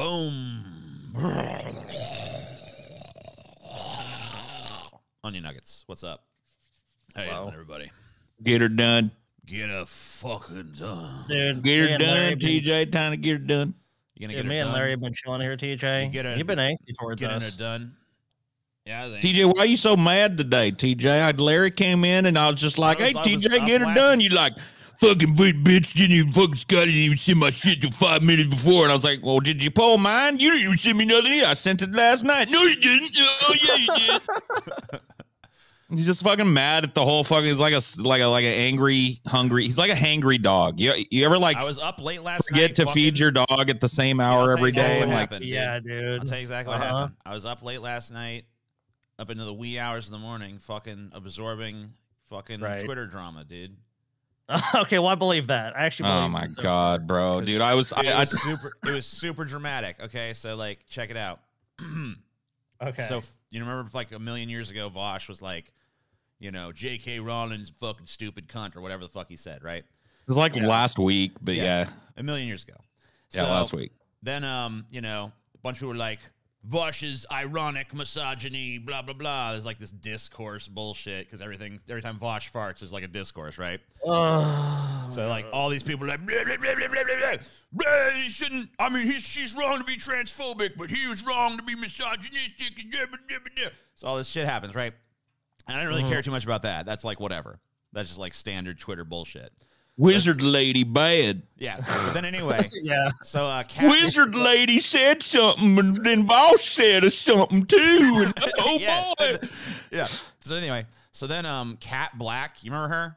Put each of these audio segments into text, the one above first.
Boom. Onion nuggets. What's up? How you doing, everybody? Get her done. Get a fucking done. Dude, Get her me and Larry done, been- TJ. Time to get her done. You gonna Dude, get me her and done? Larry have been chilling here, TJ. You get a- You've been angsty towards Getting us. her done. Yeah, I. TJ, why are you so mad today, TJ? I, Larry came in and I was just like, I was- hey, I was TJ, up get her last- done. You like, fucking big bitch, didn't even fucking Scott didn't even send my shit till five minutes before. And I was like, well, did you pull mine? You didn't even send me nothing either. I sent it last night. No, you didn't. Oh, yeah, you did. He's just fucking mad at the whole fucking. He's like a like a like an angry, hungry. He's like a hangry dog. You you ever like I was up late last forget night. to fucking- feed your dog at the same hour tell you every exactly day? what I'm like, happened, dude. yeah, I'll dude. tell you exactly what Uh-huh. happened. I was up late last night, up into the wee hours of the morning, fucking absorbing fucking Right. Twitter drama, dude. okay, well, I believe that. I actually. oh my so- god, bro, dude, I was it I, I was super. It was super dramatic. Okay, so like, check it out. Okay. So you remember, like a million years ago, Vosh was like, you know, J.K. Rowling's fucking stupid cunt or whatever the fuck he said, right? It was like Yeah. last week, but Yeah. yeah, A million years ago. yeah, So last week. Then, um, you know, a bunch of people were like, Vosh's ironic misogyny, blah blah blah. There's like this discourse bullshit because everything, every time Vosh farts is like a discourse, right? Oh, So like all these people are like, blah, blah, blah, blah, blah, blah, blah. He shouldn't. I mean, he's she's wrong to be transphobic, but he was wrong to be misogynistic. And blah, blah, blah, blah. So all this shit happens, right? And I don't really mm-hmm. care too much about that. That's like whatever. That's just like standard Twitter bullshit. Wizard lady bad. Yeah. But then anyway, yeah. so uh, Cat- Wizard lady said something, and then Vosh said something too. And oh Yeah. boy, yeah. So anyway, so then um, Kat Blaque, you remember her?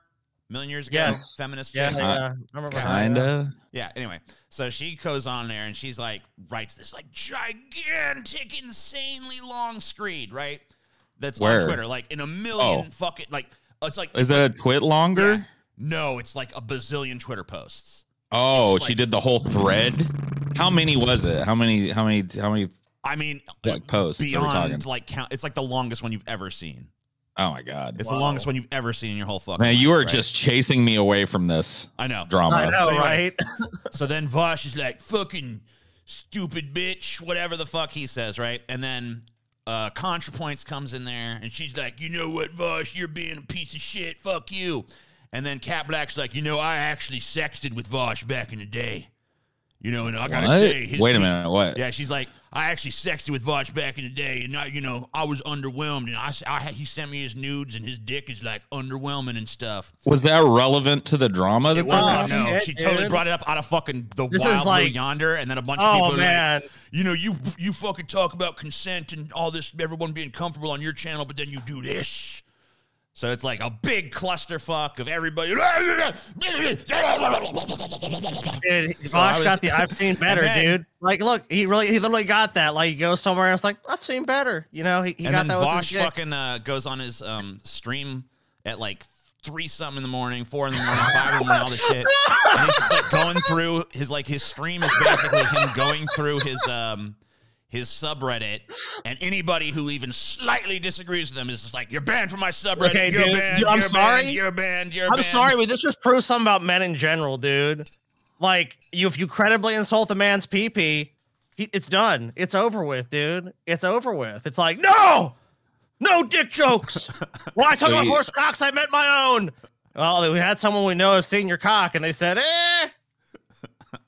A million years ago, Yes. feminist Yeah, chick. yeah. I remember her. kinda. Yeah, anyway, so she goes on there and she's like, writes this like gigantic, insanely long screed, right? That's Where? on Twitter, like in a million Oh. fucking, like, it's like, Is it a TwitLonger? Yeah. no, it's like a bazillion Twitter posts. Oh, It's she like- did the whole thread. How many was it? How many? How many? How many? I mean, Like posts beyond like count. It's like the longest one you've ever seen. Oh my god, It's Wow. the longest one you've ever seen in your whole fucking. man, you are right? just chasing me away from this I know. drama. I know, So right? So then Vosh is like, fucking stupid bitch, whatever the fuck he says, right? And then uh ContraPoints comes in there and she's like, you know what, Vosh, you're being a piece of shit. Fuck you. And then Kat Blaque's like, you know, I actually sexted with Vosh back in the day. You know, and I gotta What? say, his Wait a minute. What? Yeah, she's like, I actually sexted with Vosh back in the day, and I, you know, I was underwhelmed, and I, I he sent me his nudes, and his dick is like underwhelming and stuff. Was that relevant to the drama? That It wasn't. Oh, no, shit, she totally dude. brought it up out of fucking the This is wild like- blue yonder, and then a bunch of people Oh are man. like, you know, you you fucking talk about consent and all this, everyone being comfortable on your channel, but then you do this. So it's like a big clusterfuck of everybody. Dude, So Vosh was- got the I've seen better, then- dude. Like, look, he really, he literally got that. Like, he goes somewhere and it's like, I've seen better. You know, he, he and got then that Vosh fucking uh, goes on his um, stream at like three something in the morning, four in the morning, five in the morning, all this shit. And he's just like going through his like his stream is basically him going through his um his subreddit, and anybody who even slightly disagrees with him is just like, "You're banned from my subreddit. Okay, you're dude, banned. dude, I'm you're sorry. Banned, you're banned. You're I'm banned." sorry, but this just proves something about men in general, dude. Like, you if you credibly insult a man's pee he, it's done. It's over with, dude. It's over with. It's like, no, no dick jokes. when I talk So about you- horse cocks, I meant my own. Well, we had someone we know has seen your cock, and they said, eh.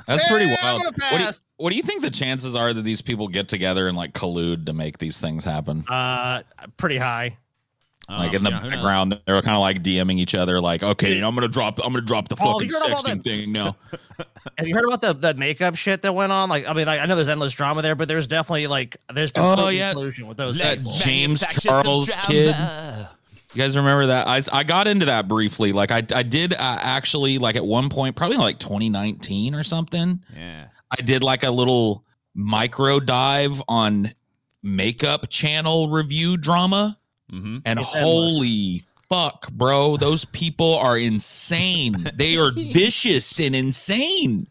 That's pretty Eh, wild. What do, you, what do you think the chances are that these people get together and like collude to make these things happen? Uh, pretty high. Um, like in the yeah, background, they're kind of like DMing each other, like, "Okay, I'm gonna drop, I'm gonna drop the Oh, fucking you sexting that- thing now." Have you heard about the the makeup shit that went on? Like, I mean, like, I know there's endless drama there, but there's definitely like there's been Oh, complete yeah. collusion with those Let's people. James manufacture some Charles drama. kid. You guys remember that? I I got into that briefly. Like I I did uh, actually like at one point, probably like 2019 or something. Yeah. I did like a little micro dive on makeup channel review drama, Mm-hmm. and It's endless. holy fuck, bro, those people are insane. they are vicious and insane.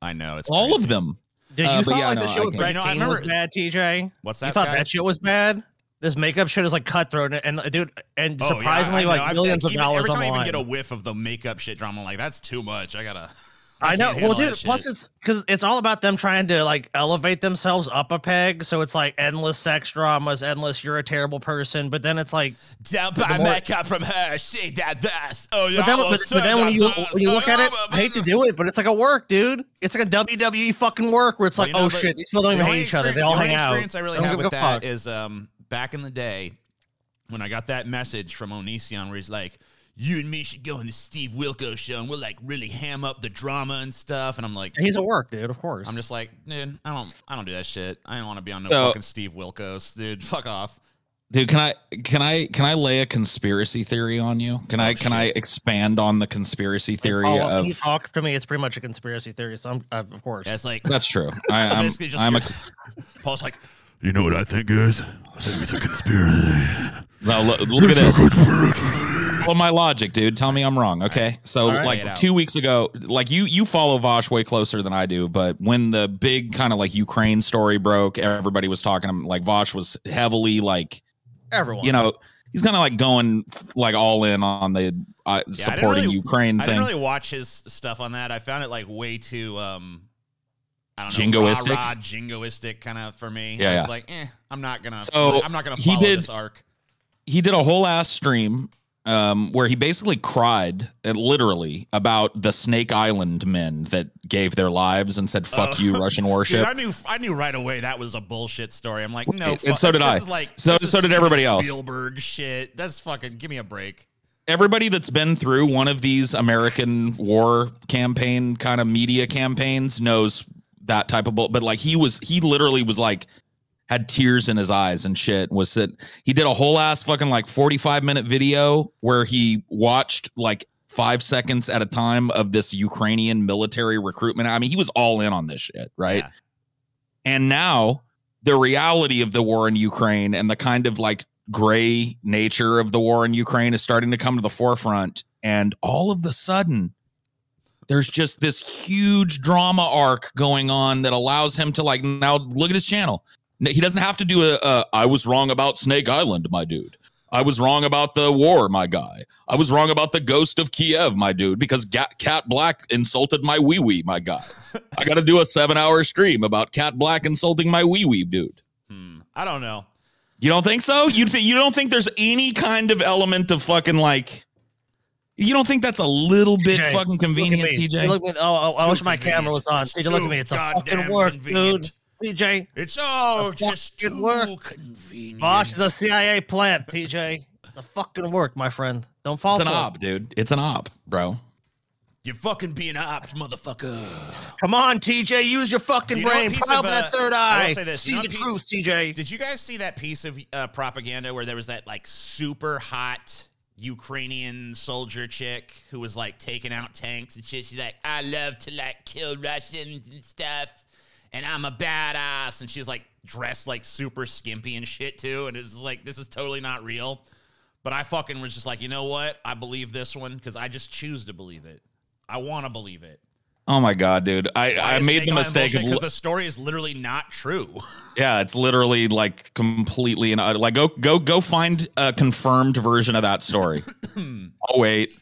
I know it's All crazy. of them. Did you Uh, but thought yeah, like no, the I shit with get it. Brett You I King was remember- bad, TJ? What's that? You that? thought guy? that shit was bad? This makeup shit is like cutthroat, and, and dude, and Oh, yeah, surprisingly, I know. like I've- millions of even- dollars Every time I even get a whiff of the makeup shit drama, I'm like, that's too much. I gotta. I know. Well, dude. Plus, it's because it's all about them trying to like elevate themselves up a peg. So it's like endless sex dramas, endless. You're a terrible person. But then it's like, down by more- makeup from her. She did this. Oh yeah. but then, but, but then when you when you look at it, I hate to do it, but it's like a work, dude. It's like a WWE fucking work where it's Well, like, you know, oh shit, these people don't even hate each other. They all hang out. experience I really give with that is um back in the day when I got that message from Onision where he's like, "You and me should go on the Steve Wilkos show and we'll like really ham up the drama and stuff." And I'm like, He's a work, dude. Of course. I'm just like, dude, I don't, I don't do that shit. I don't want to be on no So- fucking Steve Wilkos, dude. Fuck off. Dude, can I can I can I lay a conspiracy theory on you? Can I can I expand on the conspiracy theory Oh, of you talk to me, it's pretty much a conspiracy theory. So I'm, uh, of course. Yeah, it's like That's true. I, I'm basically just I'm a Paul's like, You know what I think, guys? I think it's a conspiracy. no, look, look at this. Well, my logic, dude. Tell me I'm wrong. Okay. So, All right. like Lay it two weeks ago, like you you follow Vosh way closer than I do, but when the big kind of like Ukraine story broke, everybody was talking. Like Vosh was heavily like Everyone. you know he's kind of like going like all in on the uh, didn't supporting really- Ukraine I thing. didn't really watch his stuff on that. I found it like way too, um, I don't know, Jingoistic? rah, rah, jingoistic kind of for me. Yeah, I was yeah. like, eh, I'm not gonna, So, I'm not gonna he did- this arc. he did a whole ass stream um, where he basically cried uh, literally about the Snake Island men that gave their lives and said "fuck Oh. you, Russian Dude, worship." I knew, I knew right away that was a bullshit story. I'm like, no, And so did this I. Is like, So- so did everybody else. Spielberg shit. That's fucking. Give me a break. Everybody that's been through one of these American war campaign kind of media campaigns knows that type of bull. But like he was, he literally was like had tears in his eyes and shit. Was that he did a whole ass fucking like forty five minute video where he watched like five seconds at a time of this Ukrainian military recruitment. I mean, he was all in on this shit, right? Yeah. And now the reality of the war in Ukraine and the kind of like gray nature of the war in Ukraine is starting to come to the forefront. And all of the sudden, there's just this huge drama arc going on that allows him to like now look at his channel. He doesn't have to do a, a I was wrong about Snake Island, my dude. I was wrong about the war, my guy. I was wrong about the ghost of Kiev, my dude, because Kat Blaque insulted my wee wee, my guy. I got to do a seven hour stream about Kat Blaque insulting my wee wee, dude. Hmm. I don't know. You don't think so? You think you don't think there's any kind of element of fucking like? You don't think that's a little bit TJ, fucking Look at convenient, me. TJ? Look at me. Oh, oh, I wish my camera was on. convenient. TJ, look at me. It's a fucking work, convenient. dude. TJ, It's all A just fucking too work. convenient. Vosh is a CIA plant, TJ. The fucking work, my friend. Don't fall it's an op, dude. It's an op, bro. You're fucking being ops, motherfucker. Come on, TJ. Use your fucking You know brain. what piece Pry open uh, that third eye. say this, See you know the what truth, TJ. Did you guys see that piece of uh, propaganda where there was that like super hot Ukrainian soldier chick who was like taking out tanks and shit? She's like, I love to like kill Russians and stuff, and I'm a badass. And she's like dressed like super skimpy and shit too. And it's like, this is totally not real. But I fucking was just like, you know what? I believe this one because I just choose to believe it. I want to believe it. Oh my god, dude. I, I made the mistake of because l- the story is literally not true. yeah, it's literally like completely and utter- like go go go find a confirmed version of that story. oh wait.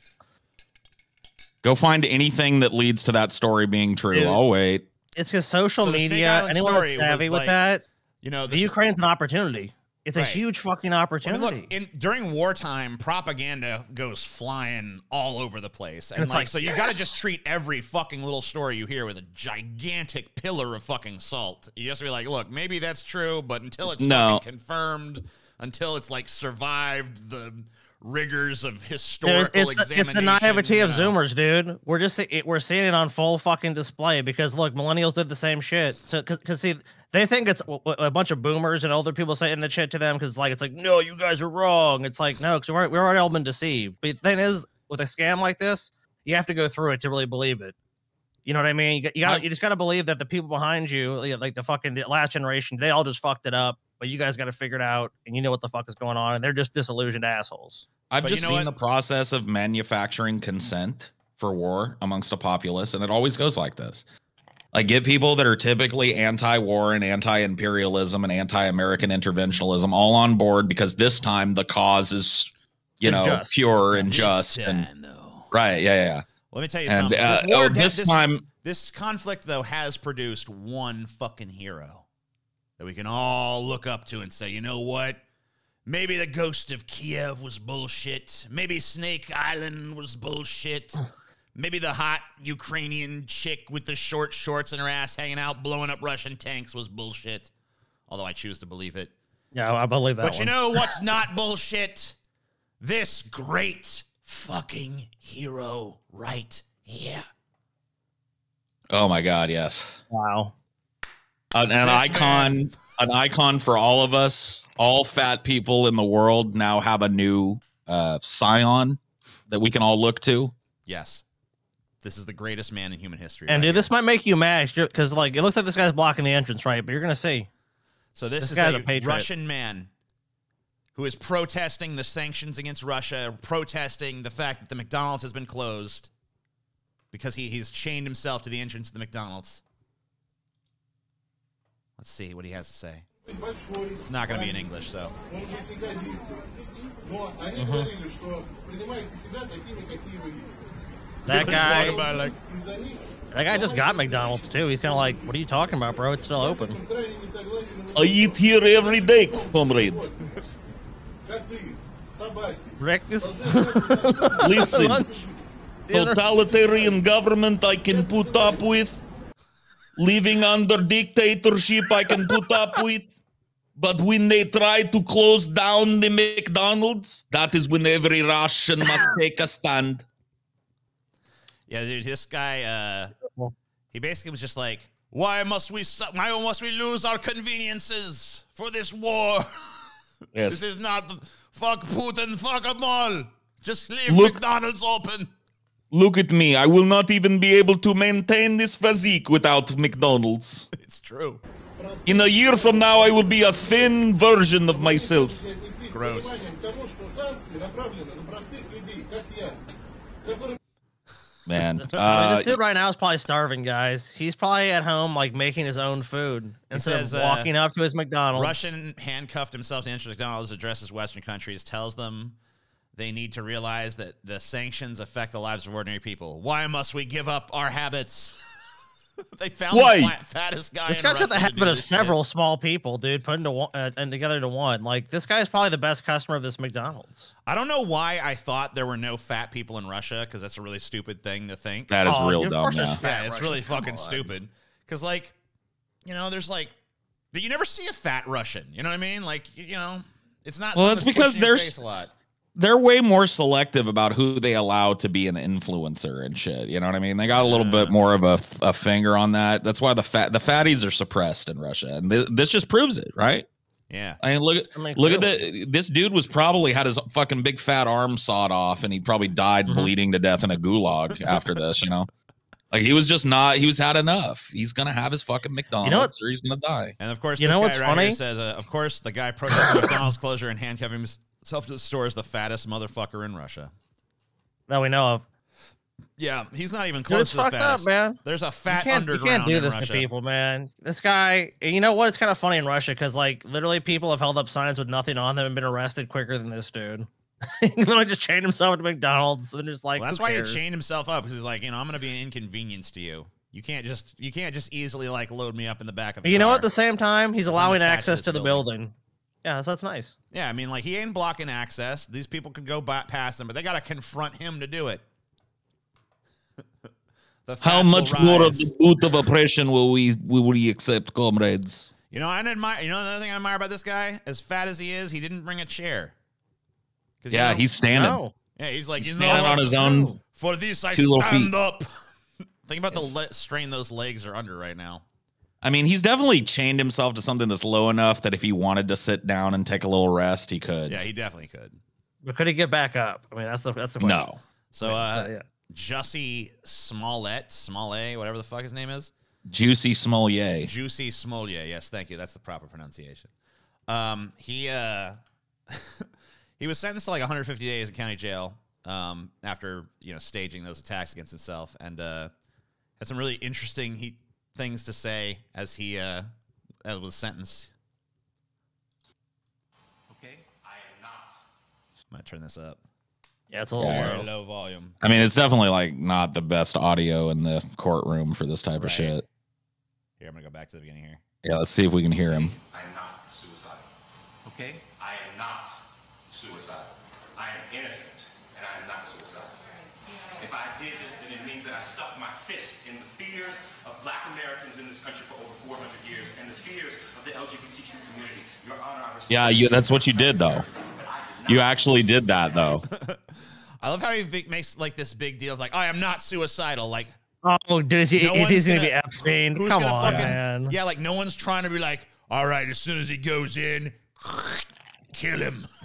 Go find anything that leads to that story being true. Dude. Oh wait. It's because social So media, anyone that's savvy with like- that, You know, the this- Ukraine's an opportunity. It's a huge fucking I mean, opportunity. look, in, during wartime, propaganda goes flying all over the place, and, And it's like, like, so you got to just treat every fucking little story you hear with a gigantic pillar of fucking salt. You just be like, look, maybe that's true, but until it's No. fucking confirmed, until it's like survived the rigors of historical it's, the, it's examination. the naivety you of know. Zoomers, dude. We're just it, we're seeing it on full fucking display because look, millennials did the same shit. So because see, they think it's a bunch of boomers and older people saying the shit to them because like it's like no, you guys are wrong. It's like no, because we're we're already all been deceived. But the thing is, with a scam like this, you have to go through it to really believe it. You know what I mean? You, got- you got you just got to believe that the people behind you, like- like the fucking the last generation, they all just fucked it up. But you guys got to figure it out, and you know what the fuck is going on, and they're just disillusioned assholes. I've But you just know seen what? the process of manufacturing consent for war amongst a populace, and it always goes like this. Like get people that are typically anti-war and anti-imperialism and anti-American interventionalism all on board because this time the cause is, you It's know, just. pure and This just and time, right. Yeah, yeah, yeah. Let me tell you And something. uh, this, war oh, de- this time, this conflict though has produced one fucking hero that we can all look up to and say, you know what? Maybe the ghost of Kiev was bullshit. Maybe Snake Island was bullshit. Maybe the hot Ukrainian chick with the short shorts and her ass hanging out blowing up Russian tanks was bullshit. Although I choose to believe it. Yeah, I believe that. But you know what's not bullshit? This great fucking hero right here. oh my god, yes, wow. an, an This icon, an icon for all of us. All fat people in the world now have a new uh, scion that we can all look to. Yes. This is the greatest man in human history. And right dude, this might make you mad because like it looks like this guy's blocking the entrance, right? But you're gonna see. So this, this is guy's a, a Russian man who is protesting the sanctions against Russia, protesting the fact that the McDonald's has been closed because he, he's chained himself to the entrance of the McDonald's. Let's see what he has to say. It's not going to be in English, so. Mm -hmm. That guy. That guy just got McDonald's too. He's kind of like, "What are you talking about, bro? It's still open." I eat here every day, comrade. Breakfast. Listen, totalitarian government I can put up with. Living under dictatorship I can put up with. But when they try to close down the McDonald's, that is when every Russian must take a stand. Yeah, dude, this guy, uh, he basically was just like, why must we, su- why must we lose our conveniences for this war? Yes. this is not, fuck Putin, fuck them all. Just leave Look- McDonald's open. Look at me. I will not even be able to maintain this physique without McDonald's. It's true. In a year from now, I will be a thin version of myself. Gross man. Uh, I mean, this uh, dude right now is probably starving, guys. He's probably at home like making his own food instead says, of walking uh, up to his McDonald's. Russian handcuffed himself to enter McDonald's, addresses Western countries, tells them they need to realize that the sanctions affect the lives of ordinary people. Why must we give up our habits? they found Why? the fat, fattest guy. This in guy's got the Russia habit of this shit. several small people, dude, put into one uh, and together into one. Like this guy's probably the best customer of this McDonald's. I don't know why I thought there were no fat people in Russia because that's a really stupid thing to think. that is Oh, real of dumb. course there's Yeah. fat yeah, it's Russians, really fucking on. stupid. Because like, you know, there's like, but you never see a fat Russian. You know what I mean? Like, you, you know, it's not. Well, that's because pushed in there's- a lot. They're way more selective about who they allow to be an influencer and shit. You know what I mean? They got a little bit more of a, a finger on that. That's why the fat the fatties are suppressed in Russia, and th- this just proves it, right? Yeah. I mean, look at I mean, look at the this dude was probably had his fucking big fat arm sawed off, and he probably died Mhm. bleeding to death in a gulag after this. You know, like he was just not. He was had enough. He's gonna have his fucking McDonald's, you know or he's gonna die. And of course, You this know guy what's right funny? says, uh, of course, the guy protesting McDonald's closure and handcuffing himself to the store is the fattest motherfucker in Russia. that we know of. Yeah, he's not even Dude, close it's to the fucked up, fattest. man. There's a You fat can't, you can't do in this Russia. to people, man. This guy, you know what? It's kind of funny in Russia because, like, literally, people have held up signs with nothing on them and been arrested quicker than this dude. he literally just chained himself to McDonald's and just like. Well, that's who why he chained himself up because he's like, you know, I'm gonna be an inconvenience to you. You can't just you can't just easily like load me up in the back of the But you know, at the same time, he's allowing access to the building. building. Yeah, so that's nice. Yeah, I mean, like he ain't blocking access. These people could go by, past him, but they got to confront him to do it. How much more of the boot of oppression will we will we accept, comrades? You know, I admire. You know, the other thing I admire about this guy, as fat as he is, he didn't bring a chair. 'Cause, you Yeah, know- he's standing. No. yeah, he's like He's standing know, on his own. For this, I two little stand feet. up. Think about the le- strain those legs are under right now. I mean, he's definitely chained himself to something that's low enough that if he wanted to sit down and take a little rest, he could. Yeah, he definitely could. But could he get back up? I mean, that's the that's the question. no. So, uh, yeah. Jussie Smollett, Smollett, whatever the fuck his name is, Juicy Smollett. Juicy Smollett. Yes, thank you. That's the proper pronunciation. Um, he uh, he was sentenced to like 150 days in county jail um, after you know staging those attacks against himself, and uh, had some really interesting he things to say as he uh, as was sentenced. Okay, I am not. I'm gonna turn this up. Yeah, it's a little Yeah. Low. low volume. I mean, it's definitely like not the best audio in the courtroom for this type Right. of shit. Here, I'm gonna go back to the beginning here. Yeah, let's see if we can hear him. I am not suicidal. Okay? I am not suicidal. I am innocent, and I am not suicidal. If I did this, then it means that I stuck my fist in the fears of black Americans in this country for over 400 years and the fears of the LGBTQ community. Your Honor, I respect Yeah, you, that's what you did though. but I did not You actually did that though. I love how he makes like this big deal of like, I am not suicidal. Like, Oh, dude, is he, No if he's one's gonna, be gonna- Epstein, who's come gonna on, fucking man. yeah? Like, no one's trying to be like, all right, as soon as he goes in, kill him.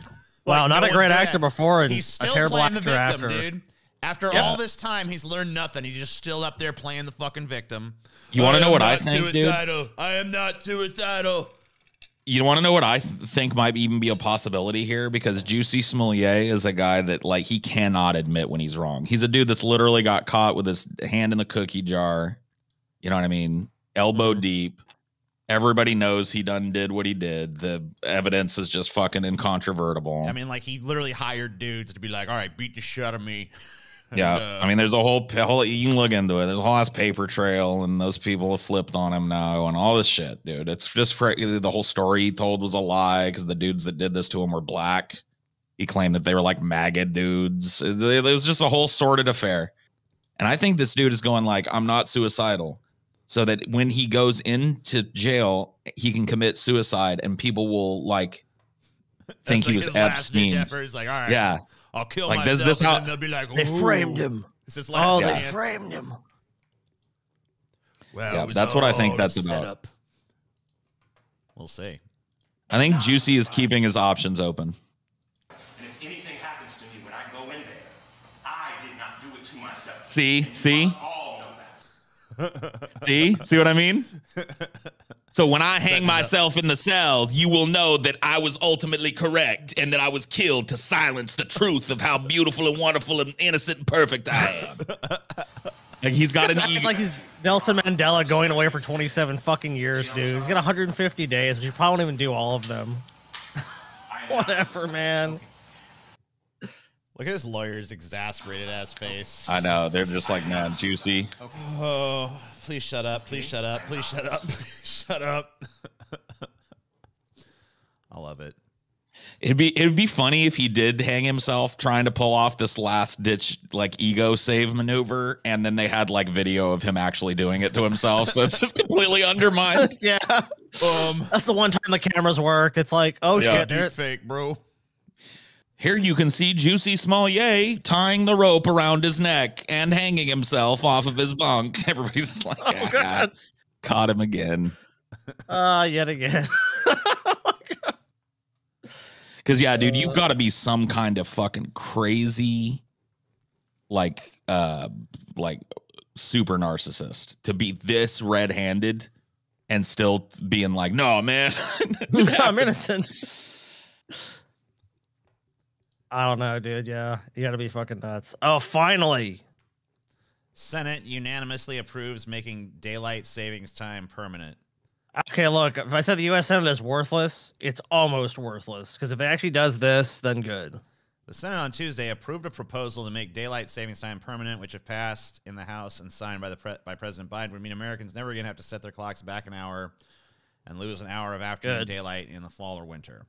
Wow, Like, not no a great actor before and He's a still terrible playing the actor victim, after. dude. After Yeah. all this time, he's learned nothing. He's just still up there playing the fucking victim. You wanna know what I think, dude? I am not suicidal. You want to know what I th- think might even be a possibility here? Because Juicy Smollier is a guy that like he cannot admit when he's wrong. He's a dude that's literally got caught with his hand in the cookie jar. You know what I mean? Elbow mm-hmm. deep. Everybody knows he done did what he did. The evidence is just fucking incontrovertible. I mean, like he literally hired dudes to be like, all right, beat the shit out of me. yeah, And, uh, I mean, there's a whole, whole you can look into it. There's a whole ass paper trail, and those people have flipped on him now, and all this shit, dude. It's just for the whole story he told was a lie because the dudes that did this to him were black. He claimed that they were like MAGA dudes. It was just a whole sordid affair, and I think this dude is going like, I'm not suicidal, so that when he goes into jail, he can commit suicide, and people will like think he was his last ditch Epstein. like, all right, Yeah, I'll kill Like, myself. this- this and how- they'll be like, They framed him. It's his last Oh, they chance. framed him. Well, Yeah, was that's what I think that's a about. setup. We'll see. I think Juicy is keeping his options open. And if anything happens to me when I go in there, I did not do it to myself. See? See? must all know that. See? See what I mean? So when I hang myself in the cell, you will know that I was ultimately correct and that I was killed to silence the truth of how beautiful and wonderful and innocent and perfect I am. like he's got an ego. like he's Nelson Mandela going away for 27 fucking years, dude. He's got 150 days, but you probably won't even do all of them. I am not Whatever, man. Look at his lawyer's exasperated ass face. I know they're just like man, juicy. Oh, please shut up. Please shut up. Please shut up. Please shut up. I love it. It'd be it'd be funny if he did hang himself trying to pull off this last ditch like ego save maneuver, and then they had like video of him actually doing it to himself, so it's just completely undermined. Yeah. Um, That's the one time the cameras worked. It's like, oh Yeah. shit, there, deep fake, bro. Here you can see Juicy Smollier tying the rope around his neck and hanging himself off of his bunk. Everybody's just like, "Ah, God. caught him again. Uh, yet again. Because yeah, dude, you've got to be some kind of fucking crazy, like, uh, like super narcissist to be this red-handed and still being like, no, man. I'm innocent. I don't know, dude. Yeah, you got to be fucking nuts. Oh, finally. Senate unanimously approves making daylight savings time permanent. Okay, look. If I said the U.S. Senate is worthless, it's almost worthless. Because if it actually does this, then good. The Senate on Tuesday approved a proposal to make daylight savings time permanent, which, if passed in the House and signed by the pre- by President Biden, would mean Americans never again have to set their clocks back an hour and lose an hour of afternoon Good. daylight in the fall or winter.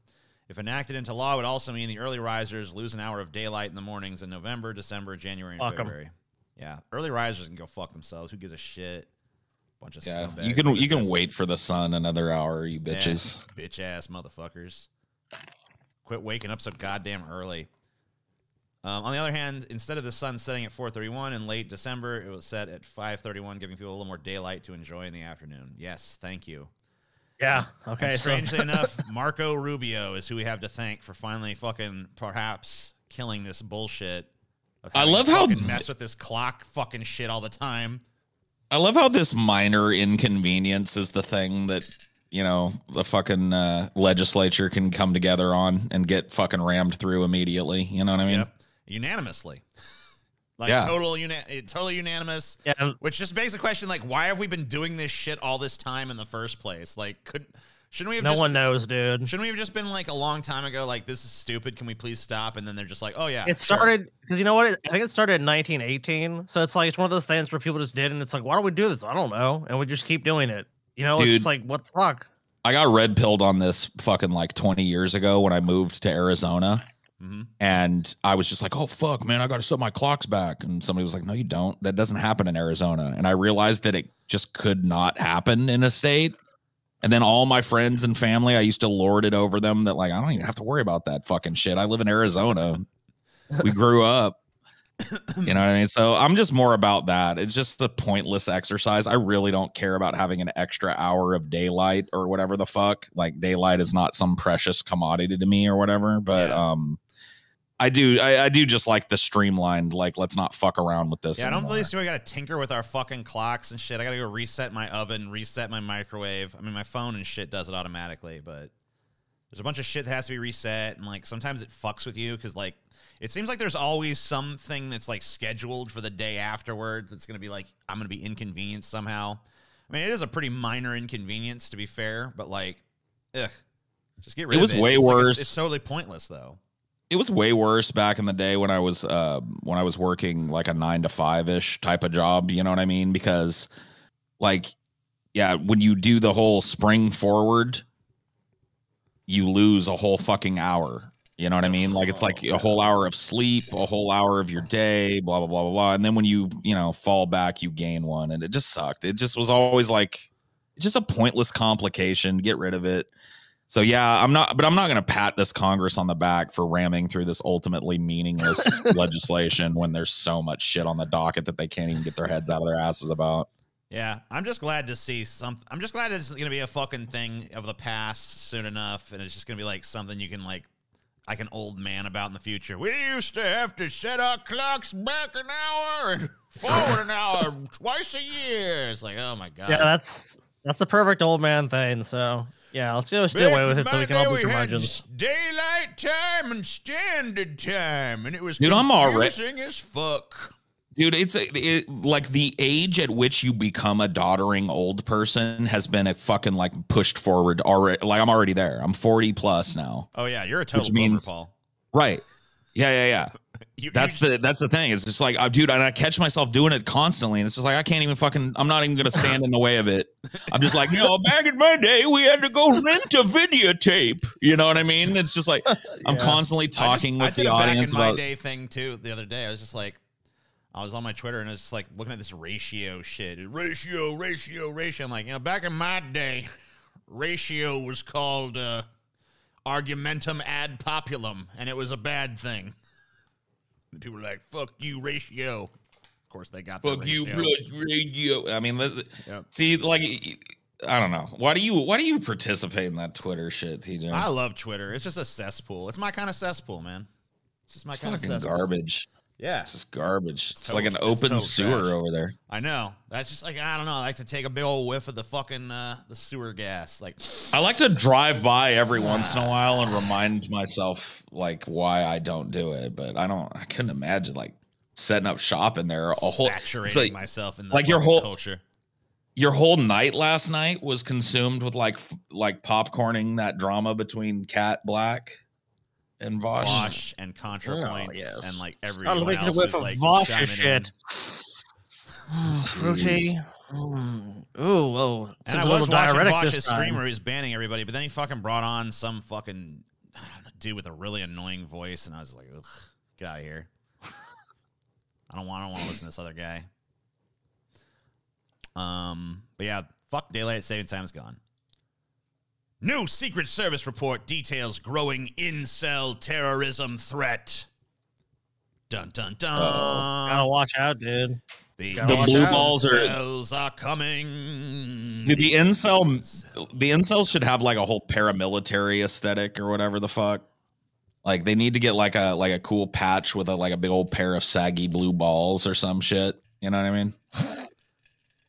If enacted into law, it would also mean the early risers lose an hour of daylight in the mornings in November, December, January, and Fuck 'em. February. Yeah, early risers can go fuck themselves. Who gives a shit? Bunch of yeah, scumbags. you can you can this? wait for the sun another hour, you Yeah, bitches. bitch ass motherfuckers. Quit waking up so goddamn early. Um, on the other hand, instead of the sun setting at 4:31 in late December, it was set at 5:31, giving people a little more daylight to enjoy in the afternoon. Yes, thank you. Yeah. Okay. And so strangely enough, Marco Rubio is who we have to thank for finally fucking perhaps killing this bullshit. I love how fucking th- mess with this clock fucking shit all the time. I love how this minor inconvenience is the thing that you know the fucking uh, legislature can come together on and get fucking rammed through immediately. You know what I mean? Yep. Unanimously. like Yeah. total una- eh, totally unanimous. Yeah. Which just begs the question, like, why have we been doing this shit all this time in the first place? Like, couldn't Shouldn't we have No just, one knows, dude. Shouldn't we have just been like a long time ago? Like this is stupid. Can we please stop? And then they're just like, oh yeah. It sure. started because you know what? I think it started in 1918. So it's like it's one of those things where people just did, and it's like, why don't we do this? I don't know, and we just keep doing it. You know, it's Dude. just like what the fuck. I got red pilled on this fucking like 20 years ago when I moved to Arizona. Mhm. And I was just like, oh, fuck, man, I got to set my clocks back. And somebody was like, no, you don't. That doesn't happen in Arizona. And I realized that it just could not happen in a state. And then all my friends and family, I used to lord it over them that, like, I don't even have to worry about that fucking shit. I live in Arizona. We grew up. You know what I mean? So I'm just more about that. It's just a pointless exercise. I really don't care about having an extra hour of daylight or whatever the fuck. Like daylight is not some precious commodity to me or whatever. But Yeah. um I do I, I do just like the streamlined, like let's not fuck around with this. Yeah, I don't anymore. really see why I gotta tinker with our fucking clocks and shit. I gotta go reset my oven, reset my microwave. I mean, my phone and shit does it automatically, but there's a bunch of shit that has to be reset, and like sometimes it fucks with you because like it seems like there's always something that's like scheduled for the day afterwards. That's gonna be like I'm gonna be inconvenienced somehow. I mean, it is a pretty minor inconvenience to be fair, but like, ugh, just get rid was of it. way It's like- it's- worse. it's totally pointless though. It was way worse back in the day when I was uh, when I was working like a nine to five ish type of job. You know what I mean? Because like, yeah, when you do the whole spring forward, you lose a whole fucking hour. You know what I mean? Like it's like a whole hour of sleep, a whole hour of your day, blah blah blah blah blah. And then when you you know fall back, you gain one, and it just sucked. It just was always like just a pointless complication. Get rid of it. So yeah, I'm not, but I'm not going to pat this Congress on the back for ramming through this ultimately meaningless legislation when there's so much shit on the docket that they can't even get their heads out of their asses about. Yeah, I'm just glad to see some. I'm just glad it's gonna be a fucking thing of the past soon enough, and it's just gonna be like something you can like, like an old man about in the future. We used to have to set our clocks back an hour and forward an hour twice a year. It's like, oh my god. Yeah, that's that's the perfect old man thing. So yeah, let's just do Back away with it so we can all day, be we had curmudgeons. Daylight time and standard time, and it was Dude, I'm already- confusing as fuck. Dude, it's a, it, like the age at which you become a doddering old person has been a fucking like pushed forward already. Like I'm already there. I'm 40 plus now. Oh yeah, you're a total boomer, means- Paul. Right. Yeah, yeah, yeah. You, That's you, the that's the thing. It's just like, uh, dude, and I catch myself doing it constantly, and it's just like I can't even fucking. I'm not even gonna stand in the way of it. I'm just like, you know, back in my day, we had to go rent a videotape. You know what I mean? It's just like I'm Yeah. constantly I just- talking I with the audience back in my day thing too the other day. I was just like, I was on my Twitter and I was just like looking at this ratio shit. Ratio, ratio, ratio. I'm like, you know, back in my day, ratio was called uh, argumentum ad populum, and it was a bad thing. And people were like, "Fuck you, ratio." Of course, they got the Fuck you, ratio. radio. I mean, Yep. see, like, I don't know. Why do you why do you participate in that Twitter shit, TJ? I love Twitter. It's just a cesspool. It's my kind of cesspool, man. It's just my it's kind of cesspool. garbage. Yeah. It's just garbage. It's, total- like an open sewer trash. over there. I know. That's just like I don't know. I like to take a big old whiff of the fucking uh, the sewer gas. Like I like to drive by every once in a while and remind myself like why I don't do it, but I don't. I couldn't imagine like setting up shop in there a whole. saturating like- myself in the like your whole- culture. your whole night last night was consumed with like f- like popcorning that drama between Kat Blaque and Vosh. Vosh and ContraPoints Oh, yes. and like Gotta everyone make it else whiff is of like Vosh shit. Fruity. Mm. Ooh, whoa. And Seems I a was little watching diuretic Vosh's this stream where he was banning everybody, but then he fucking brought on some fucking I don't know, dude with a really annoying voice, and I was like, Ugh, get out of here. I don't want. I don't want to listen to this other guy. Um, but yeah, fuck daylight saving time is gone. New Secret Service report details growing incel terrorism threat. Dun dun dun. Gotta watch out, dude. the gotta blue out. balls balls are- are, are coming. Dude, the incel, the incels should have like a whole paramilitary aesthetic or whatever the fuck. Like they need to get like a like a cool patch with a like a big old pair of saggy blue balls or some shit. You know what I mean?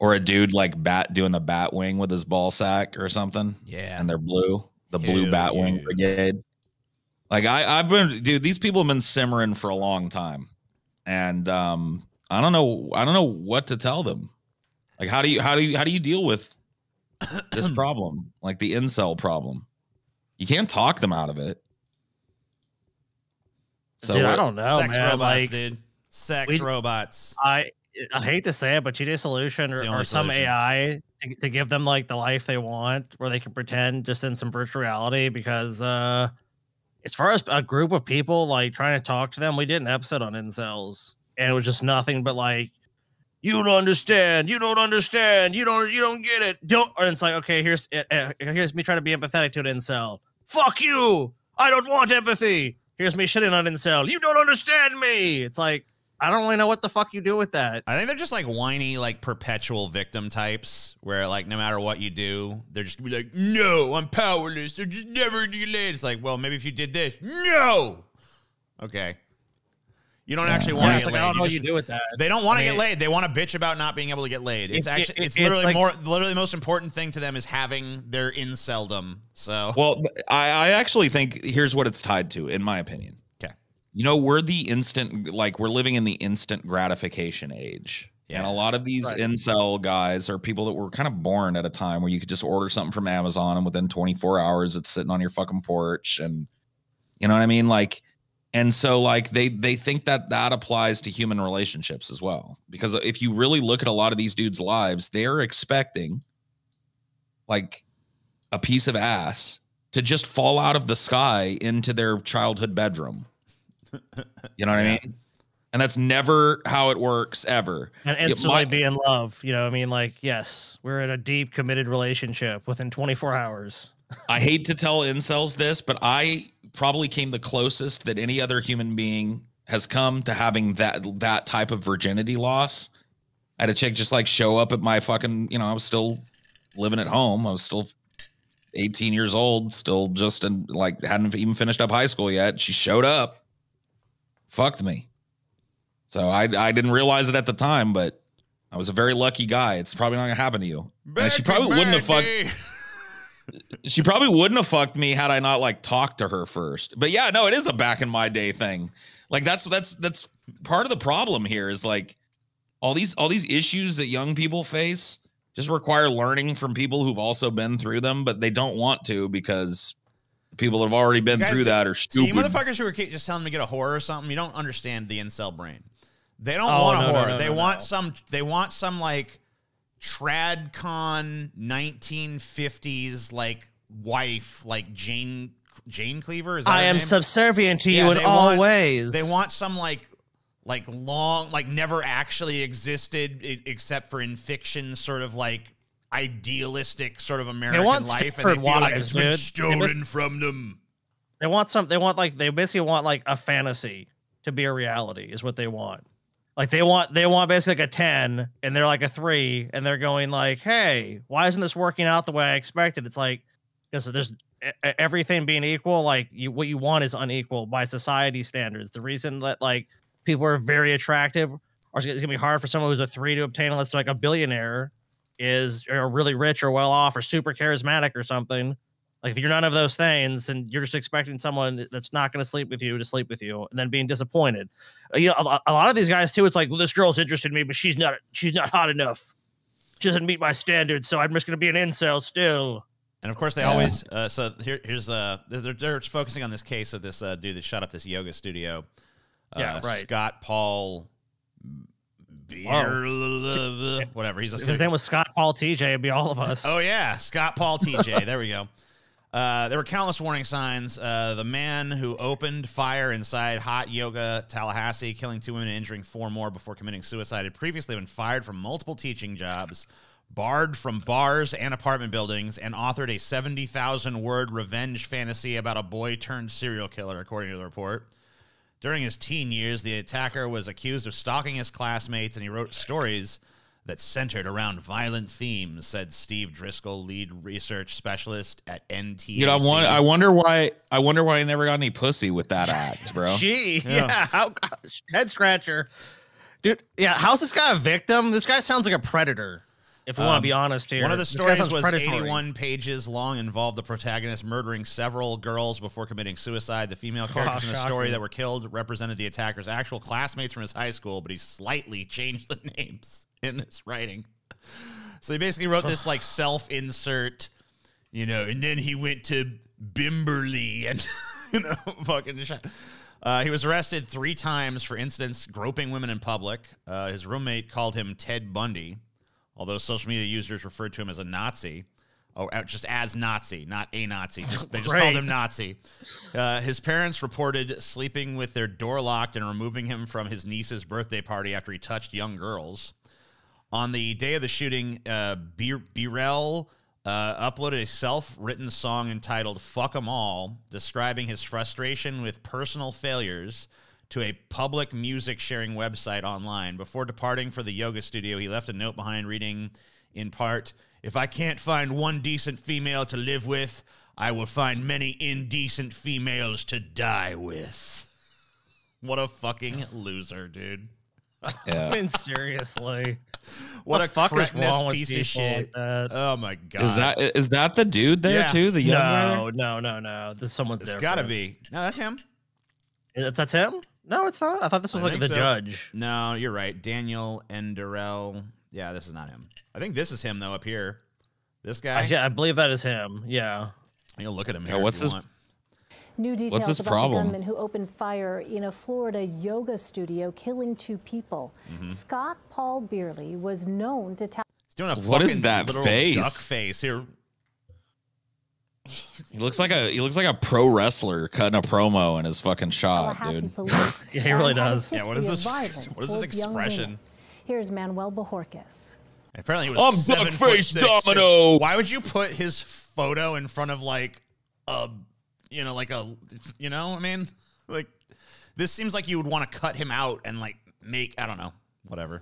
Or a dude like bat doing the bat wing with his ball sack or something, yeah. and they're blue, the blue bat wing yeah. brigade. Like I, I've been, dude. These people have been simmering for a long time, and um, I don't know, I don't know what to tell them. Like, how do you, how do you, how do you deal with this problem, like the incel problem. You can't talk them out of it. So Dude, I don't know, Sex man. robots, like, dude. Sex we- robots. I I hate to say it, but a solution or, or some solution. AI to, to give them like the life they want, where they can pretend just in some virtual reality. Because uh, as far as a group of people like trying to talk to them, we did an episode on incels, and it was just nothing but like, you don't understand, you don't understand, you don't you don't get it, don't. And it's like, okay, here's uh, uh, here's me trying to be empathetic to an incel. Fuck you! I don't want empathy. Here's me shitting on incel. You don't understand me. It's like. I don't really know what the fuck you do with that. I think they're just like whiny, like perpetual victim types, where like no matter what you do, they're just gonna be like, "No, I'm powerless. They're just never gonna get laid." It's like, well, maybe if you did this, no. Okay. You don't actually want Yeah, to get like I laid. don't know You what you do with that. they don't want to I get laid. They want to bitch about not being able to get laid. It's It- actually it- it's it's literally like- more literally the most important thing to them is having their inceldom. So Well, I, I actually think here's what it's tied to, in my opinion. You know, we're the instant, like, we're living in the instant gratification age. And a lot of these Right. incel guys are people that were kind of born at a time where you could just order something from Amazon and within 24 hours it's sitting on your fucking porch. And you know what I mean? Like, and so like they they think that that applies to human relationships as well. Because if you really look at a lot of these dudes' lives, they're expecting like a piece of ass to just fall out of the sky into their childhood bedroom. You know what I mean? And that's never how it works ever. and instantly my- be in love. You know, I mean, like, yes, we're in a deep, committed relationship within 24 hours. I hate to tell incels this, but I probably came the closest that any other human being has come to having that that type of virginity loss. I had a chick just like show up at my fucking, you know, I was still living at home. I was still 18 years old, still just in like hadn't even finished up high school yet. She showed up, fucked me. So I I didn't realize it at the time, but I was a very lucky guy. It's probably not gonna happen to you. She probably wouldn't have fucked she probably wouldn't have fucked me had I not like talked to her first. But yeah, no, it is a back in my day thing. Like that's that's that's part of the problem here is like all these all these issues that young people face just require learning from people who've also been through them, but they don't want to because people that have already been guys through that are See, you motherfuckers who are just telling me to get a whore or something, you don't understand the incel brain. They don't Oh, want a no, no, whore. no, they no, want no. some. They want some like tradcon 1950s like wife like Jane Jane Cleaver. Is that I am name? subservient to Yeah, you in all want- ways. They want some like like long like never actually existed except for in fiction sort of like idealistic sort of American want life and they feel like it's been dude. stolen from them. They want some. They want like they basically want like a fantasy to be a reality is what they want. Like they want they want basically like a ten and they're like a three and they're going like, hey, why isn't this working out the way I expected? It's like because there's everything being equal. Like you, what you want is unequal by society standards. The reason that like people are very attractive or it's gonna be hard for someone who's a three to obtain unless they're like a billionaire is or really rich or well off or super charismatic or something. Like if you're none of those things and you're just expecting someone that's not going to sleep with you to sleep with you and then being disappointed. Uh, You know, a, a lot of these guys too. It's like well, this girl's interested in me, but she's not. She's not hot enough. She doesn't meet my standards, so I'm just going to be an incel still. And of course, they Yeah. always. Uh, so here, here's uh, they're, they're focusing on this case of this uh, dude that shut up this yoga studio. Uh, Yeah, right. Scott Paul. Beer, whatever. He's a If his name was Scott Paul TJ, it'd be all of us. Oh yeah, Scott Paul TJ. there we go. Uh, there were countless warning signs. Uh, the man who opened fire inside Hot Yoga Tallahassee, killing two women and injuring four more before committing suicide, had previously been fired from multiple teaching jobs, barred from bars and apartment buildings, and authored a 70,000 word revenge fantasy about a boy turned serial killer, according to the report. During his teen years, the attacker was accused of stalking his classmates, and he wrote stories that centered around violent themes, said Steve Driscoll, lead research specialist at NT. Dude, I want I wonder why I wonder why I never got any pussy with that act, bro. Gee, yeah. how, head scratcher, dude. Yeah, how's this guy a victim? This guy sounds like a predator. If we want to Um, be honest here, One of the stories was predatory. 81 pages long, involved the protagonist murdering several girls before committing suicide. The female characters in the story that were killed represented the attacker's actual classmates from his high school, but he slightly changed the names in his writing. So he basically wrote this like self-insert, you know, and then he went to Bimberley and you know, fucking shit. Uh, he was arrested three times for incidents groping women in public. Uh, his roommate called him Ted Bundy, although social media users referred to him as a Nazi. Oh, just as Nazi, not a Nazi. Just, they just called him Nazi. Uh, his parents reported sleeping with their door locked and removing him from his niece's birthday party after he touched young girls. On the day of the shooting, uh, Bir- Birel uh, uploaded a self written song entitled Fuck 'em All, describing his frustration with personal failures to a public music sharing website online. Before departing for the yoga studio, he left a note behind reading, in part, If I can't find one decent female to live with, I will find many indecent females to die with. What a fucking loser, dude. I mean, seriously. What the a fuck is wrong with piece of shit. like that? Oh my god. Is that is that the dude there Yeah. too? The young guy there? No, no, no, no. This someone's It's different. gotta be. No, that's him. Is- That's him? No, it's not. I thought this was I like the so. judge. No, you're right. Daniel Enderell. Yeah, this is not him. I think this is him though up here. This guy. I, yeah, I believe that is him. Yeah. You can look at him Yeah, here. if what's you his- want. New details his about problem? the gunman who opened fire in a Florida yoga studio, killing two people. Mm-hmm. Scott Paul Beierle was known to tell. He's doing a What is fucking that face? duck face here. He looks like a he looks like a pro wrestler cutting a promo in his fucking oh, shot, dude. Yeah, he really and had a does. Yeah, what is this- what is this towards young women. expression? Here's Manuel Bajorquez. Apparently, he was I'm seven Duckface foot six, too. Domino. Why would you put his photo in front of like a, you know, like a, you know, I mean, like this seems like you would want to cut him out and like make, I don't know, whatever.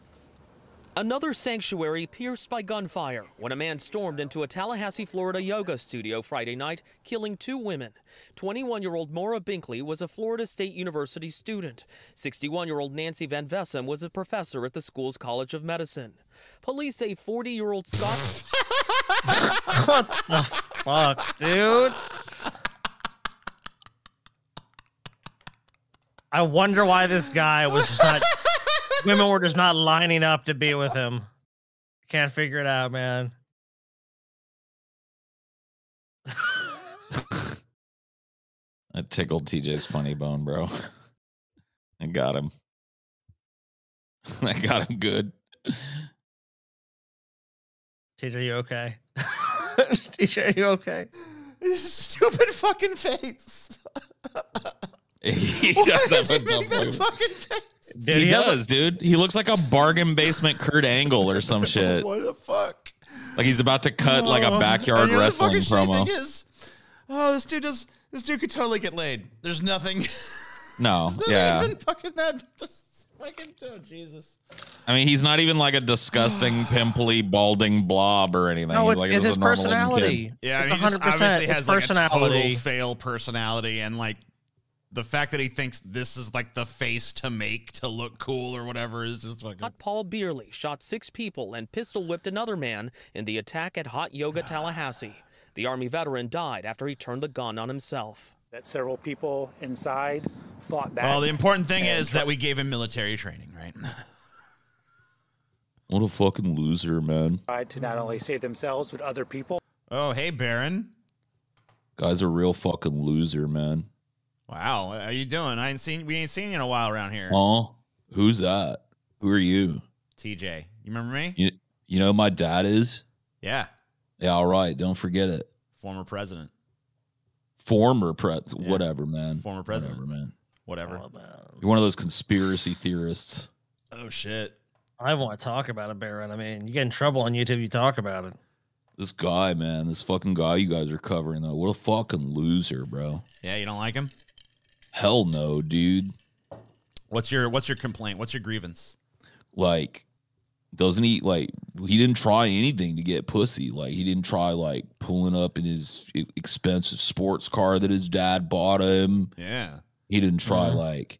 Another sanctuary pierced by gunfire when a man stormed into a Tallahassee, Florida yoga studio Friday night, killing two women. 21 year old Maura Binkley was a Florida State University student. 61 year old Nancy Van Vessem was a professor at the school's College of Medicine. Police say 40 year old Scott what the Fuck, dude. I wonder why this guy was not. Women were just not lining up to be with him. Can't figure it out, man. That tickled TJ's funny bone, bro. I got him. I got him good. TJ, you okay? TJ, are you okay? His stupid fucking face. he Why does does he a make dumb that fucking face? Dude, he has a- does, dude. He looks like a bargain basement Kurt Angle or some shit. What the fuck? Like he's about to cut like a Oh, backyard and you the wrestling promo. Thing is, oh, this dude does. This dude could totally get laid. There's nothing. No, not yeah. even fucking that. This fucking oh Jesus. I mean, he's not even like a disgusting, pimply, balding blob or anything. No, it's, like, it's his a normal looking kid. personality. Yeah, it's he just 100%. obviously it's has like a personality. total fail personality, and like the fact that he thinks this is like the face to make to look cool or whatever is just fucking. Scott Paul Beierle shot six people and pistol whipped another man in the attack at Hot Yoga ah. Tallahassee. The Army veteran died after he turned the gun on himself. that several people inside fought back. Well, the important thing and is that we gave him military training, right? What a fucking loser, man. tried to not only save themselves but other people. Oh, hey, Barron. Guy's a real fucking loser, man. Wow, how you doing? I ain't seen we ain't seen you in a while around here. Oh, who's that? Who are you? TJ, you remember me? You, you know who my dad is? Yeah, Yeah, all right. Don't forget it. former president. Former pres, whatever, man. Former president. Whatever, man. Whatever. You're one of those conspiracy theorists. Oh shit. I want to talk about it, Barron. I mean, you get in trouble on YouTube, you talk about it. This guy, man, this fucking guy you guys are covering, though. What a fucking loser, bro. Yeah, you don't like him? Hell no, dude. What's your What's your complaint? What's your grievance? Like, doesn't he like? He didn't try anything to get pussy. Like, he didn't try like pulling up in his expensive sports car that his dad bought him. Yeah. He didn't try Mhm. like,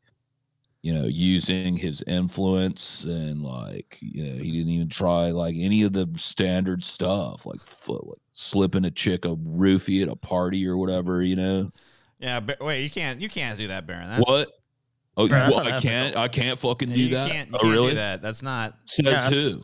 you know, using his influence and like, you know, he didn't even try like any of the standard stuff, like, fu- like slipping a chick a roofie at a party or whatever. You know Yeah. But wait, you can't. You can't do that, Barron. That's, what? Oh, Bro, that's I can't. I can't fucking Yeah, do you that. Can't, you oh, can't really? do that. That's not. Says Yeah, who?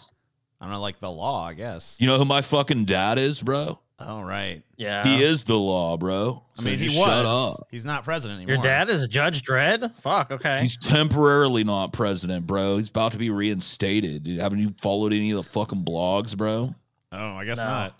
I don't know, like the law, I guess. You know who my fucking dad is, bro? Oh, right. Yeah. He is the law, bro. I So mean, he was. shut up. He's not president anymore. Your dad is Judge Dredd? Fuck, okay. He's temporarily not president, bro. He's about to be reinstated. Dude, haven't you followed any of the fucking blogs, bro? Oh, I guess No. not.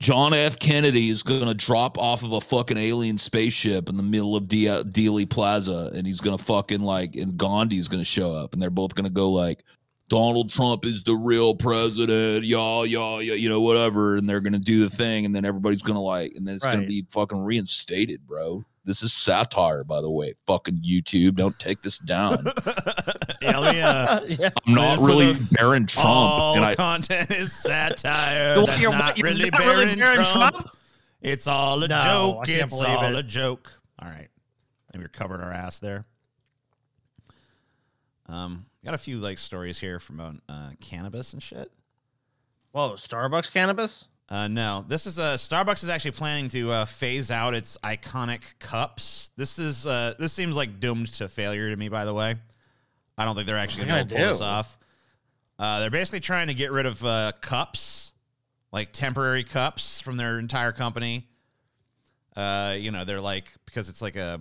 John F. Kennedy is going to drop off of a fucking alien spaceship in the middle of De- Dealey Plaza, and he's going to fucking like, and Gandhi's going to show up, and they're both going to go like, Donald Trump is the real president, y'all, y'all, y'all, you know, whatever, and they're going to do the thing, and then everybody's going to like, and then it's going to be fucking reinstated, bro. This is satire, by the way. Fucking YouTube, don't take this down. yeah, me, uh, yeah. I'm not really the- Barron Trump, all and I, content is satire. Well, That's you're- not you're really not really Barron Barron Trump. Trump? It's all a No, joke. It's all it. a joke. All right. And we're covering our ass there. Um, got a few like stories here from uh, cannabis and shit. Whoa, Starbucks cannabis? Uh, no, this is uh, Starbucks is actually planning to uh, phase out its iconic cups. This is uh, this seems like doomed to failure to me. By the way, I don't think they're actually going to pull gonna this off. Uh, they're basically trying to get rid of uh, cups, like temporary cups from their entire company. Uh, you know, they're like because it's like a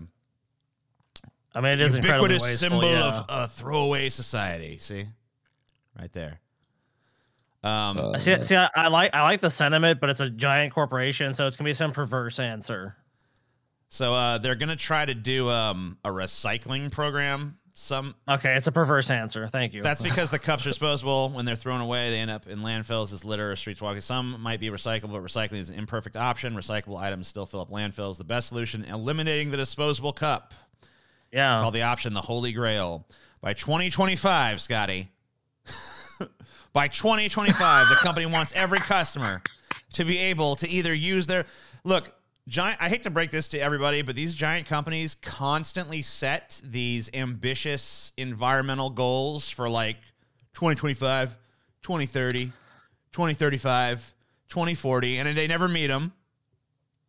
I mean, it is ubiquitous wasteful, symbol yeah. of a throwaway society. See, right there. Um, Uh, see, see I, I like I like the sentiment, but it's a giant corporation, so it's gonna be some perverse answer. So uh, they're gonna try to do um, a recycling program. Some Okay, it's a perverse answer. Thank you. that's because the cups are disposable. When they're thrown away, they end up in landfills as litter or streets walking. Some might be recyclable, but recycling is an imperfect option. Recyclable items still fill up landfills. The best solution: eliminating the disposable cup. yeah. Called the option the Holy Grail. By 2025, Scotty. By 2025, the company wants every customer to be able to either use their look. Giant. I hate to break this to everybody, but these giant companies constantly set these ambitious environmental goals for like 2025, 2030, 2035, 2040, and they never meet them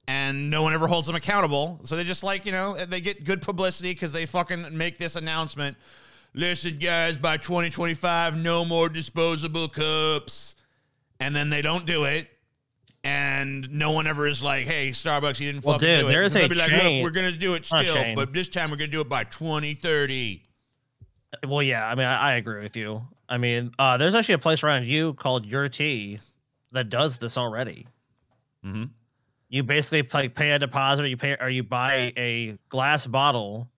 and no one ever holds them accountable. So they just like, you know, they get good publicity because they fucking make this announcement. Listen, guys, by 2025, no more disposable cups. And then they don't do it. And no one ever is like, hey, Starbucks, you didn't Well, dude, do it. there's a be like, chain- we're going to do it still, but this time we're going to do it by 2030. Well, yeah. I mean, I, I agree with you. I mean, uh, there's actually a place around you called Your Tea that does this already. Mm-hmm. You basically pay, pay a deposit, or you pay, or you buy a glass bottle,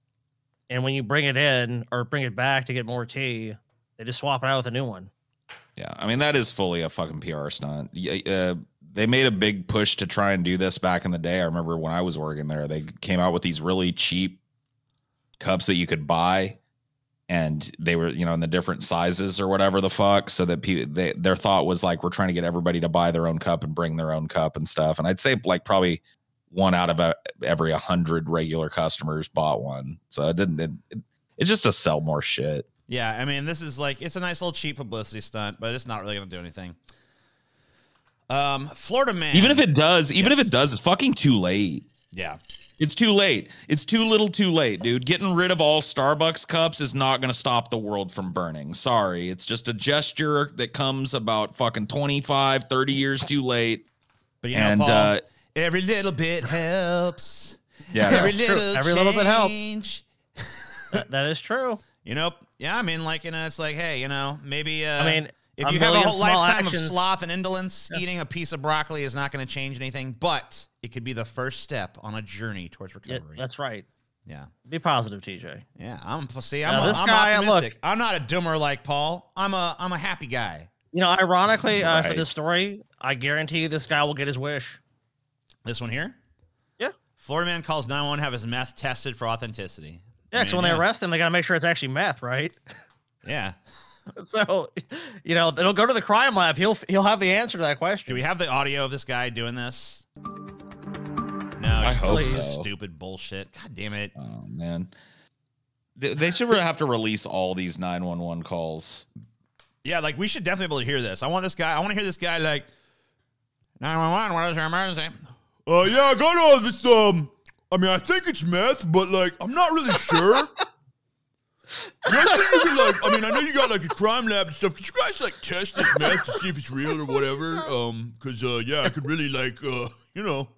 and when you bring it in or bring it back to get more tea, they just swap it out with a new one. Yeah, I mean that is fully a fucking PR stunt. Uh, they made a big push to try and do this back in the day. I remember when I was working there, they came out with these really cheap cups that you could buy, and they were you know in the different sizes or whatever the fuck, so that people they, their thought was like we're trying to get everybody to buy their own cup and bring their own cup and stuff. And I'd say like probably one out of a, every a hundred regular customers bought one, so it didn't. It, it, it's just to sell more shit. Yeah, I mean, this is like it's a nice little cheap publicity stunt, but it's not really going to do anything. Um, Florida man. Even if it does, even if it does, it's fucking too late. yeah, It's too late. It's too little too late, dude. Getting rid of all Starbucks cups is not going to stop the world from burning. Sorry. It's just a gesture that comes about fucking 25, 30 years too late. but you know, And, Paul, uh, every little bit helps. Yeah. every It's true. little Every little bit helps. That, that is true. You know, yeah, I mean, like, you know, it's like, hey, you know, maybe, uh, I mean, if you have a whole lifetime actions- of sloth and indolence, eating a piece of broccoli is not going to change anything, but it could be the first step on a journey towards Yeah, recovery. that's right. yeah. Be positive, TJ. Yeah, I'm see. I'm, Now, a, this I'm guy, look- optimistic. I'm not a doomer like Paul. I'm a I'm a happy guy. You know, ironically, uh, for this story, I guarantee you this guy will get his wish. This one here. Yeah. Florida man calls 911 have his meth tested for authenticity. Yeah, I because mean, when they arrest him, they got to make sure it's actually meth, right? Yeah. so, you know, it'll go to the crime lab. He'll he'll have the answer to that question. Do we have the audio of this guy doing this? No, I just hope so. Stupid bullshit. God damn it. Oh, man. They, they should have to release all these 911 calls. Yeah, like we should definitely be able to hear this. I want this guy. I want to hear this guy like 911. What is your emergency? Uh, yeah, I got all this. Um, I mean, I think it's meth, but like, I'm not really sure. like, I mean, I know you got like a crime lab and stuff. Could you guys like test this meth to see if it's real or whatever? Um, cause uh, yeah, I could really like, uh, you know,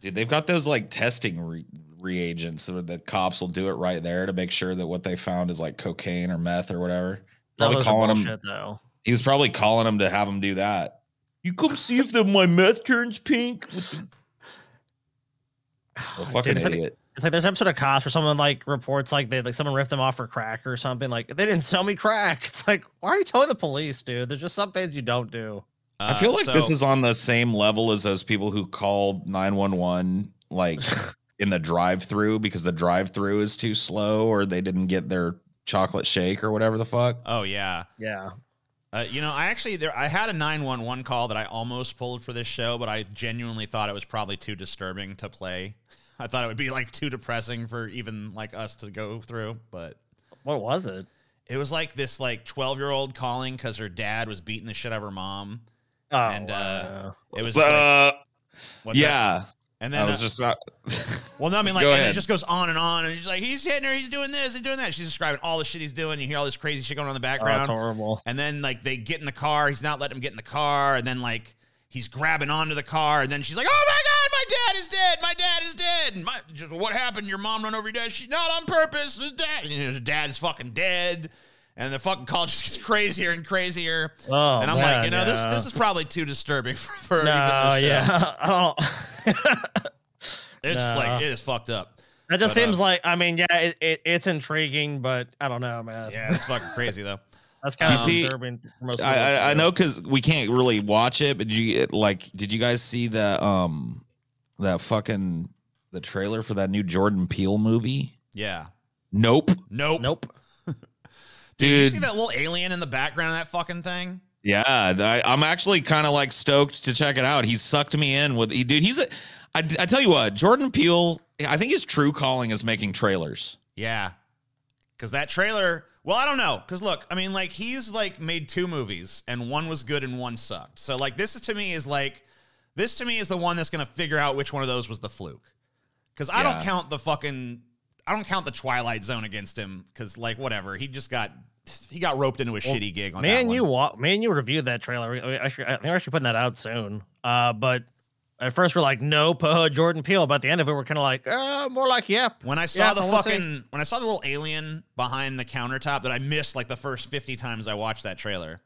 Dude, they've got those like testing re- reagents so the cops will do it right there to make sure that what they found is like cocaine or meth or whatever. Probably those are calling him. bullshit, though. He was probably calling him to have him do that. You come see if the my meth turns pink. The... Well, fucking Dude, it's like- idiot. It's like there's an episode of Cops where someone like reports like they like someone ripped them off for crack or something. Like they didn't sell me crack. It's like why are you telling the police, dude? There's just some things you don't do. I feel like uh, this is on the same level as those people who called 911 like in the drive-through because the drive-through is too slow or they didn't get their chocolate shake or whatever the fuck. Oh yeah. Yeah. Uh, you know, I actually there I had a 911 call that I almost pulled for this show, but I genuinely thought it was probably too disturbing to play. I thought it would be like too depressing for even like us to go through, but What was it? it was like this like 12-year-old calling cuz her dad was beating the shit out of her mom. Oh, and uh wow. it was just like, Uh, what's that? Yeah. And then I was uh, just uh, Well, no, I mean, like, Go and it just goes on and on, and she's like, he's hitting her, he's doing this, he's doing that. She's describing all the shit he's doing. You hear all this crazy shit going on in the Oh, background. that's horrible. And then, like, they get in the car. He's not letting them get in the car. And then, like, he's grabbing onto the car. And then she's like, oh my God, my dad is dead. My dad is dead. My, just, what happened? Your mom run over your dad? She's not on purpose. His dad, you know, his dad is fucking deid. And the fucking call just gets crazier and crazier. Oh, and I'm man, like, you know, yeah. this this is probably too disturbing for, for even No, the yeah. I don't It's just like, it is fucked up. That just But, uh, seems like I mean, yeah, it, it, it's intriguing, but I don't know, man. Yeah, it's fucking crazy, though. That's kind of see- disturbing for most I. I, I know because we can't really watch it, but did you like? Did you guys see the um that fucking the trailer for that new Jordan Peele movie? Yeah. Nope. Nope. Nope. Did you see that little alien in the background of that fucking thing? Yeah, I, I'm actually kind of like stoked to check it out. He sucked me in with he, dude. He's a. I, I tell you what, Jordan Peele. I think his true calling is making trailers. Yeah. Cause that trailer, well, I don't know. Cause look, I mean, like he's like made two movies and one was good and one sucked. So like this is to me is like this to me is the one that's gonna figure out which one of those was the fluke. Cause I don't count the fucking I don't count the Twilight Zone against him. Cause like whatever. He just got he got roped into a Well, shitty gig on that you, wa- man, you reviewed that trailer. We- we actually, I think we're actually putting that out soon. Uh, but at first we're like, uh, Jordan Peele. But at the end of it, we're kind of like, uh, more like, yep. When I saw Yeah, the we'll see. fucking when I saw the little alien behind the countertop that I missed like the first 50 times I watched that trailer.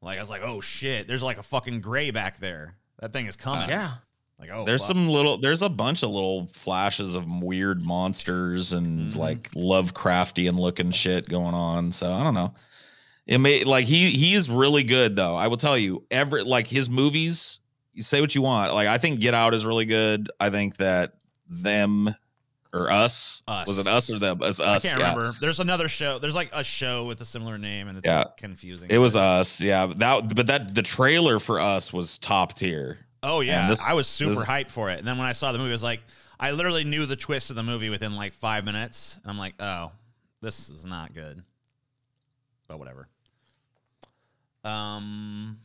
Like I was like, "Oh shit, there's like a fucking gray back there. That thing is coming." yeah. Like, "Oh, there's fuck. some little. There's a bunch of little flashes of weird monsters and Mhm. like Lovecraftian looking shit going on. So I don't know. It may like he he is really good though. I will tell you, every like his movies. You say what you want. Like I think Get Out is really good. I think that them or us, Us. was it us or them? It's I can't yeah. remember. There's another show. There's like a show with a similar name and it's Yeah. like, confusing. It was us. Yeah. That but that the trailer for us was top tier. Oh yeah, this- I was super this- hyped for it. And then when I saw the movie, I was like, I literally knew the twist of the movie within like five minutes. And I'm like, oh, this is not good. But whatever. Um,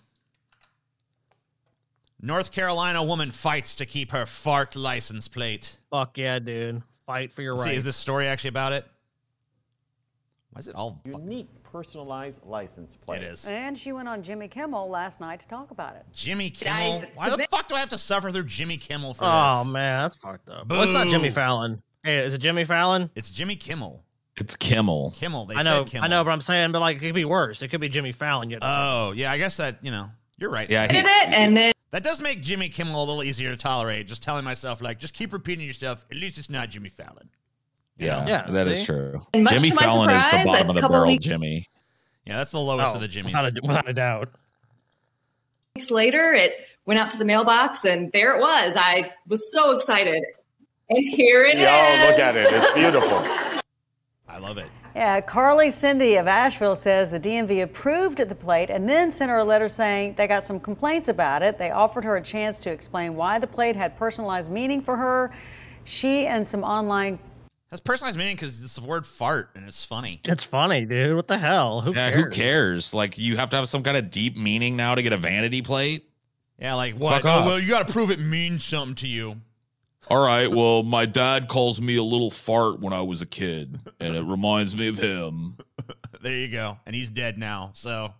North Carolina woman fights to keep her fart license plate. Fuck yeah, dude. Fight for your Let's rights. See, is this story actually about it? Why is it all? fu- unique personalized license plate. It is. And she went on Jimmy Kimmel last night to talk about it. Jimmy Did I Kimmel. Why the fuck do I have to suffer through Jimmy Kimmel for Oh this? man, that's fucked up. Well, it's not Jimmy Fallon. Hey, is it Jimmy Fallon? It's Jimmy Kimmel. It's Kimmel. Kimmel. They I know, said Kimmel. I know, but I'm saying, but like, it could be worse. It could be Jimmy Fallon. Yet. Oh, yeah, I guess that, you know, you're right. Yeah, Sam. he- it, and then that does make Jimmy Kimmel a little easier to tolerate. Just telling myself, like, just keep repeating yourself. At least it's not Jimmy Fallon. Yeah, Yeah, that is see? true. Jimmy to my Fallon is the bottom of the barrel. weeks- Jimmy. Yeah, that's the lowest Oh, of the Jimmys. without a, without a doubt. weeks later, it went out to the mailbox, and there it was. I was so excited. And here it is. Y'all look at it. It's beautiful. I love it. Yeah, Carly Sidey of Asheville says the DMV approved the plate and then sent her a letter saying they got some complaints about it. They offered her a chance to explain why the plate had personalized meaning for her. She and some online That's personalized meaning because it's the word fart and it's funny. It's funny, dude. What the hell? Who Yeah, cares? who cares? Like you have to have some kind of deep meaning now to get a vanity plate. Yeah, like what? Oh, well, you got to prove it means something to you. All right, well, my dad calls me a little fart when I was a kid, and it reminds me of him. There you go. And he's dead now. So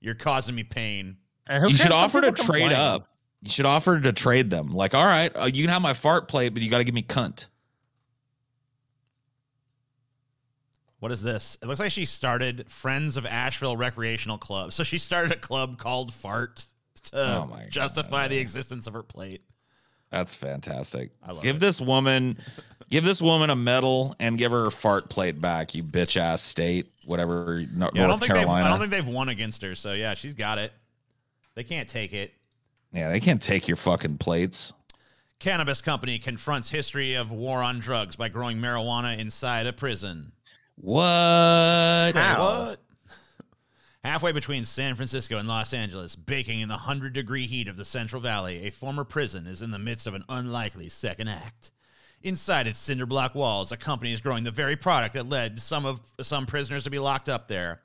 you're causing me pain. You should offer to trade up. You should offer to trade them. Like, all right, uh, you can have my fart plate, but you got to give me cunt. What is this? It looks like she started Friends of Asheville Recreational Club. So she started a club called Fart to Oh justify the existence of her plate. That's fantastic. I love give it. this woman, give this woman a medal and give her her fart plate back. You bitch ass state, whatever. Yeah, I don't North think they've, Carolina. I don't think they've won against her. So yeah, she's got it. They can't take it. yeah, they can't take your fucking plates. Cannabis company confronts history of war on drugs by growing marijuana inside a prison. What? Say what? Halfway between San Francisco and Los Angeles, baking in the 100 degree heat of the Central Valley, a former prison is in the midst of an unlikely second act. Inside its cinder block walls, a company is growing the very product that led some of some prisoners to be locked up there.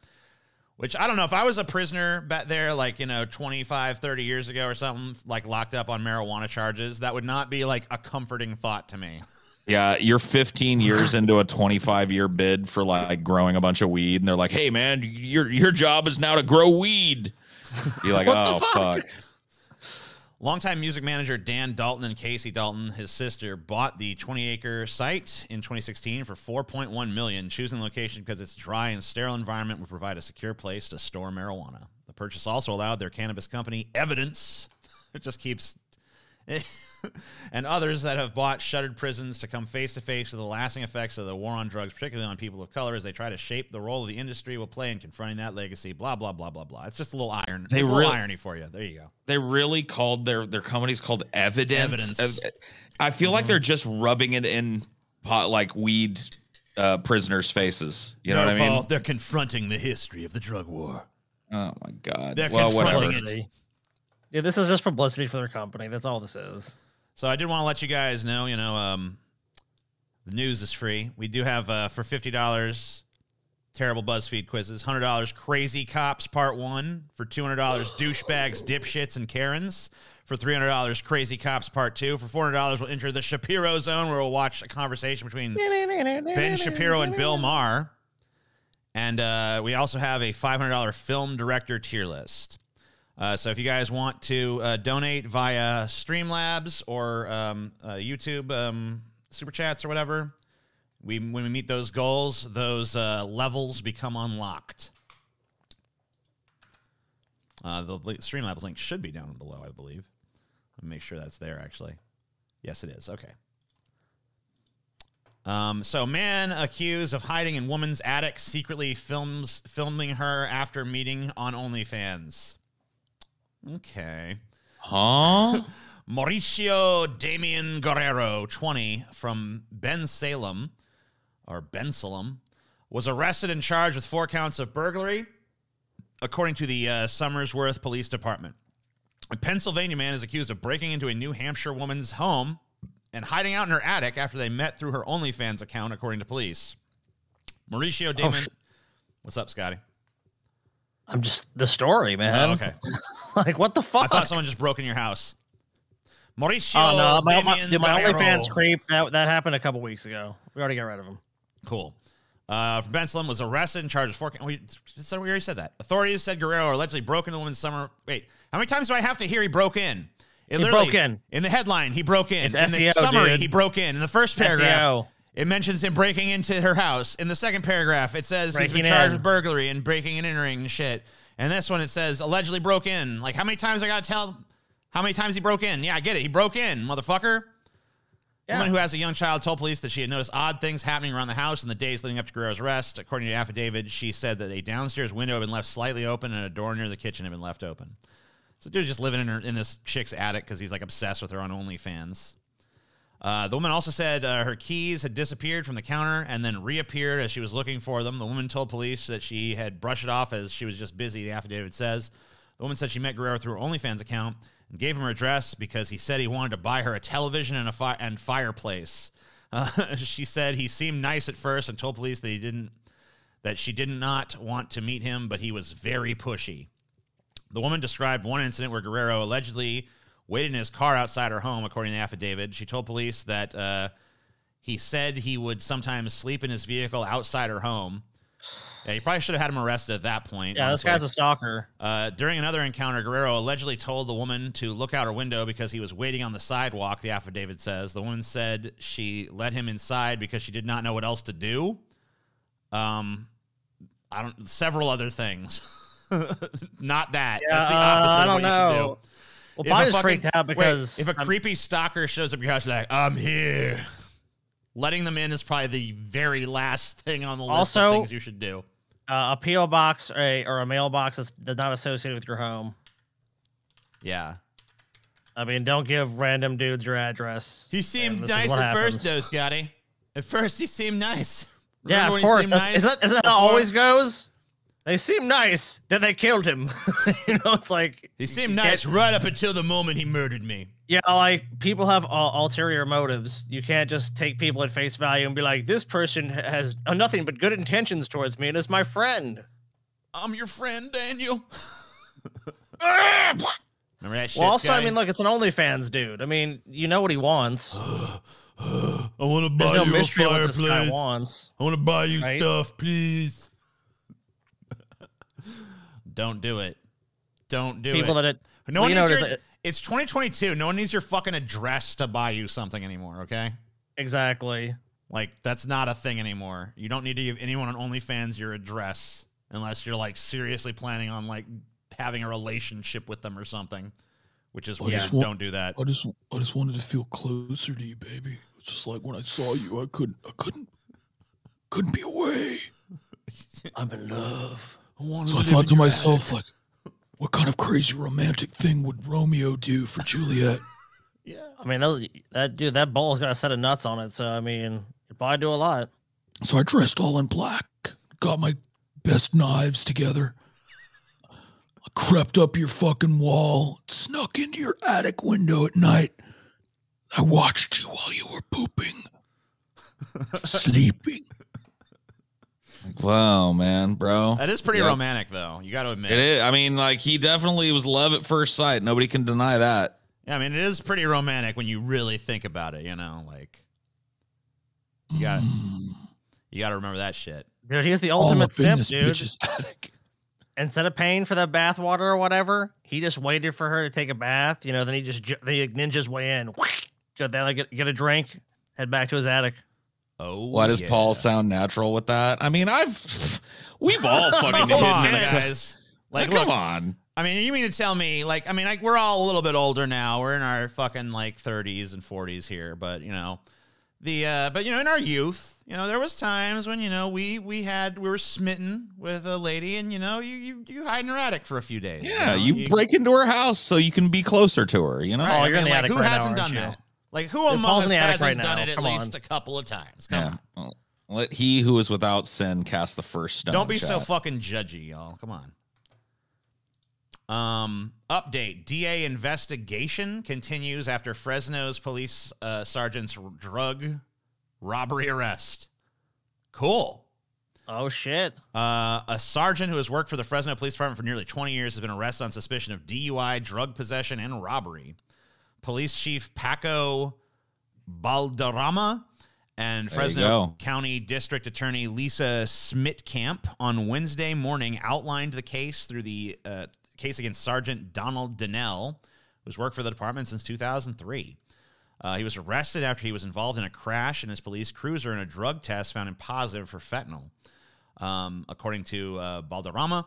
Which I don't know if I was a prisoner back there, like, you know, 25, 30 years ago or something, like locked up on marijuana charges, that would not be like a comforting thought to me. Yeah, you're 15 years into a 25 year bid for like growing a bunch of weed, and they're like, "Hey, man, your your job is now to grow weed." You're like, "Oh fuck?" fuck." Longtime music manager Dan Dalton and Casey Dalton, his sister, bought the 20-acre site in 2016 for 4.1 million, choosing the location because its dry and sterile environment would provide a secure place to store marijuana. The purchase also allowed their cannabis company, Evidence, it just keeps and others that have bought shuttered prisons to come face to face with the lasting effects of the war on drugs, particularly on people of color, as they try to shape the role of the industry will play in confronting that legacy. Blah blah blah blah blah. It's just a little iron. They it's a little irony for you. There you go. They really called their their company's called Evidence. Evidence. I feel like they're just rubbing it in pot like weed uh, prisoners' faces. You know No, what I mean? Paul, they're confronting the history of the drug war. Oh my god. They're well, whatever. confronting it. Yeah, this is just publicity for their company. That's all this is. So I did want to let you guys know, you know, um, the news is free. We do have uh, for fifty dollars terrible BuzzFeed quizzes, hundred dollars crazy cops part one, for two hundred dollars douchebags, dipshits, and Karens. For three hundred dollars, crazy cops part two. For four hundred dollars, we'll enter the Shapiro zone where we'll watch a conversation between Ben Shapiro and Bill Maher. And uh, we also have a $500 film director tier list. Uh, so if you guys want to uh, donate via Streamlabs or um, uh, YouTube um, super chats or whatever, we when we meet those goals, those uh, levels become unlocked. Uh, the Streamlabs link should be down below, I believe. Let me make sure that's there. Actually, yes, it is. Okay. Um, so, man accused of hiding in woman's attic secretly films filming her after meeting on OnlyFans. Okay. Huh? Mauricio Damian Guerrero, 20, from Bensalem, or Bensalem, was arrested and charged with four counts of burglary, according to the uh, Somersworth Police Department. A Pennsylvania man is accused of breaking into a New Hampshire woman's home and hiding out in her attic after they met through her OnlyFans account, according to police. Mauricio Damon. sh- What's up, Scotty? I'm just the story, man. Oh, okay. like what the fuck? I thought someone just broke in your house. Mauricio. oh no, my, my, dude, my. OnlyFans creep that that happened a couple weeks ago. We already got rid of him. Cool. Uh, Ben Slim was arrested and charged with four. We, so we already said that. Authorities said Guerrero allegedly broke into the woman's summer. Wait, how many times do I have to hear he broke in? It He broke in. In the headline, he broke in. It's in the SEO, summary, dude. he broke in. In the first paragraph, SEO. it mentions him breaking into her house. In the second paragraph, it says he's been charged in. with burglary and breaking and entering and shit. And this one, it says allegedly broke in. Like, how many times I gotta tell? How many times he broke in? Yeah, I get it. He broke in, motherfucker. A woman who has a young child told police that she had noticed odd things happening around the house in the days leading up to Guerrero's arrest. According to the affidavit, she said that a downstairs window had been left slightly open and a door near the kitchen had been left open. So, dude's just living in, her, in this chick's attic because he's like obsessed with her on OnlyFans. Uh, the woman also said uh, her keys had disappeared from the counter and then reappeared as she was looking for them. The woman told police that she had brushed it off as she was just busy, the affidavit says. The woman said she met Guerrero through her OnlyFans account and gave him her address because he said he wanted to buy her a television and a fi- and fireplace. Uh, she said he seemed nice at first and told police that he didn't that she did not want to meet him, but he was very pushy. The woman described one incident where Guerrero allegedly waited in his car outside her home, according to the affidavit. She told police that uh, he said he would sometimes sleep in his vehicle outside her home. Yeah, you probably should have had him arrested at that point. Yeah, this guy's a stalker. Uh, during another encounter, Guerrero allegedly told the woman to look out her window because he was waiting on the sidewalk, the affidavit says. The woman said she let him inside because she did not know what else to do. Um, I don't, several other things. not that. That's the Yeah, opposite I don't what you know. should do. Well, If a Bonnie's freaked out wait, if a I'm- creepy stalker shows up your house, like, I'm here. Letting them in is probably the very last thing on the list Also- of things you should do. uh, a PO box or a, or a mailbox that's not associated with your home. Yeah. I mean, don't give random dudes your address. He seemed and this is nice at first, though, Scotty. At first, he seemed nice. Yeah, of course. nice is that is that how it always goes? They seem nice, then they killed him. you know, it's like He seemed nice right up until the moment he murdered me. Yeah, like people have uh, ulterior motives. You can't just take people at face value and be like, "This person has uh, nothing but good intentions towards me and is my friend." I'm your friend, Daniel. Remember that shit? well, also, I mean, look, it's an OnlyFans dude. I mean, you know what he wants. I want to buy There's no you mystery a what this guy fireplace. wants. I want to buy you Right? stuff, please. Don't do it. Don't do People it. that it- no one you needs what your, it is, It's 2022. No one needs your fucking address to buy you something anymore. Okay. Exactly. Like that's not a thing anymore. You don't need to give anyone on OnlyFans your address unless you're like seriously planning on like having a relationship with them or something. Which is I weird. want- don't do that. I just, I just wanted to feel closer to you, baby. It's just like when I saw you, I couldn't, I couldn't, couldn't be away. I'm in love. I so I thought to myself, like, what kind of crazy romantic thing would Romeo do for Juliet? Yeah, I mean, that, that dude, that bowl's got a set of nuts on it. So, I mean, you probably do a lot. So I dressed all in black, got my best knives together. I crept up your fucking wall, snuck into your attic window at night. I watched you while you were pooping, sleeping. Wow, man, bro. That is pretty Yep. romantic, though. You got to admit. It is. I mean, like he definitely was love at first sight. Nobody can deny that. Yeah, I mean, it is pretty romantic when you really think about it. You know, like you got you got to remember that shit. Dude, he's the ultimate up simp, dude. attic. Instead of paying for the bath water or whatever, he just waited for her to take a bath. You know, then he just ju- the ninjas way in. Get that, get, get a drink, head back to his attic. Oh, Why does Paul sound natural with that? I mean, I've we've all fucking Come hit on, guys. Like, Like, come on. I mean, you mean to tell me, like, I mean, like, we're all a little bit older now. We're in our fucking like 30s and 40s here, but you know, the uh, but you know, in our youth, you know, there was times when you know we we had we were smitten with a lady, and you know, you you you hide in her attic for a few days. Yeah, know? you break into her house so you can be closer to her. You know. Right, I mean, like, who hasn't done that? Like, who Dude, among Paul's us in the attic hasn't right done now. it at Come least on. a couple of times? Come Yeah. on. Well, let he who is without sin cast the first stone. Don't be so fucking judgy, y'all. Come on. Um, update: DA investigation continues after Fresno's police uh, sergeant's r- drug robbery arrest. Cool. Oh shit! Uh, a sergeant who has worked for the Fresno Police Department for nearly 20 years has been arrested on suspicion of DUI, drug possession, and robbery. Police Chief Paco Balderrama and Fresno. County District Attorney Lisa Smittcamp on Wednesday morning outlined the case through the uh, case against Sergeant Donald Donnell, who's worked for the department since 2003. Uh, he was arrested after he was involved in a crash in his police cruiser and a drug test found him positive for fentanyl. Um, according to uh, Balderrama,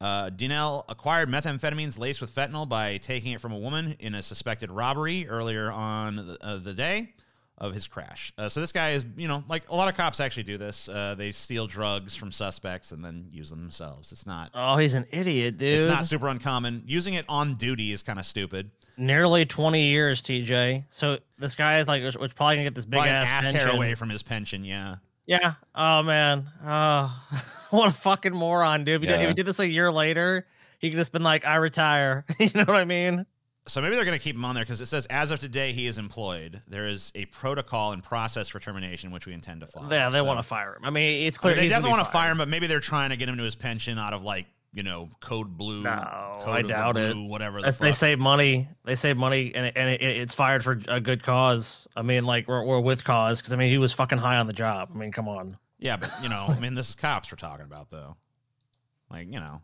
uh, Dinell acquired methamphetamines laced with fentanyl by taking it from a woman in a suspected robbery earlier on the, uh, the day of his crash. Uh, so this guy is, you know, like a lot of cops actually do this. Uh, they steal drugs from suspects and then use them themselves. It's not. Oh, he's an idiot, dude. It's not super uncommon. Using it on duty is kind of stupid. Nearly 20 years, TJ. So this guy is like was, was probably gonna get this big Probably ass, ass pension. hair away from his pension. Yeah. Yeah. Oh man. Oh, what a fucking moron, dude. If, he did, if Yeah. did this a year later, he could just been like, "I retire." you know what I mean? So maybe they're going to keep him on there because it says as of today he is employed. There is a protocol and process for termination which we intend to follow. Yeah, they So- want to fire him. I mean, it's I clear mean, they definitely want to fire him, but maybe they're trying to get him to his pension out of like you know, code blue. No, code I of the doubt it. Whatever. The They fuck. save money. They save money, and it, and it, it's fired for a good cause. I mean, like we're, we're with cause because I mean he was fucking high on the job. I mean, come on. Yeah, but you know, I mean, this is cops we're talking about, though. Like, you know,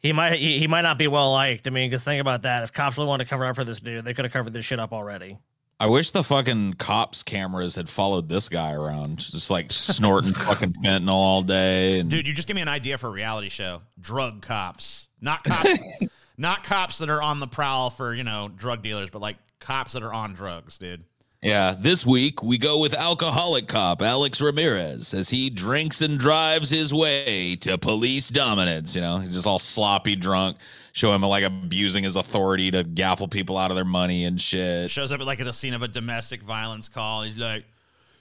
He might he, he might not be well liked. I mean, because think about that. If cops really wanted to cover up for this dude, they could have covered this shit up already. I wish the fucking cops cameras had followed this guy around, just like snorting fucking fentanyl all day. And dude, you just give me an idea for a reality show: drug cops, not cops, not cops that are on the prowl for you know drug dealers, but like cops that are on drugs, dude. yeah, this week we go with alcoholic cop Alex Ramirez as he drinks and drives his way to police dominance. You know, he's just all sloppy drunk, show him like abusing his authority to gaffle people out of their money and shit. Shows up at like at the scene of a domestic violence call. He's like,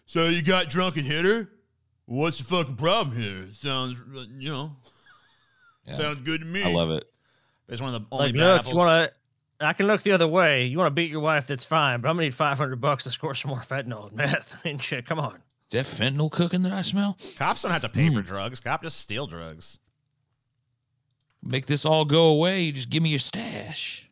"So you got drunk and hit her? What's the fucking problem here? Sounds, you know, sounds good to me." I love it. It's one of the only Like, look, apples. you want to? I can look the other way. You want to beat your wife? That's fine, but I'm gonna need 500 bucks to score some more fentanyl and meth. I mean, shit. Come on. Is that fentanyl cooking that I smell? Cops don't have to pay for Hmm. drugs. Cops just steal drugs. Make this all go away. Just give me your stash.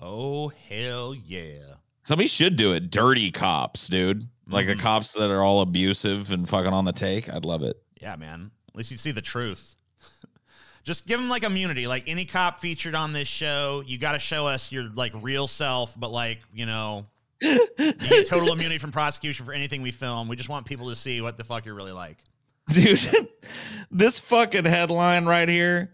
Oh hell yeah! Somebody should do it. Dirty cops, dude. Like Mm-hmm. the cops that are all abusive and fucking on the take. I'd love it. Yeah, man. At least you'd see the truth. Just give them like immunity. Like any cop featured on this show, you got to show us your like real self, but like, you know, you get total immunity from prosecution for anything we film. We just want people to see what the fuck you're really like. Dude, this fucking headline right here.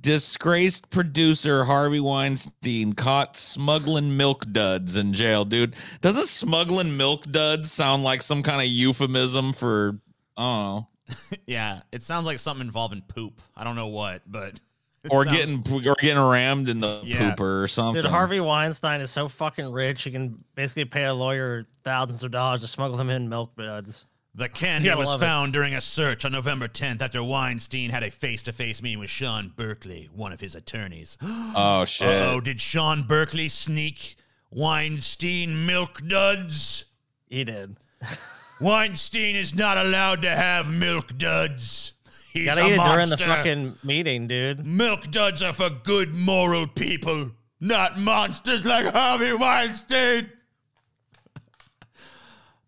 Disgraced producer Harvey Weinstein caught smuggling milk duds in jail. Dude, doesn't smuggling milk duds sound like some kind of euphemism for, oh? yeah, it sounds like something involving poop. I don't know what, but or sounds- getting or getting rammed in the Yeah. pooper or something. Dude, Harvey Weinstein is so fucking rich. He can basically pay a lawyer thousands of dollars to smuggle him in milk duds. The can You was love it. found during a search on November 10th after Weinstein had a face-to-face meeting with Sean Berkeley, one of his attorneys. Oh shit. Oh, did Sean Berkeley sneak Weinstein milk duds? He did. Weinstein is not allowed to have milk duds. He's Gotta a eat it monster. during the fucking meeting, dude. Milk duds are for good moral people, not monsters like Harvey Weinstein.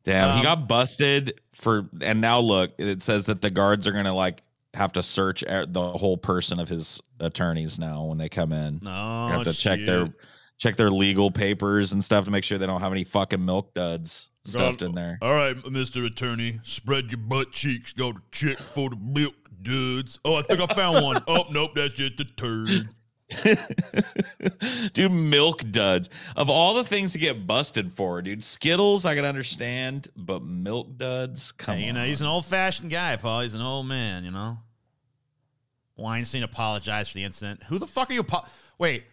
Damn, Um, he got busted for, and now look, it says that the guards are gonna like have to search the whole person of his attorneys now when they come in. No, They have to check their check their legal papers and stuff to make sure they don't have any fucking milk duds stuffed in there. All right, Mr. Attorney, spread your butt cheeks. Go to check for the milk duds. Oh, I think I found one. Oh, nope, that's just a turd. dude, milk duds. Of all the things to get busted for, dude, Skittles I can understand, but milk duds, come Hey, you on. know, he's an old-fashioned guy, Paul. He's an old man, you know. Weinstein apologized for the incident. Who the fuck are you? Wait,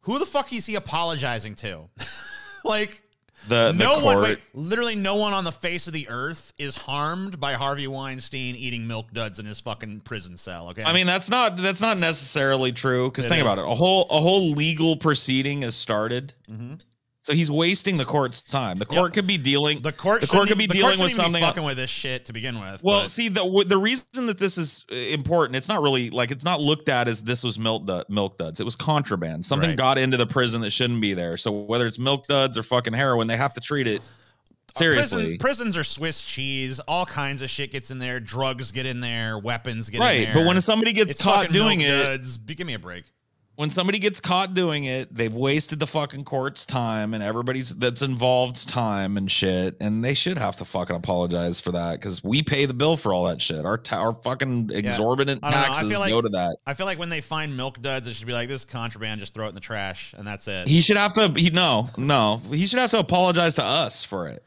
who the fuck is he apologizing to? like, the the no court. one, wait, literally no one on the face of the earth is harmed by Harvey Weinstein eating milk duds in his fucking prison cell. Okay, I mean, that's not that's not necessarily true. Because think about it, a whole a whole legal proceeding has started. Mhm. So he's wasting the court's time. The court could be dealing. the court, the court could be dealing with shouldn't be something. fucking with this shit to begin with. well, but- see the the reason that this is uh, important, it's not really like it's not looked at as this was milk dud, milk duds. It was contraband. Something Right. got into the prison that shouldn't be there. So whether it's milk duds or fucking heroin, they have to treat it seriously. Prison- prisons are Swiss cheese. All kinds of shit gets in there. Drugs get in there. Weapons get in there. Right, but when somebody gets It's caught doing milk it- duds. Be- give me a break. When somebody gets caught doing it, they've wasted the fucking court's time and everybody's that's involved's time and shit, and they should have to fucking apologize for that because we pay the bill for all that shit. Our ta- our fucking exorbitant I taxes like- go to that. I feel like when they find milk duds, it should be like this contraband. Just throw it in the trash, and that's it. He should have to. He no no. He should have to apologize to us for it.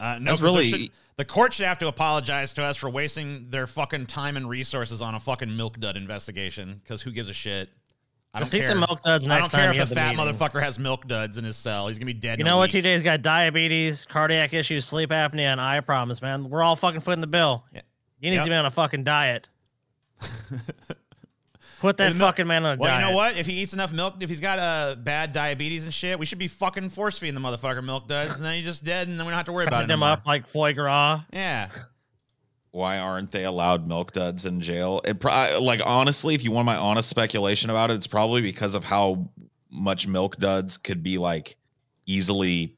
Uh, no, That's really- should- the court should have to apologize to us for wasting their fucking time and resources on a fucking milk dud investigation. Because who gives a shit? I don't Just eat care. the milk duds I next don't care time if you the have the fat meeting. motherfucker has milk duds in his cell. He's gonna be dead. You in a know what, week. TJ's got diabetes, cardiac issues, sleep apnea, and eye problems, man. We're all fucking footing the bill. Yeah. He needs Yep. to be on a fucking diet. Put that fucking man on a Well, diet. you know what? If he eats enough milk, if he's got uh, bad diabetes and shit, we should be fucking force feeding the motherfucker milk duds, and then he's just dead, and then we don't have to worry about it. Him anymore. up like foie gras. Yeah. Why aren't they allowed milk duds in jail? It pro- like honestly, if you want my honest speculation about it, it's probably because of how much milk duds could be like easily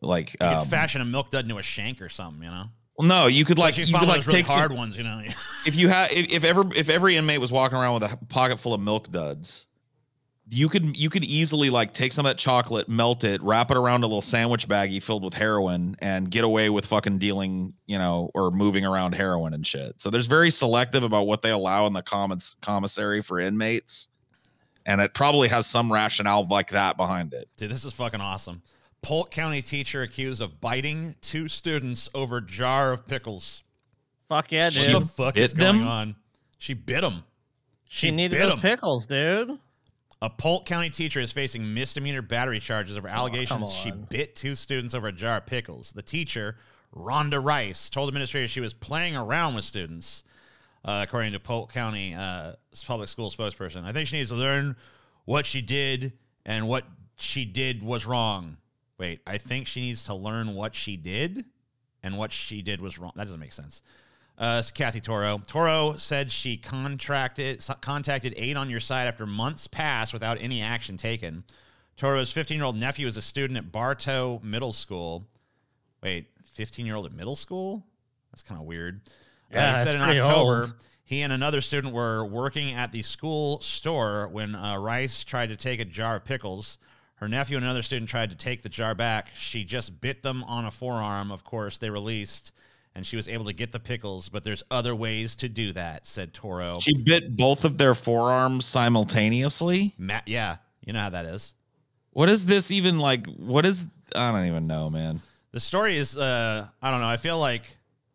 like You could um, fashion a milk dud into a shank or something, you know. well, no, you could like you, you could like of those really take some- hard ones, you know. if you had if, if ever if every inmate was walking around with a pocket full of milk duds you could you could easily like take some of that chocolate melt it wrap it around a little sandwich baggie filled with heroin and get away with fucking dealing you know or moving around heroin and shit so there's very selective about what they allow in the commons commissary for inmates and it probably has some rationale like that behind it Dude, this is fucking awesome. Polk County teacher accused of biting two students over jar of pickles. Fuck yeah, dude. What dude. the fuck is bit going them? on? She bit him. She needed those him. pickles, dude. A Polk County teacher is facing misdemeanor battery charges over allegations she bit two students over a jar of pickles. The teacher, Rhonda Rice, told administrators she was playing around with students, uh, according to Polk County uh, public school spokesperson. I think she needs to learn what she did and what she did was wrong. Wait, I think she needs to learn what she did and what she did was wrong. That doesn't make sense. Uh, it's Kathy Toro. Toro said she contracted contacted Aid on Your Side after months passed without any action taken. Toro's 15 year old nephew is a student at Bartow Middle School. Wait, 15 year old at middle school? That's kind of weird. Uh, Yeah, he said in October, old. he and another student were working at the school store when uh, Rice tried to take a jar of pickles. Her nephew and another student tried to take the jar back. She just bit them on a forearm. Of course, they released, and she was able to get the pickles. But there's other ways to do that," said Toro. she bit both of their forearms simultaneously Ma- yeah, you know how that is. what is this even like what is i don't even know man The story is, uh, I don't know. I feel like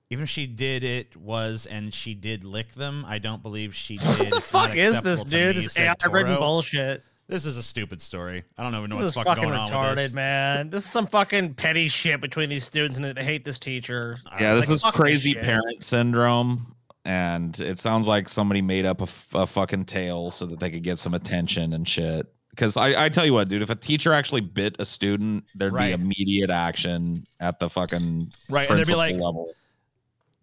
even if she did it was and she did lick them, I don't believe she did. What the fuck is this, dude? me, This said AI written bullshit. This is a stupid story. I don't even know This what's is fucking, fucking going on with retarded, this. man. This is some fucking petty shit between these students, and they hate this teacher. Yeah, this Like, is fuck this crazy parent syndrome. And it sounds like somebody made up a fucking tale so that they could get some attention and shit. Because I, I tell you what, dude, if a teacher actually bit a student, there'd Right. be immediate action at the fucking Right, and they'd be like- level.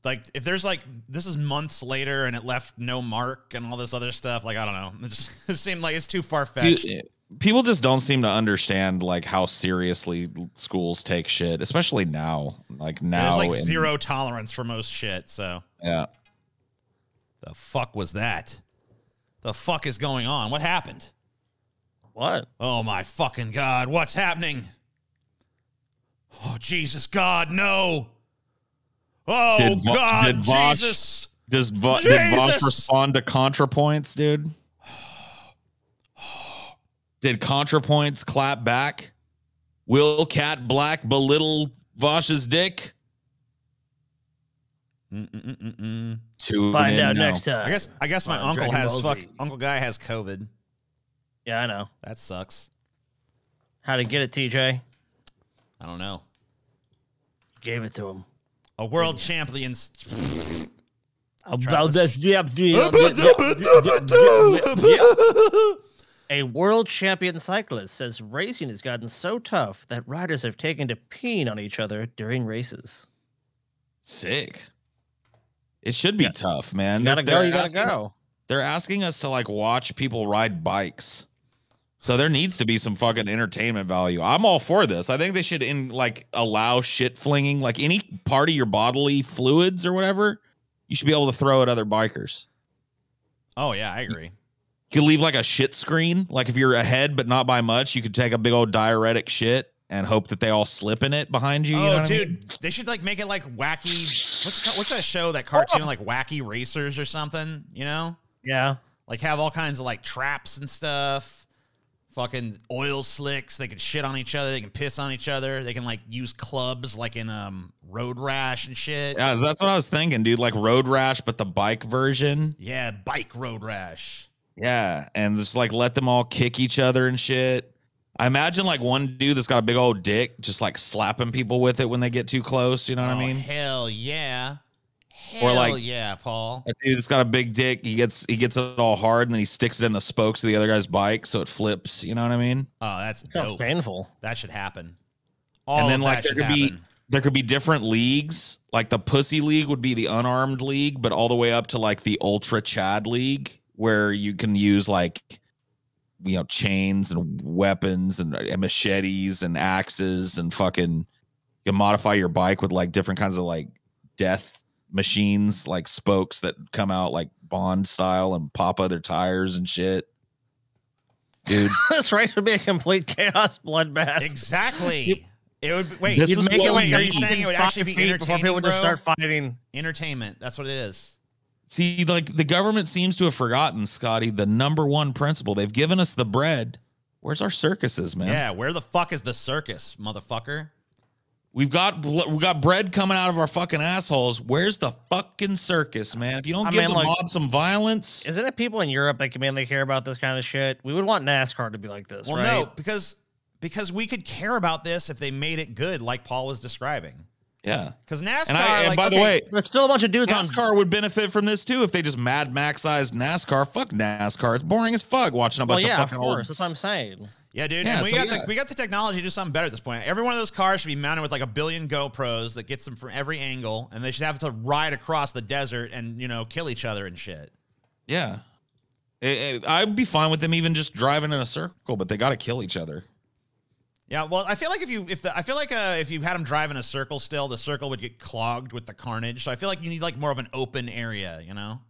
Like if there's like this is months later and it left no mark and all this other stuff. Like I don't know. It just it seemed like it's too far fetched. You- eh, People just don't seem to understand like how seriously schools take shit, especially now. Like now, There's like in- zero tolerance for most shit. So Yeah, the fuck was that? The fuck is going on? What happened? What? Oh my fucking god! What's happening? Oh Jesus God, no! Oh Did Vo- God, did Vosh- Jesus! does Vo- did Vosh respond to ContraPoints, dude? Did ContraPoints clap back? Will Kat Blaque belittle Vosh's dick? Mm-mm-mm-mm. Tune Find out now. next time. I guess I guess my on uncle Dragon has Ball fuck, Z. Uncle Guy has COVID. Yeah, I know. That sucks. How to get it, TJ? I don't know. Gave it to him. A world champions. About this, yeah, yeah, A world champion cyclist says racing has gotten so tough that riders have taken to peeing on each other during races. Sick. It should be tough, man. You gotta They're- go, they're you gotta asking- go. They're asking us to like watch people ride bikes. So there needs to be some fucking entertainment value. I'm all for this. I think they should in like allow shit flinging, like any part of your bodily fluids or whatever. You should be able to throw at other bikers. Oh yeah, I agree. You could leave like a shit screen. Like if you're ahead but not by much, you could take a big old diuretic shit and hope that they all slip in it behind you. you know oh, I dude, mean? they should like make it like wacky. What's, it what's that show? That cartoon, like Wacky Racers or something? You know, Yeah. like have all kinds of like traps and stuff. Fucking oil slicks. They can shit on each other. They can piss on each other. They can like use clubs, like in um Road Rash and shit. Yeah, that's what I was thinking, dude. Like road rash, but the bike version. Yeah, bike Road Rash. Yeah, and just like let them all kick each other and shit. I imagine like one dude that's got a big old dick just like slapping people with it when they get too close. You know what Oh, I mean? Hell yeah. Hell Or, like- yeah, Paul. A dude that's got a big dick, he gets he gets it all hard and then he sticks it in the spokes of the other guy's bike so it flips. You know what I mean? Oh, that's Sounds dope. painful. That should happen. All and then like there should could be there could be different leagues. Like the pussy league would be the unarmed league, but all the way up to like the ultra chad league, where you can use like you know chains and weapons and, uh, and machetes and axes and fucking you can modify your bike with like different kinds of like death machines, like spokes that come out like Bond style and pop other tires and shit. Dude, this race would be a complete chaos bloodbath. Exactly. It would be, wait. This you'd make it. Wait, are you saying it would actually be feet before entertaining? people just start fighting. Entertainment. That's what it is. See, like the government seems to have forgotten, Scotty, the number one principle. They've given us the bread. Where's our circuses, man? Yeah. Where the fuck is the circus, motherfucker? We've got we got bread coming out of our fucking assholes. Where's the fucking circus, man? If you don't I give mean, the like- mob some violence, Isn't it people in Europe that can mainly care about this kind of shit? We would want NASCAR to be like this, Well, right? no, because because we could care about this if they made it good, like Paul was describing. yeah. Because NASCAR, And, I, and like, by the way, there's still a bunch of dudes on NASCAR would benefit from this too if they just Mad Maxized NASCAR. Fuck NASCAR. It's boring as fuck watching a Well, bunch yeah, of of fucking course. old. That's what I'm saying. Yeah, dude. Yeah, and we so got yeah. the we got the technology to do something better at this point. Every one of those cars should be mounted with like a billion GoPros that gets them from every angle, and they should have to ride across the desert and you know kill each other and shit. Yeah. Eh, eh, I'd be fine with them even just driving in a circle, but they got to kill each other. Yeah, well, I feel like if you if the, I feel like uh, if you had them drive in a circle still, the circle would get clogged with the carnage. So I feel like you need like more of an open area, you know?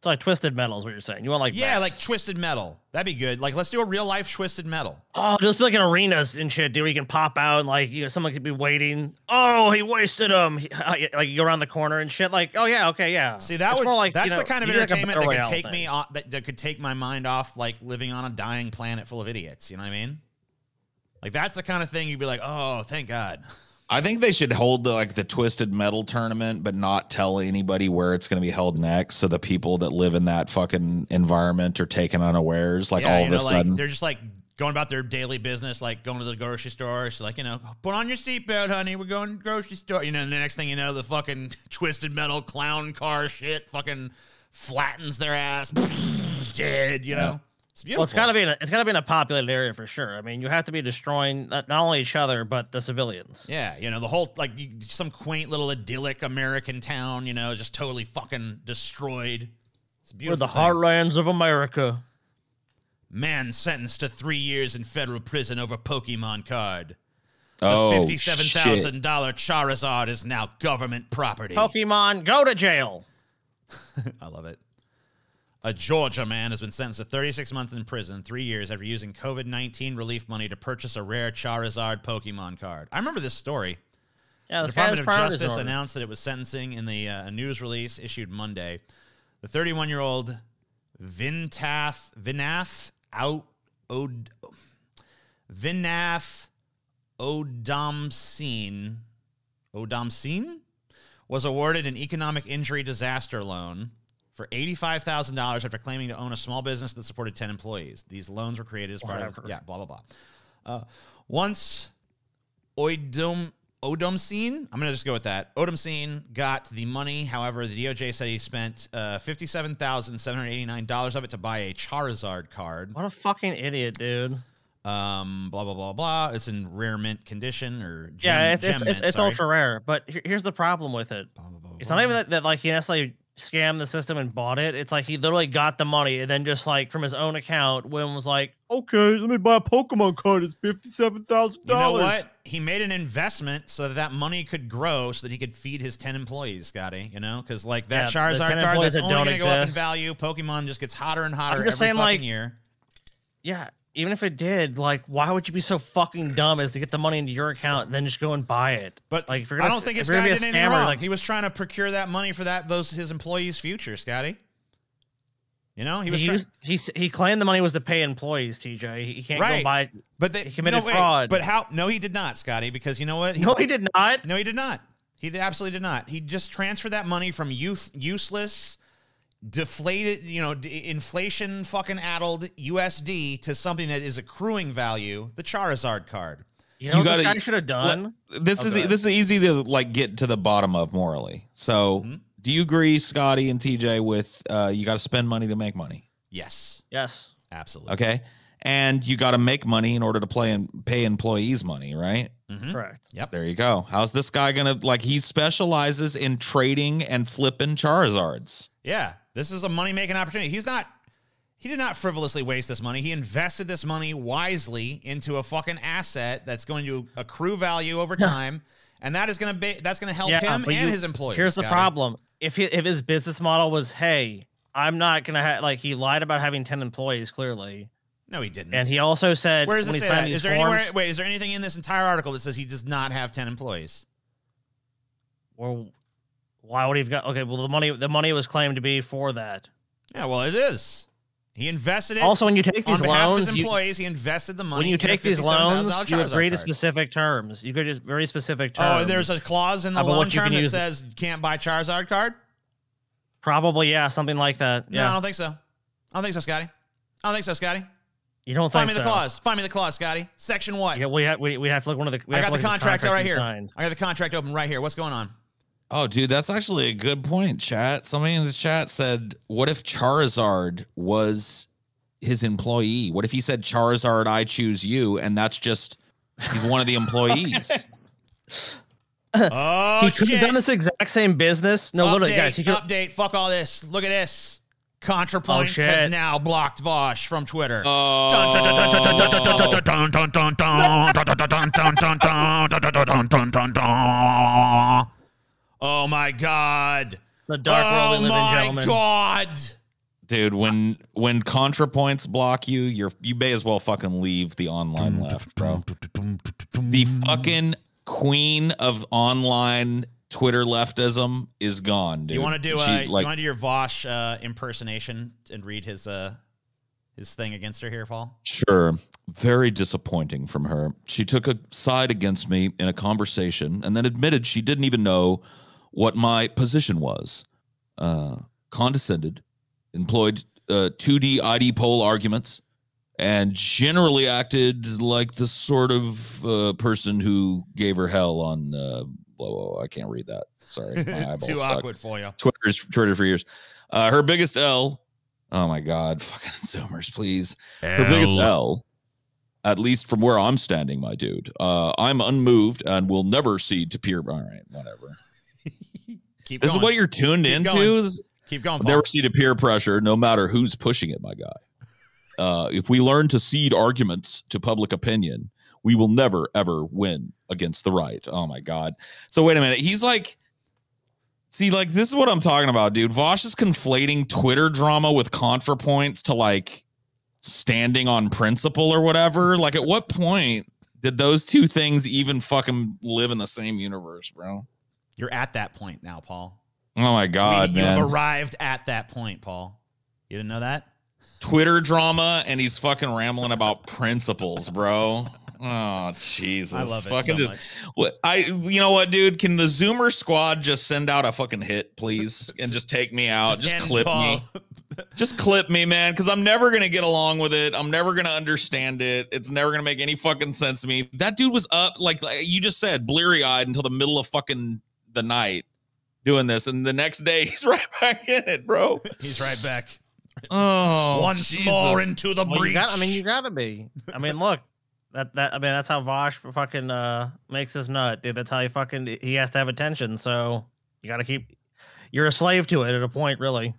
It's like twisted metal is what you're saying. You want like yeah, like twisted metal. That'd be good. Like let's do a real life twisted metal. oh, just like in arenas and shit, dude. Where you can pop out and like you know someone could be waiting. Oh, he wasted him. He- uh, like you go around the corner and shit. Like oh yeah, okay, yeah. See, that It's would more like that's you know, the kind of do like entertainment that could take thing. me off that, that could take my mind off like living on a dying planet full of idiots. You know what I mean? Like that's the kind of thing you'd be like, oh, thank God. I think they should hold the, like the twisted metal tournament, but not tell anybody where it's going to be held next, so the people that live in that fucking environment are taken unawares. Like Yeah, all of know, a like, sudden, they're just like going about their daily business, like going to the grocery store. So like, you know, put on your seatbelt, honey. We're going to the grocery store. You know, and the next thing you know, the fucking twisted metal clown car shit fucking flattens their ass, dead. You know, it's beautiful. Well, it's gotta be in a, it's gotta be in a populated area for sure. I mean, you have to be destroying not, not only each other but the civilians. Yeah, you know, the whole like you, some quaint little idyllic American town, you know, just totally fucking destroyed. It's a We're the thing. heartlands of America. Man sentenced to three years in federal prison over Pokemon card. The oh fifty-seven shit. thousand dollar Charizard is now government property. Pokemon, go to jail. I love it. A Georgia man has been sentenced to 36 months in prison, three years after using COVID 19 relief money to purchase a rare Charizard Pokemon card. I remember this story. Yeah, the Department of Justice announced that it was sentencing in the uh, a news release issued Monday. The 31 year old Vintath Vinath out Od Vinath Oudomsine Oudomsine was awarded an economic injury disaster loan for $85,000 after claiming to own a small business that supported 10 employees. These loans were created as part Whatever. of yeah, blah blah blah. Uh, once Oidum Oudomsine, I'm gonna just go with that. Oudomsine got the money. However, the DOJ said he spent uh, fifty-seven thousand seven hundred eighty-nine dollars of it to buy a Charizard card. What a fucking idiot, dude. Um, blah blah blah blah. It's in rare mint condition or gem, yeah, it's it's, mint, it's, it's ultra rare. But here- here's the problem with it. It's not even that, that like he necessarily scammed the system and bought it. It's like he literally got the money and then just like from his own account, when was like, okay, let me buy a Pokemon card. It's fifty seven thousand dollars." You know what? He made an investment so that that money could grow, so that he could feed his ten employees, Scotty. You know, because like that Yeah, Charizard 10 card that's that only going to go up in value. Pokemon just gets hotter and hotter I'm just every saying, fucking like, year. Yeah, even if it did, like, why would you be so fucking dumb as to get the money into your account and then just go and buy it? But like, if you're I gonna, don't think if this you're guy gonna be a scammer, wrong. like, he was trying to procure that money for that those his employees' future, Scotty. You know, he he was trying- used, he he claimed the money was to pay employees. TJ, he, he can't right. go buy. but they, he committed know, wait, fraud. But how? No, he did not, Scotty. Because you know what? No, he did not. No, he did not. He absolutely did not. He just transferred that money from youth useless, deflated, you know, d- inflation fucking addled USD to something that is accruing value, the Charizard card. You know what this gotta- guy should have done? This is this is easy to like get to the bottom of morally. So, Mm-hmm. do you agree, Scotty and TJ, with uh, you got to spend money to make money? Yes, Yes. absolutely. Okay, and you got to make money in order to play and pay employees money, right? hmm Correct. Yep. There you go. How's this guy gonna like? He specializes in trading and flipping Charizards. Yeah, this is a money making opportunity. He's not. He did not frivolously waste this money. He invested this money wisely into a fucking asset that's going to accrue value over time, and that is going to be that's going to help him and you- his employees. Here's the Got it? problem: if he, if his business model was, hey, I'm not gonna have like he lied about having ten employees clearly, No, he didn't. and he also said Where does it say Is there forms, anywhere? Wait, is there anything in this entire article that says he does not have ten employees? well, why would he have got? Okay, well the money the money was claimed to be for that. Yeah, well, it is. He invested it. Also, when you take these loans, his you- employees, he invested the money. when you take these loans, you agree to specific terms. You agree to very specific Oh, terms. and there's a clause in the loan term that says you can't buy Charizard card. probably yeah, something like that. No, I don't think so. I don't think so, Scotty. I don't think so, Scotty. you don't Find think me the so? clause. Find me the clause, Scotty. Section what? Yeah, we have we, we have to look one of the. We I got the this contract, right here. signed. I got the contract open right here. What's going on? Oh, dude, that's actually a good point, chat. Somebody in the chat said, "What if Charizard was his employee? What if he said Charizard, I choose you, and that's just he's one of the employees?" Oh, he could shit. have done this exact same business. No, literally, Update, guys. He could. update. Fuck all this. Look at this. ContraPoints Oh, has now blocked Vosh from Twitter. Oh my god. The dark world we oh live in, my god. Dude, when when ContraPoints block you, you're you may as well fucking leave the online left, bro. The fucking queen of online Twitter leftism is gone, dude. You want to do She, uh, you like want to do your Vosh uh, impersonation and read his uh his thing against her here, Paul? Sure. Very disappointing from her. She took a side against me in a conversation and then admitted she didn't even know what my position was. Uh, condescended, employed uh, 2D idpol arguments, and generally acted like the sort of uh, person who gave her hell on. Uh, blah. I can't read that. Sorry. My eyeballs Too suck. awkward for you. Twitter's Twitter for years. Uh, her biggest L. Oh my God, fucking Zoomers, please. Her biggest L. L, at least from where I'm standing, my dude. Uh, I'm unmoved and will never cede to peer. All right, whatever. Keep this going. is what you're tuned Keep into. going. This- Keep going, Paul. never cede to peer pressure, no matter who's pushing it, my guy. Uh, if we learn to cede arguments to public opinion, we will never ever win against the right. Oh my god. So wait a minute. He's like See, like this is what I'm talking about, dude. Vosh is conflating Twitter drama with ContraPoints to like standing on principle or whatever. Like at what point did those two things even fucking live in the same universe, bro? You're at that point now, Paul. Oh my god, We- you man. have arrived at that point, Paul. You didn't know that? Twitter drama and he's fucking rambling about principles, bro. Oh Jesus! I love it Fucking so just, what I you know what, dude? Can the Zoomer squad just send out a fucking hit, please, and just take me out? Just Just, clip Paul. me. Just clip me, man, because I'm never gonna get along with it. I'm never gonna understand it. It's never gonna make any fucking sense to me. That dude was up like, like you just said, bleary eyed until the middle of fucking the night doing this, and the next day he's right back in it, bro. He's right back. Oh, Once Jesus. more into the Well, you breach. got, I mean, you gotta be. I mean, look, that that I mean, that's how Vosh fucking uh makes his nut, dude. That's how he fucking he has to have attention. So you gotta keep. You're a slave to it at a point, really.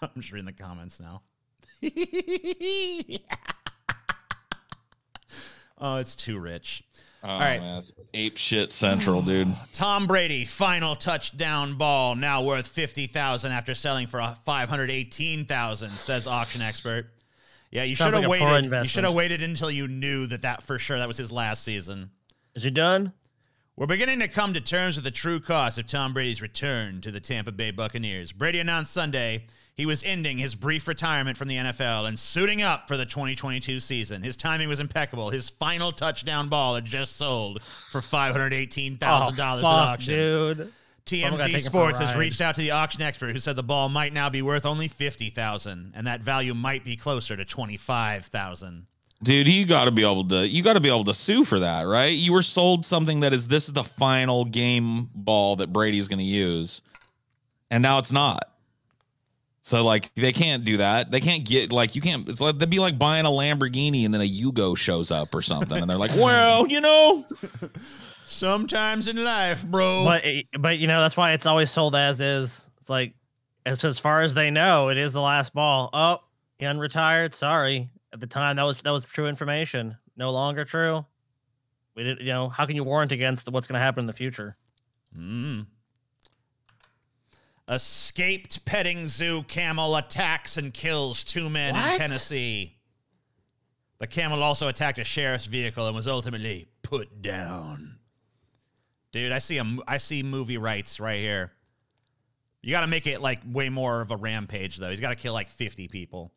I'm just reading the comments now. oh, it's too rich. Oh, All right. man, it's ape shit central, dude. Tom Brady final touchdown ball now worth 50,000 after selling for a 518,000 says auction expert. Yeah, you Sounds should have like a poor waited. You should have waited until you knew that that for sure that was his last season. Is he done? We're beginning to come to terms with the true cost of Tom Brady's return to the Tampa Bay Buccaneers. Brady announced Sunday he was ending his brief retirement from the NFL and suiting up for the 2022 season. His timing was impeccable. His final touchdown ball had just sold for $518,000 Oh, at auction. dude. Someone TMZ take it for a Sports has reached out to the auction expert who said the ball might now be worth only 50,000 and that value might be closer to 25,000. Dude, you got to be able to you got to be able to sue for that, right? You were sold something that is this is the final game ball that Brady's going to use, and now it's not. So like they can't do that. They can't get like you can't. It's like they'd be like buying a Lamborghini and then a Yugo shows up or something, and they're like, well, you know, Sometimes in life, bro. But but you know that's why it's always sold as is. It's like as as far as they know, it is the last ball. Oh, he unretired. Sorry, at the time that was that was true information. No longer true. We did. You know how can you warrant against what's going to happen in the future? Mm. Escaped petting zoo camel attacks and kills two men in What? Tennessee. The camel also attacked a sheriff's vehicle and was ultimately put down. Dude, I see a mo- I see movie rights right here. You got to make it like way more of a rampage though. He's got to kill like 50 people.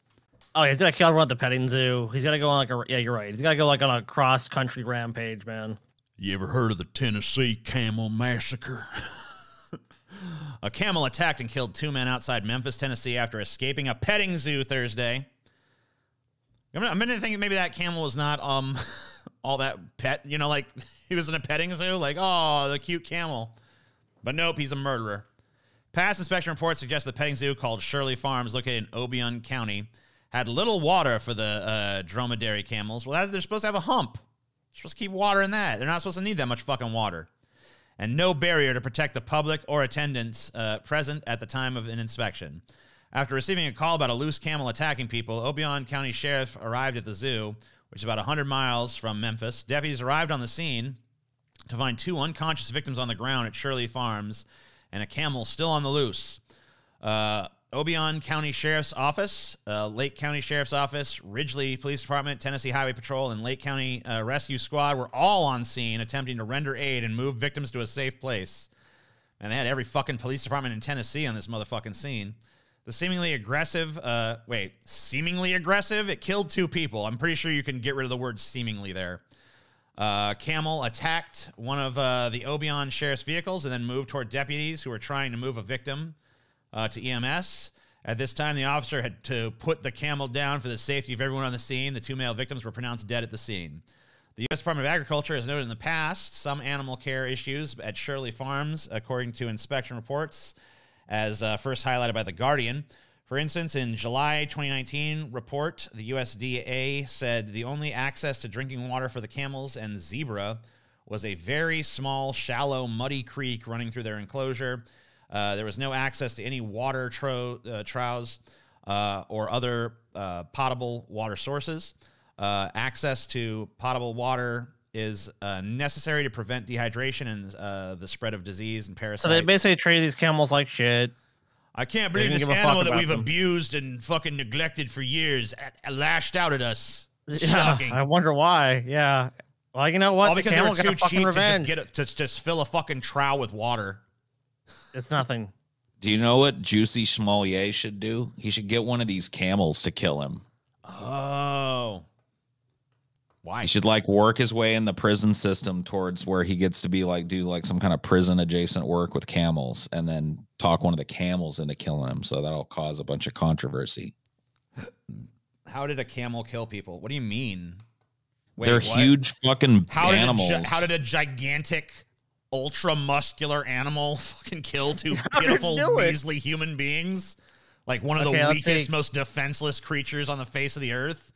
Oh, he's gonna kill everyone at the petting zoo. He's got to go on like a yeah, you're right. He's gotta go like on a cross country rampage, man. You ever heard of the Tennessee Camel Massacre? a camel attacked and killed two men outside Memphis, Tennessee after escaping a petting zoo Thursday. I'm beginning to think maybe that camel was not um all that pet, you know, like he was in a petting zoo, like, oh, the cute camel. But nope, he's a murderer. Past inspection reports suggest the petting zoo called Shirley Farms, located in Obion County, had little water for the uh, dromedary camels. Well, they're supposed to have a hump. They're supposed to keep watering that. They're not supposed to need that much fucking water. And no barrier to protect the public or attendants uh, present at the time of an inspection. After receiving a call about a loose camel attacking people, Obion County Sheriff arrived at the zoo, which is about 100 miles from Memphis. Deputies arrived on the scene to find two unconscious victims on the ground at Shirley Farms and a camel still on the loose. Uh, Obion County Sheriff's Office, uh, Lake County Sheriff's Office, Ridgely Police Department, Tennessee Highway Patrol, and Lake County uh, Rescue Squad were all on scene attempting to render aid and move victims to a safe place. And they had every fucking police department in Tennessee on this motherfucking scene. The seemingly aggressive, uh, wait, seemingly aggressive? It killed two people. I'm pretty sure you can get rid of the word seemingly there. Uh, Camel attacked one of uh, the Obion sheriff's vehicles and then moved toward deputies who were trying to move a victim uh, to EMS. At this time, the officer had to put the camel down for the safety of everyone on the scene. The two male victims were pronounced dead at the scene. The U.S. Department of Agriculture has noted in the past some animal care issues at Shirley Farms, according to inspection reports, as uh, first highlighted by The Guardian. For instance, in July 2019 report, the USDA said the only access to drinking water for the camels and zebra was a very small, shallow, muddy creek running through their enclosure. Uh, there was no access to any water tro- uh, troughs uh, or other uh, potable water sources. Uh, access to potable water is uh, necessary to prevent dehydration and uh, the spread of disease and parasites. So they basically treat these camels like shit. I can't believe this give animal that we've them. abused and fucking neglected for years a- lashed out at us. Yeah, Shocking. I wonder why. Yeah. Well, you know what? All The because they camel were too cheap to just get a, to just fill a fucking trough with water. It's nothing. Do you know what Juicy Schmolier should do? He should get one of these camels to kill him. Oh, why? He should like work his way in the prison system towards where he gets to be like do like some kind of prison adjacent work with camels and then talk one of the camels into killing him. So that'll cause a bunch of controversy. How did a camel kill people? What do you mean? They're what? huge fucking How animals. did gi- how did a gigantic, ultra muscular animal fucking kill two How did it pitiful, do measly human beings? Like one of Okay, the weakest, most defenseless creatures on the face of the earth.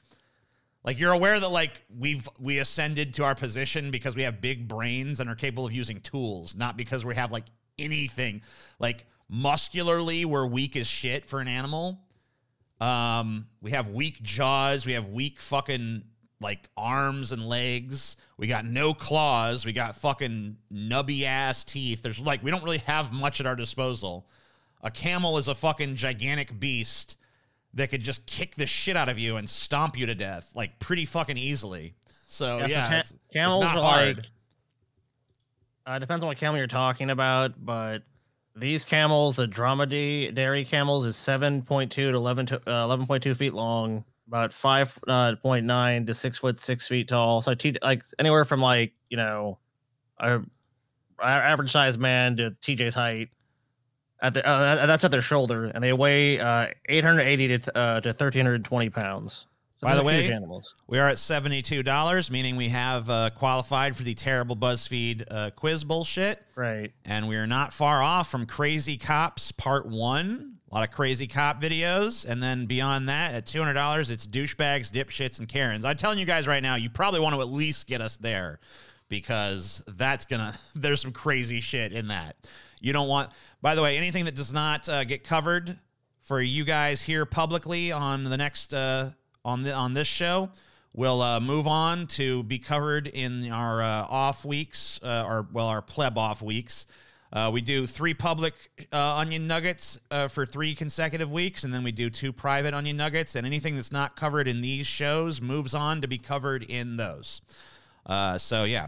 Like you're aware that like we've we ascended to our position because we have big brains and are capable of using tools, not because we have like anything. Like muscularly, we're weak as shit for an animal. Um, we have weak jaws. We have weak fucking like arms and legs. We got no claws. We got fucking nubby ass teeth. There's like we don't really have much at our disposal. A camel is a fucking gigantic beast that could just kick the shit out of you and stomp you to death like pretty fucking easily. So Yeah, so yeah, ca- it's camels are hard. like- Uh, depends on what camel you're talking about, but these camels, the dromedary dairy camels, is 7.2 to 11 to, uh, 11.2 feet long, about 5.9 to six foot six feet tall. So T, like anywhere from like you know, a, a- average sized man to TJ's height. At the uh, that's at their shoulder, and they weigh uh, 880 to uh, to 1320 pounds. So By the way, we are at seventy-two dollars, meaning we have uh, qualified for the terrible BuzzFeed uh, quiz bullshit. Right. And we are not far off from Crazy Cops Part One. A lot of crazy cop videos, and then beyond that, at two hundred dollars, it's douchebags, dipshits, and Karens. I'm telling you guys right now, you probably want to at least get us there because that's gonna. There's some crazy shit in that. You don't want. By the way, anything that does not uh, get covered for you guys here publicly on the next uh, on the on this show We'll uh, move on to be covered in our uh, off weeks, uh, or well, our pleb off weeks. Uh, we do three public uh, onion nuggets uh, for three consecutive weeks, and then we do two private onion nuggets. And anything that's not covered in these shows moves on to be covered in those. Uh, so yeah,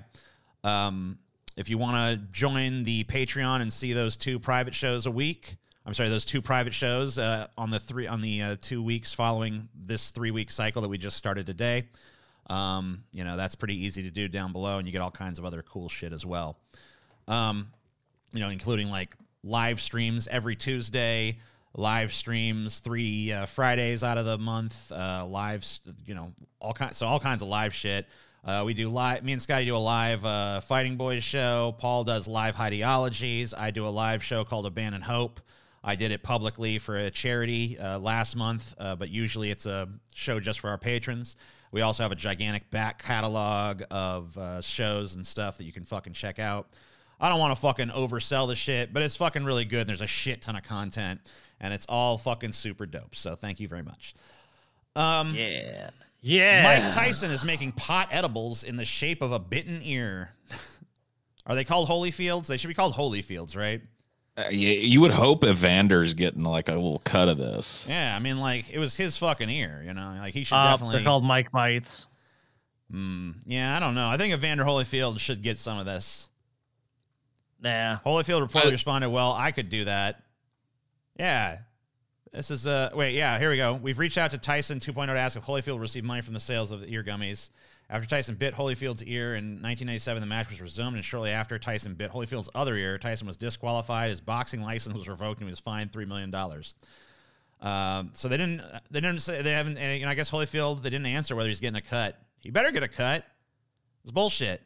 um, if you want to join the Patreon and see those two private shows a week, I'm sorry, those two private shows uh, on the three on the uh, two weeks following this three week cycle that we just started today. Um, you know that's pretty easy to do down below, and you get all kinds of other cool shit as well. Um, you know, including like live streams every Tuesday, live streams three uh, Fridays out of the month, uh, live, you know, all kinds, so all kinds of live shit. Uh, we do live. Me and Scotty do a live uh, Fighting Boys show. Paul does live ideologies. I do a live show called Abandon Hope. I did it publicly for a charity uh, last month, uh, but usually it's a show just for our patrons. We also have a gigantic back catalog of uh, shows and stuff that you can fucking check out. I don't want to fucking oversell the shit, but it's fucking really good. And there's a shit ton of content, and it's all fucking super dope. So thank you very much. Um, yeah. Yeah. Mike Tyson is making pot edibles in the shape of a bitten ear. Are they called Holyfields? They should be called Holyfields, right? Uh, you, you would hope Evander's getting like a little cut of this. Yeah, I mean, like it was his fucking ear, you know. Like he should Uh, definitely. They're called Mike bites. Mm, yeah, I don't know. I think Evander Holyfield should get some of this. Nah. Holyfield reportedly responded, "Well, I could do that." Yeah. This is uh wait, yeah, here we go. We've reached out to Tyson 2.0 to ask if Holyfield received money from the sales of the ear gummies. After Tyson bit Holyfield's ear in 1997, the match was resumed, and shortly after Tyson bit Holyfield's other ear, Tyson was disqualified. His boxing license was revoked, and he was fined three million dollars. Um, so they didn't, they didn't say they haven't. And I guess Holyfield they didn't answer whether he's getting a cut. He better get a cut. It's bullshit.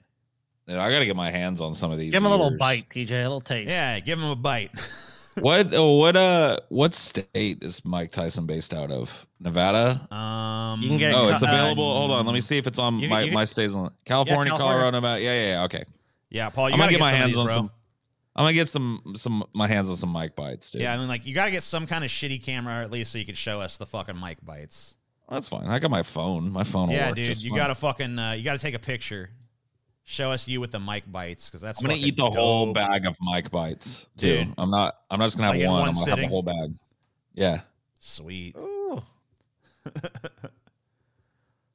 Dude, I got to get my hands on some of these. Give him a little ears. bite, TJ, a little taste. Yeah, give him a bite. what? Oh, what? Uh, what state is Mike Tyson based out of? Nevada. Um, You can get oh, cut- it's uh, available. Hold on, let me see if it's on you- my you- my states. On California, California. Colorado, Nevada. Yeah, yeah, yeah. Okay. Yeah, Paul, you I'm gonna gotta get my some hands these, on bro. some. I'm gonna get some some my hands on some Mike bites, dude. Yeah, I mean, like you gotta get some kind of shitty camera at least so you can show us the fucking Mike bites. that's fine. I got my phone. My phone. Will yeah, work dude, just you fine. gotta fucking uh, you gotta take a picture. Show us you with the Mike bites because that's. I'm gonna eat the whole bag of Mike bites, too. Dude. I'm not. I'm not just gonna have Like in one. one I'm gonna have sitting? the whole bag. Yeah. Sweet. Ooh.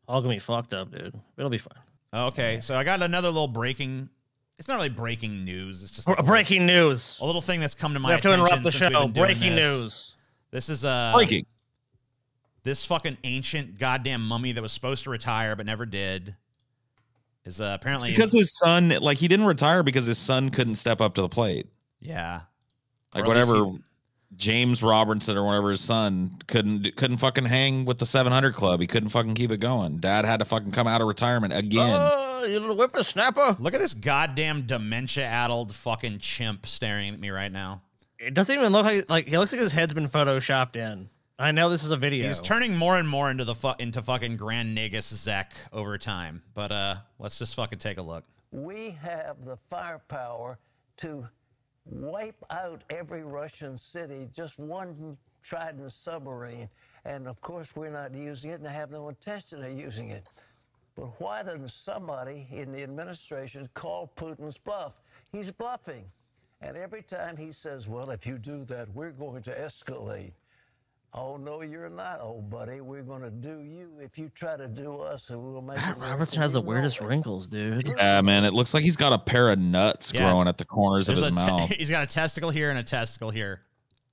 All gonna be fucked up, dude. It'll be fine. Okay, so I got another little breaking. It's not really breaking news. It's just Br- like a little- breaking news. A little thing that's come to my We have to attention interrupt the since we've show. been doing Breaking this. news. This is uh Breaking. This fucking ancient goddamn mummy that was supposed to retire but never did is uh, apparently Because his son, like, he didn't retire because his son couldn't step up to the plate. yeah. Like Or whatever he- James Robinson or whatever his son couldn't couldn't fucking hang with the 700 club. He couldn't fucking keep it going. Dad had to fucking come out of retirement again. Oh, you little whippersnapper. Look at this goddamn dementia-addled fucking chimp staring at me right now. It doesn't even look like like he looks like his head's been photoshopped in. I know this is a video. He's turning more and more into the fu- into fucking Grand Negus Zek over time. But uh, let's just fucking take a look. we have the firepower to wipe out every Russian city, just one Trident submarine. And of course, we're not using it and have no intention of using it. But why doesn't somebody in the administration call Putin's bluff? He's bluffing. And every time he says, well, if you do that, we're going to escalate. Oh, no, you're not, old buddy. We're going to do you if you try to do us, and we'll make Pat it Robertson has the weirdest it." wrinkles, dude. Yeah, man. It looks like he's got a pair of nuts Yeah. growing at the corners of his a te- mouth. he's got a testicle here and a testicle here.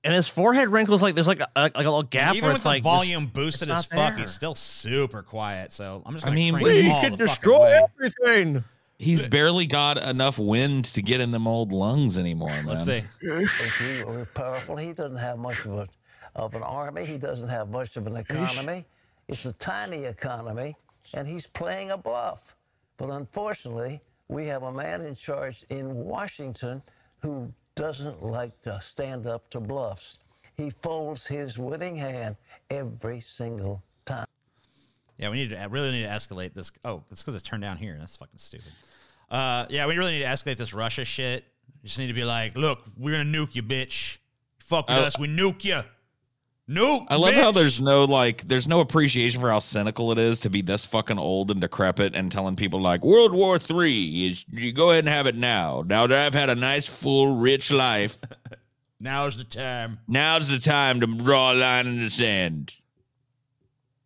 And his forehead wrinkles like there's like a, like a little gap Even where with it's the like this- volume boosted as fuck, there. he's still super quiet. So I'm just I gonna mean, crank we him could destroy everything. He's barely got enough wind to get in them old lungs anymore, man. Let's see. if we were powerful, he doesn't have much of, a, of an army. He doesn't have much of an economy. It's a tiny economy, and he's playing a bluff. But unfortunately, we have a man in charge in Washington who doesn't like to stand up to bluffs. he folds his winning hand every single time. Yeah, we need to really need to escalate this. Oh, it's because it's turned down here. That's fucking stupid. Uh, yeah, we really need to escalate this Russia shit. You just need to be like, look, we're gonna nuke you, bitch. Fuck with I- us, we nuke you. Nuke. I love how there's no like there's no appreciation for how cynical it is to be this fucking old and decrepit and telling people like World War Three is you go ahead and have it now. Now that I've had a nice, full, rich life, Now's the time. now's the time to draw a line in the sand.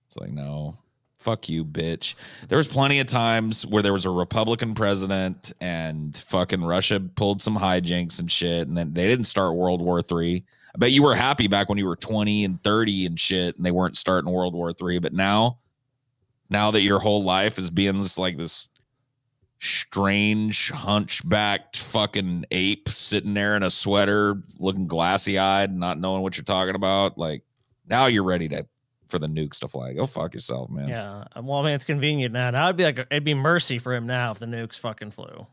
It's like no. Fuck you, bitch. There was plenty of times where there was a Republican president and fucking Russia pulled some hijinks and shit, and then they didn't start World War Three. I bet you were happy back when you were 20 and 30 and shit, and they weren't starting World War Three. But now, now that your whole life is being this like this strange, hunchbacked fucking ape sitting there in a sweater, looking glassy eyed, not knowing what you're talking about, like now you're ready to for the nukes to fly. Go fuck yourself, man. Yeah. Well, I mean, it's convenient now. Now it'd be like it'd be mercy for him now if the nukes fucking flew.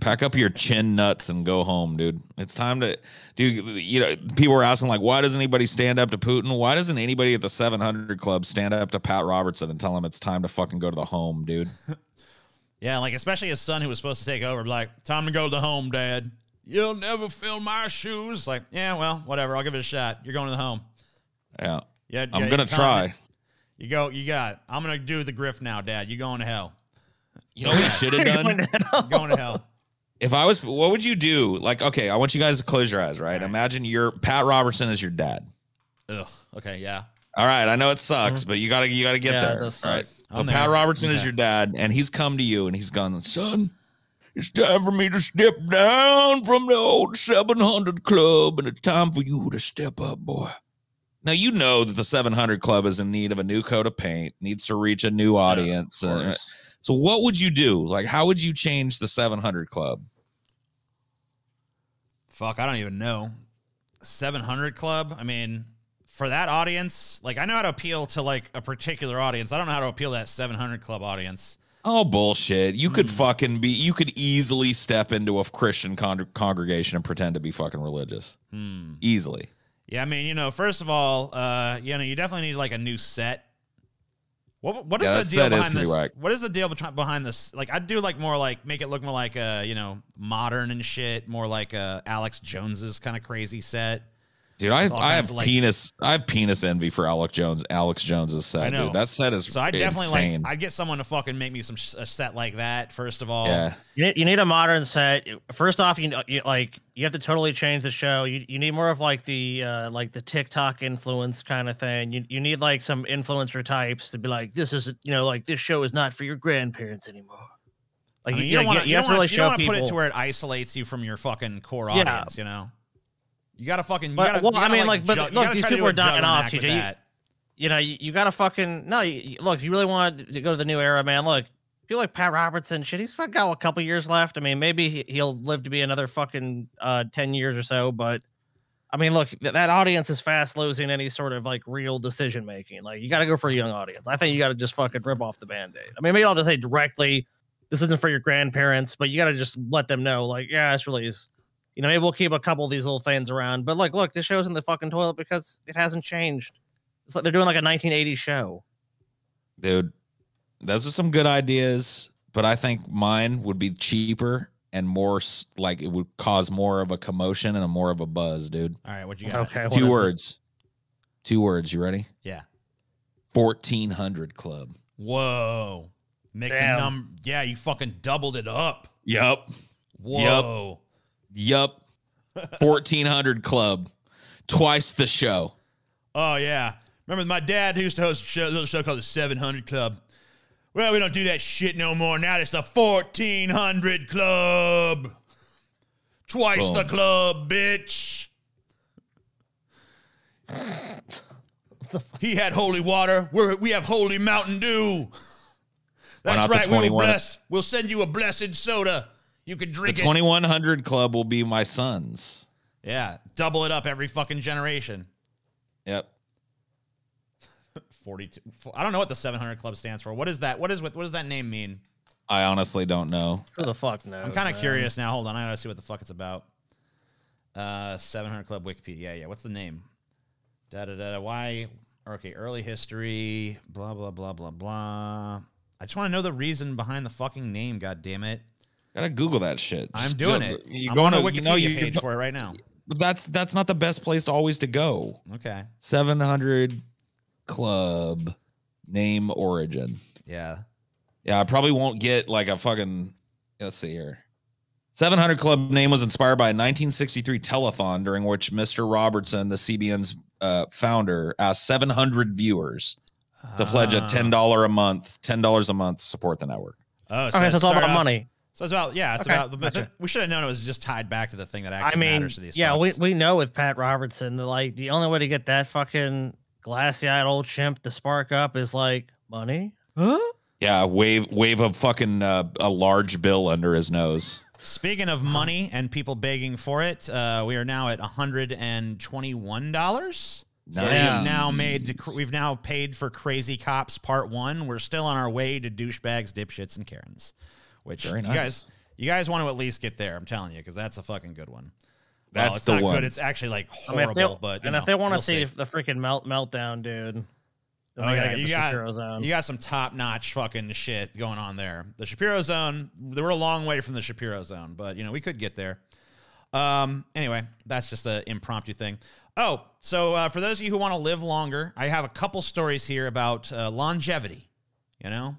Pack up your chin nuts and go home, dude. It's time to, do. You know, people were asking like, why doesn't anybody stand up to Putin? Why doesn't anybody at the 700 Club stand up to Pat Robertson and tell him it's time to fucking go to the home, dude? Yeah, like especially his son who was supposed to take over, like, time to go to the home, Dad. You'll never fill my shoes. Like, yeah, well, whatever. I'll give it a shot. You're going to the home. Yeah, Yeah, I'm yeah, gonna try. You go. You got. It. I'm gonna do the grift now, Dad. You going to hell? You know what he should have done? You're going to hell. If I was, what would you do? Like, okay, I want you guys to close your eyes, right? Imagine your Pat Robertson is your dad. Ugh. Okay. Yeah. All right, I know it sucks, but you gotta you gotta get Yeah, it there. does All right. So I'm Pat there. Robertson is your dad, and he's come to you and he's gone, son. It's time for me to step down from the old 700 club, and it's time for you to step up, boy. Now you know that the 700 club is in need of a new coat of paint, needs to reach a new audience. uh, so what would you do? Like, how would you change the 700 club? Fuck. I don't even know. 700 Club. I mean, for that audience, like I know how to appeal to like a particular audience. I don't know how to appeal to that 700 Club audience. Oh bullshit! You Hmm. could fucking be. You could easily step into a Christian con- congregation and pretend to be fucking religious. Hmm. Easily. Yeah, I mean, you know, first of all, uh, you know, you definitely need like a new set. What what is Yeah, the deal behind this? whack. What is the deal behind this? Like, I'd do like more like make it look more like a you know, modern and shit, more like a Alex Jones's kind of crazy set. Dude, I, I have like- penis. I have penis envy for Alex Jones. Alex Jones's set. I know Dude. That set is so. I definitely insane. like. I'd get someone to fucking make me some sh- a set like that. First of all, Yeah. You need, you need a modern set. First off, you, you like you have to totally change the show. You you need more of like the uh like the TikTok influence kind of thing. You you need like some influencer types to be like, this is you know like this show is not for your grandparents anymore. Like I mean, you, you don't you, want to. you have to really you show don't people. put it to where it isolates you from your fucking core Yeah. audience. You know, you gotta fucking. You But- gotta, well, you I gotta, mean, like, but ju- look, these people are dying off, TJ. You- you know, you, you gotta fucking no. You, look, if you really want to go to the new era, man. Look, people like Pat Robertson, shit, he's fucking got a couple years left. I mean, maybe he- he'll live to be another fucking uh ten years or so. But I mean, look, th- that audience is fast losing any sort of like real decision making. Like, you got to go for a young audience. I think you got to just fucking rip off the band aid. I mean, maybe I'll just say directly, this isn't for your grandparents, but you got to just let them know, like, yeah, this really is. You know, maybe we'll keep a couple of these little things around. But like, look, this show's in the fucking toilet because it hasn't changed. It's like they're doing like a 1980s show. dude. Those are some good ideas, but I think mine would be cheaper and more like it would cause more of a commotion and a more of a buzz, dude. All right, what you got? Okay. Two is it? words. Two words. You ready? Yeah. Fourteen hundred club. Whoa. Make Damn. the num. Yeah, you fucking doubled it up. Yep. Whoa. Yup. Fourteen hundred club. Twice the show. Oh yeah. Remember my dad who used to host a show, little show called the 700 Club. Well, we don't do that shit no more. Now it's the 1400 Club. Twice the club, bitch. he had holy water. We're, we have holy Mountain Dew. That's right. We will bless. We'll send you a blessed soda. You can The drink it. twenty one hundred club will be my son's. Yeah, double it up every fucking generation. Yep. 42. I don't know what the 700 Club stands for. What is that? What is what, what does that name mean? I honestly don't know. Who the fuck knows? I'm kind of curious now. Hold on, I gotta see what the fuck it's about. Uh, 700 Club Wikipedia. Yeah, yeah. What's the name? Da da da. da. Why? Okay, early history. Blah blah blah blah blah. I just want to know the reason behind the fucking name. God damn it! Gotta Google that shit. I'm Just doing go- it. You I'm go on on the a- Wikipedia you know, you- page for it right now. But that's that's not the best place to always to go. Okay. 700 Club name origin. Yeah. Yeah, I probably won't get like a fucking. Let's see here. 700 Club name was inspired by a 1963 telethon during which Mr. Robertson, the CBN's uh, founder, asked 700 viewers to pledge a Ah. $10 a month, $10 a month support the network. Oh, Okay, so it's all about off- money. So it's about yeah, it's Okay, about the, gotcha. we should have known it was just tied back to the thing that actually I mean, matters to these. yeah, we, we know with Pat Robertson, the, like the only way to get that fucking glassy-eyed old chimp to spark up is like money. Huh? Yeah, wave wave a fucking uh, a large bill under his nose. Speaking of money and people begging for it, uh, we are now at hundred and twenty-one dollars. So Nice. we've now made we've now paid for Crazy Cops Part One. We're still on our way to douchebags, dipshits, and Karens, which Very you guys you guys want to at least get there. I'm telling you because that's a fucking good one. well, That's it's the not one. good. It's actually like I mean, horrible, they, but and know, if they want to we'll see the freaking melt meltdown, dude, Oh, they yeah, gotta get you the got, zone. you got some top notch fucking shit going on there. The Shapiro zone, they were a long way from the Shapiro zone, but you know, we could get there. Um, anyway, that's just an impromptu thing. Oh, so uh, for those of you who want to live longer, I have a couple stories here about uh, longevity. You know,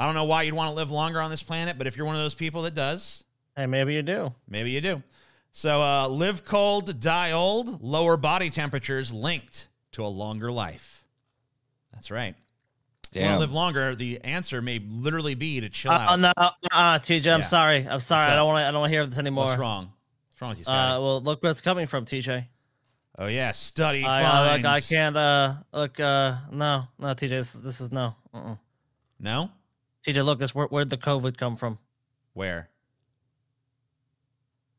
I don't know why you'd want to live longer on this planet, but if you're one of those people that does, hey, maybe you do. maybe you do. So, uh, live cold, die old, lower body temperatures linked to a longer life. That's right. If you want to live longer, the answer may literally be to chill Uh, out. no, uh, TJ, I'm Yeah. sorry. I'm sorry. What's I don't want to. I don't want to hear this anymore. What's wrong? What's wrong with you, Scotty? Uh, well, look where it's coming from, TJ. oh yeah, study I, uh, finds. look, I can't. Uh, look. Uh, no, no, TJ. This, this is no. Uh-uh. No, TJ, look. This where where'd the COVID come from? where?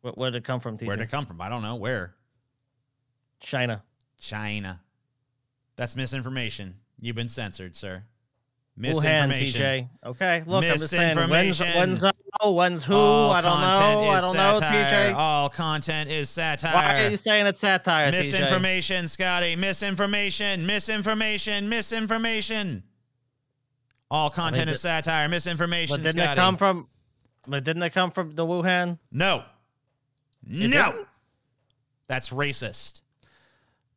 Where, where'd it come from, TJ? Where'd it come from? I don't know. Where? China. China. That's misinformation. You've been censored, sir. Wuhan, Misinformation. TJ. Okay, look. I'm just saying. When's when's oh, when's who? All I don't know. I don't know. TJ. All content is satire. Why are you saying it's satire, TJ? Misinformation, Scotty. Misinformation. Misinformation. Misinformation. All content is satire. Misinformation, But didn't Scotty. it come from? But didn't it come from the Wuhan? no. No. didn't? That's racist.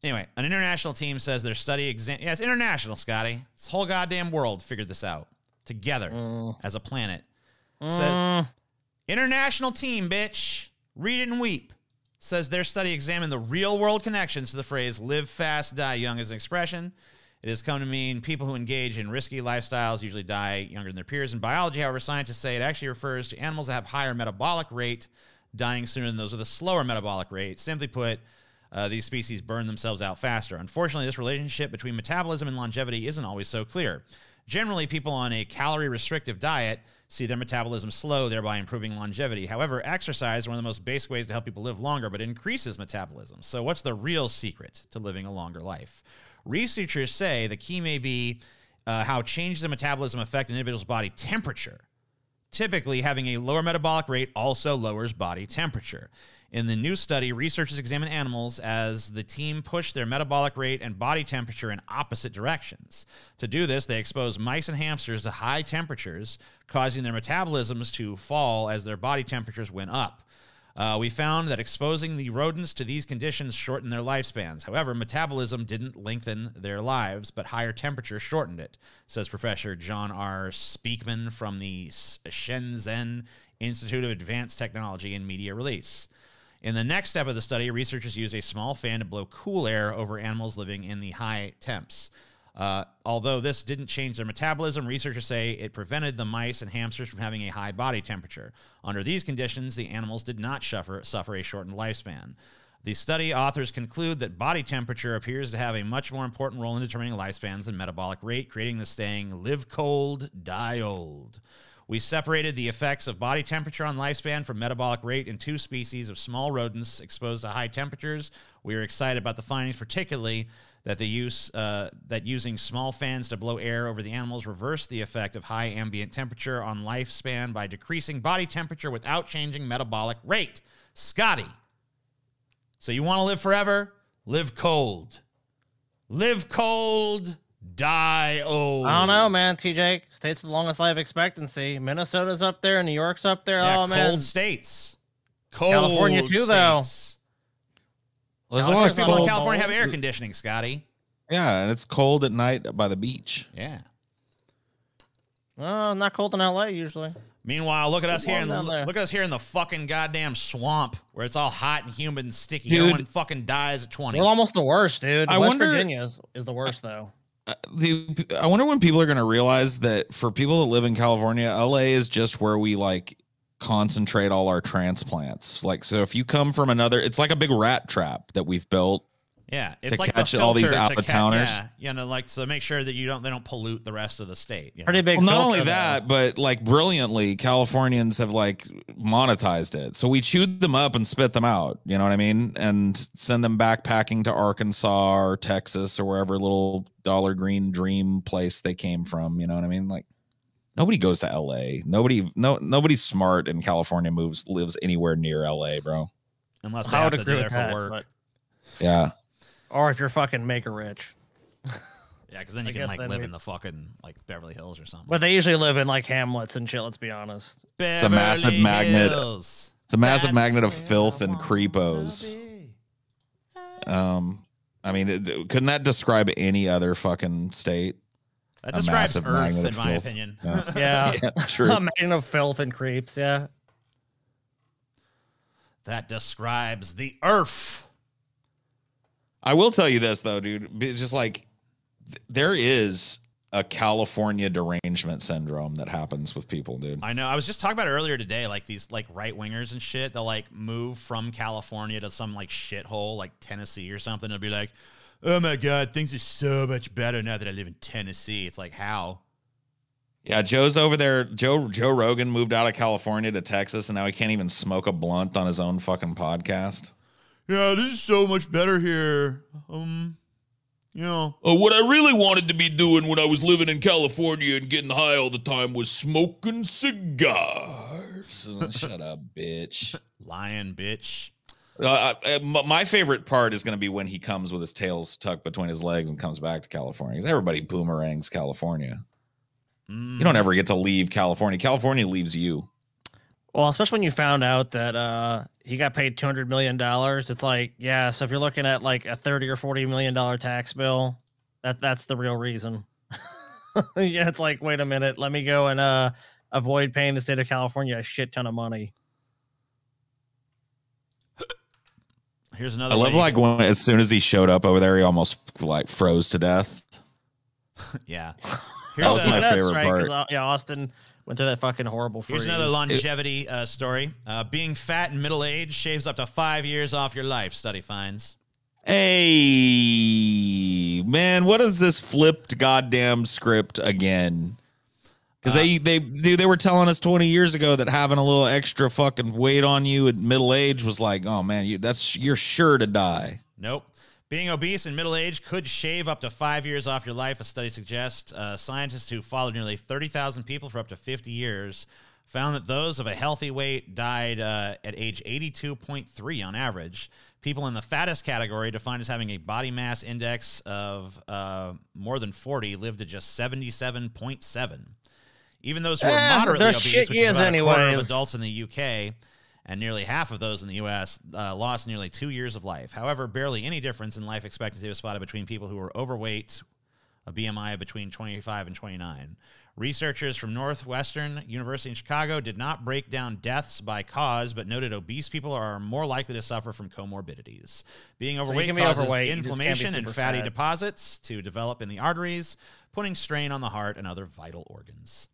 Anyway, an international team says their study exam. Yeah, it's international, Scotty. This whole goddamn world figured this out together Mm. as a planet. Says- international team, bitch. Read it and weep. Says their study examined the real world connections to the phrase live fast, die young as an expression. It has come to mean people who engage in risky lifestyles usually die younger than their peers. In biology, however, scientists say it actually refers to animals that have higher metabolic rate dying sooner than those with a slower metabolic rate. Simply put, uh, these species burn themselves out faster. Unfortunately, this relationship between metabolism and longevity isn't always so clear. Generally, people on a calorie restrictive diet see their metabolism slow, thereby improving longevity. However, exercise is one of the most basic ways to help people live longer, but increases metabolism. So, what's the real secret to living a longer life? Researchers say the key may be uh, how changes in metabolism affect an individual's body temperature. Typically, having a lower metabolic rate also lowers body temperature. In the new study, researchers examined animals as the team pushed their metabolic rate and body temperature in opposite directions. To do this, they exposed mice and hamsters to high temperatures, causing their metabolisms to fall as their body temperatures went up. Uh, we found that exposing the rodents to these conditions shortened their lifespans. However, metabolism didn't lengthen their lives, but higher temperature shortened it, says Professor John R. Speakman from the Shenzhen Institute of Advanced Technology and Media Release. In the next step of the study, researchers used a small fan to blow cool air over animals living in the high temps. Uh, although this didn't change their metabolism, researchers say it prevented the mice and hamsters from having a high body temperature. Under these conditions, the animals did not suffer, suffer a shortened lifespan. The study authors conclude that body temperature appears to have a much more important role in determining lifespans than metabolic rate, creating the saying, live cold, die old. We separated the effects of body temperature on lifespan from metabolic rate in two species of small rodents exposed to high temperatures. We are excited about the findings, particularly that the use uh, that using small fans to blow air over the animals reversed the effect of high ambient temperature on lifespan by decreasing body temperature without changing metabolic rate. Scotty, So you want to live forever? Live cold. Live cold, die old. I don't know, man. TJ, states the longest life expectancy. Minnesota's up there, New York's up there. Yeah, oh man, cold states. Cold California too, though. States. Well, as Now, long most as people in California have air conditioning, Scotty. Yeah, and it's cold at night by the beach. Yeah. Oh, not cold in LA usually. Meanwhile, look at us here. In, down there. look at us here in the fucking goddamn swamp where it's all hot and humid and sticky. Dude. Everyone fucking dies at twenty. Well, almost the worst, dude. I West wonder- Virginia is, is the worst though. the I wonder when people are going to realize that for people that live in California, LA is just where we like concentrate all our transplants. Like so if you come from another it's like a big rat trap that we've built. yeah, it's to like catch the all these filter out-of-towners. ca- Yeah, you know, like so make sure that you don't they don't pollute the rest of the state. you know? Pretty big. Well, not filter, only though. that, but like brilliantly, Californians have like monetized it. So we chewed them up and spit them out. You know what I mean? And send them backpacking to Arkansas or Texas or wherever little Dollar Green dream place they came from. You know what I mean? Like nobody goes to LA. Nobody, no, nobody smart in California moves lives anywhere near LA, bro. Unless they I have would to agree do there for that, work. but- Yeah. Or if you're fucking make a rich. Yeah, because then I you can like live we- in the fucking like Beverly Hills or something. But they usually live in like hamlets and shit. Let's be honest. Beverly It's a massive Beverly magnet. It's a massive That's magnet of filth and wanna creepos. Um, I mean, it- couldn't that describe any other fucking state? That A describes massive Earth, in of my filth. opinion. Yeah. Yeah. Yeah, true. a man of filth and creeps. Yeah. that describes the Earth. I will tell you this though, dude. It's just like th- there is a California derangement syndrome that happens with people, dude. I know. I was just talking about it earlier today. Like these like right wingers and shit. They'll like move from California to some like shithole like Tennessee or something. They'll be like, "Oh my god, things are so much better now that I live in Tennessee." It's like how? Yeah, Joe's over there. Joe Joe Rogan moved out of California to Texas, and now he can't even smoke a blunt on his own fucking podcast. Yeah, this is so much better here. Um, you know, Uh, what I really wanted to be doing when I was living in California and getting high all the time was smoking cigars. Shut up, bitch. lion bitch. Uh, I- m- my favorite part is going to be when he comes with his tails tucked between his legs and comes back to California. Because everybody boomerangs California. You don't ever get to leave California. California leaves you. Well, especially when you found out that uh, he got paid two hundred million dollars. It's like, yeah. So if you're looking at like a thirty or forty million dollar tax bill, that that's the real reason. yeah, it's like, wait a minute, let me go and uh, avoid paying the state of California a shit ton of money. Here's another. I love lady- like when as soon as he showed up over there, he almost like froze to death. yeah. That was a- my That's favorite right, 'cause, part. uh, yeah, Austin went through that fucking horrible. Here's another longevity uh, story. Uh, being fat and middle age shaves up to five years off your life. Study finds. Hey man, what is this flipped goddamn script again? Because they they they they were telling us 20 years ago that having a little extra fucking weight on you at middle age was like, oh man, you that's you're sure to die. Nope. Being obese in middle age could shave up to five years off your life, a study suggests. Uh, scientists who followed nearly 30,000 people for up to 50 years found that those of a healthy weight died uh, at age 82.3 on average. People in the fattest category, defined as having a body mass index of uh, more than 40, lived to just 77.7. Even those who are Eh, moderately obese, shit which is years about a quarter of adults in the UK, and nearly half of those in the U.S. Uh, lost nearly two years of life. However, barely any difference in life expectancy was spotted between people who were overweight, a BMI of between 25 and 29. Researchers from Northwestern University in Chicago did not break down deaths by cause, but noted obese people are more likely to suffer from comorbidities. Being So overweight can be causes overweight, you just can't be inflammation and fatty fat. deposits to develop in the arteries, putting strain on the heart and other vital organs.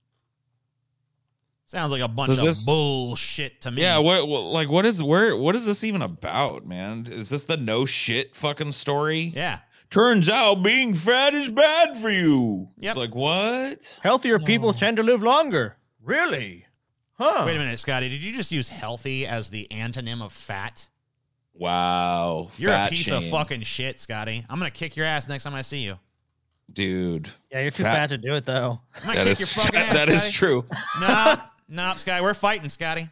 Sounds like a bunch is of this- bullshit to me. Yeah, what, what like what is where what is this even about, man? Is this the no shit fucking story? Yeah. Turns out being fat is bad for you. Yep. It's like what? Healthier people oh. tend to live longer. Really? Huh? Wait a minute, Scotty. Did you just use healthy as the antonym of fat? Wow. You're fat a piece of fucking shit, Scotty. I'm gonna kick your ass next time I see you. dude. Yeah, you're too Fat- fat to do it though. I'm gonna That kick is your fucking ass. that is Scotty. true. No, no, Scotty. We're fighting, Scotty.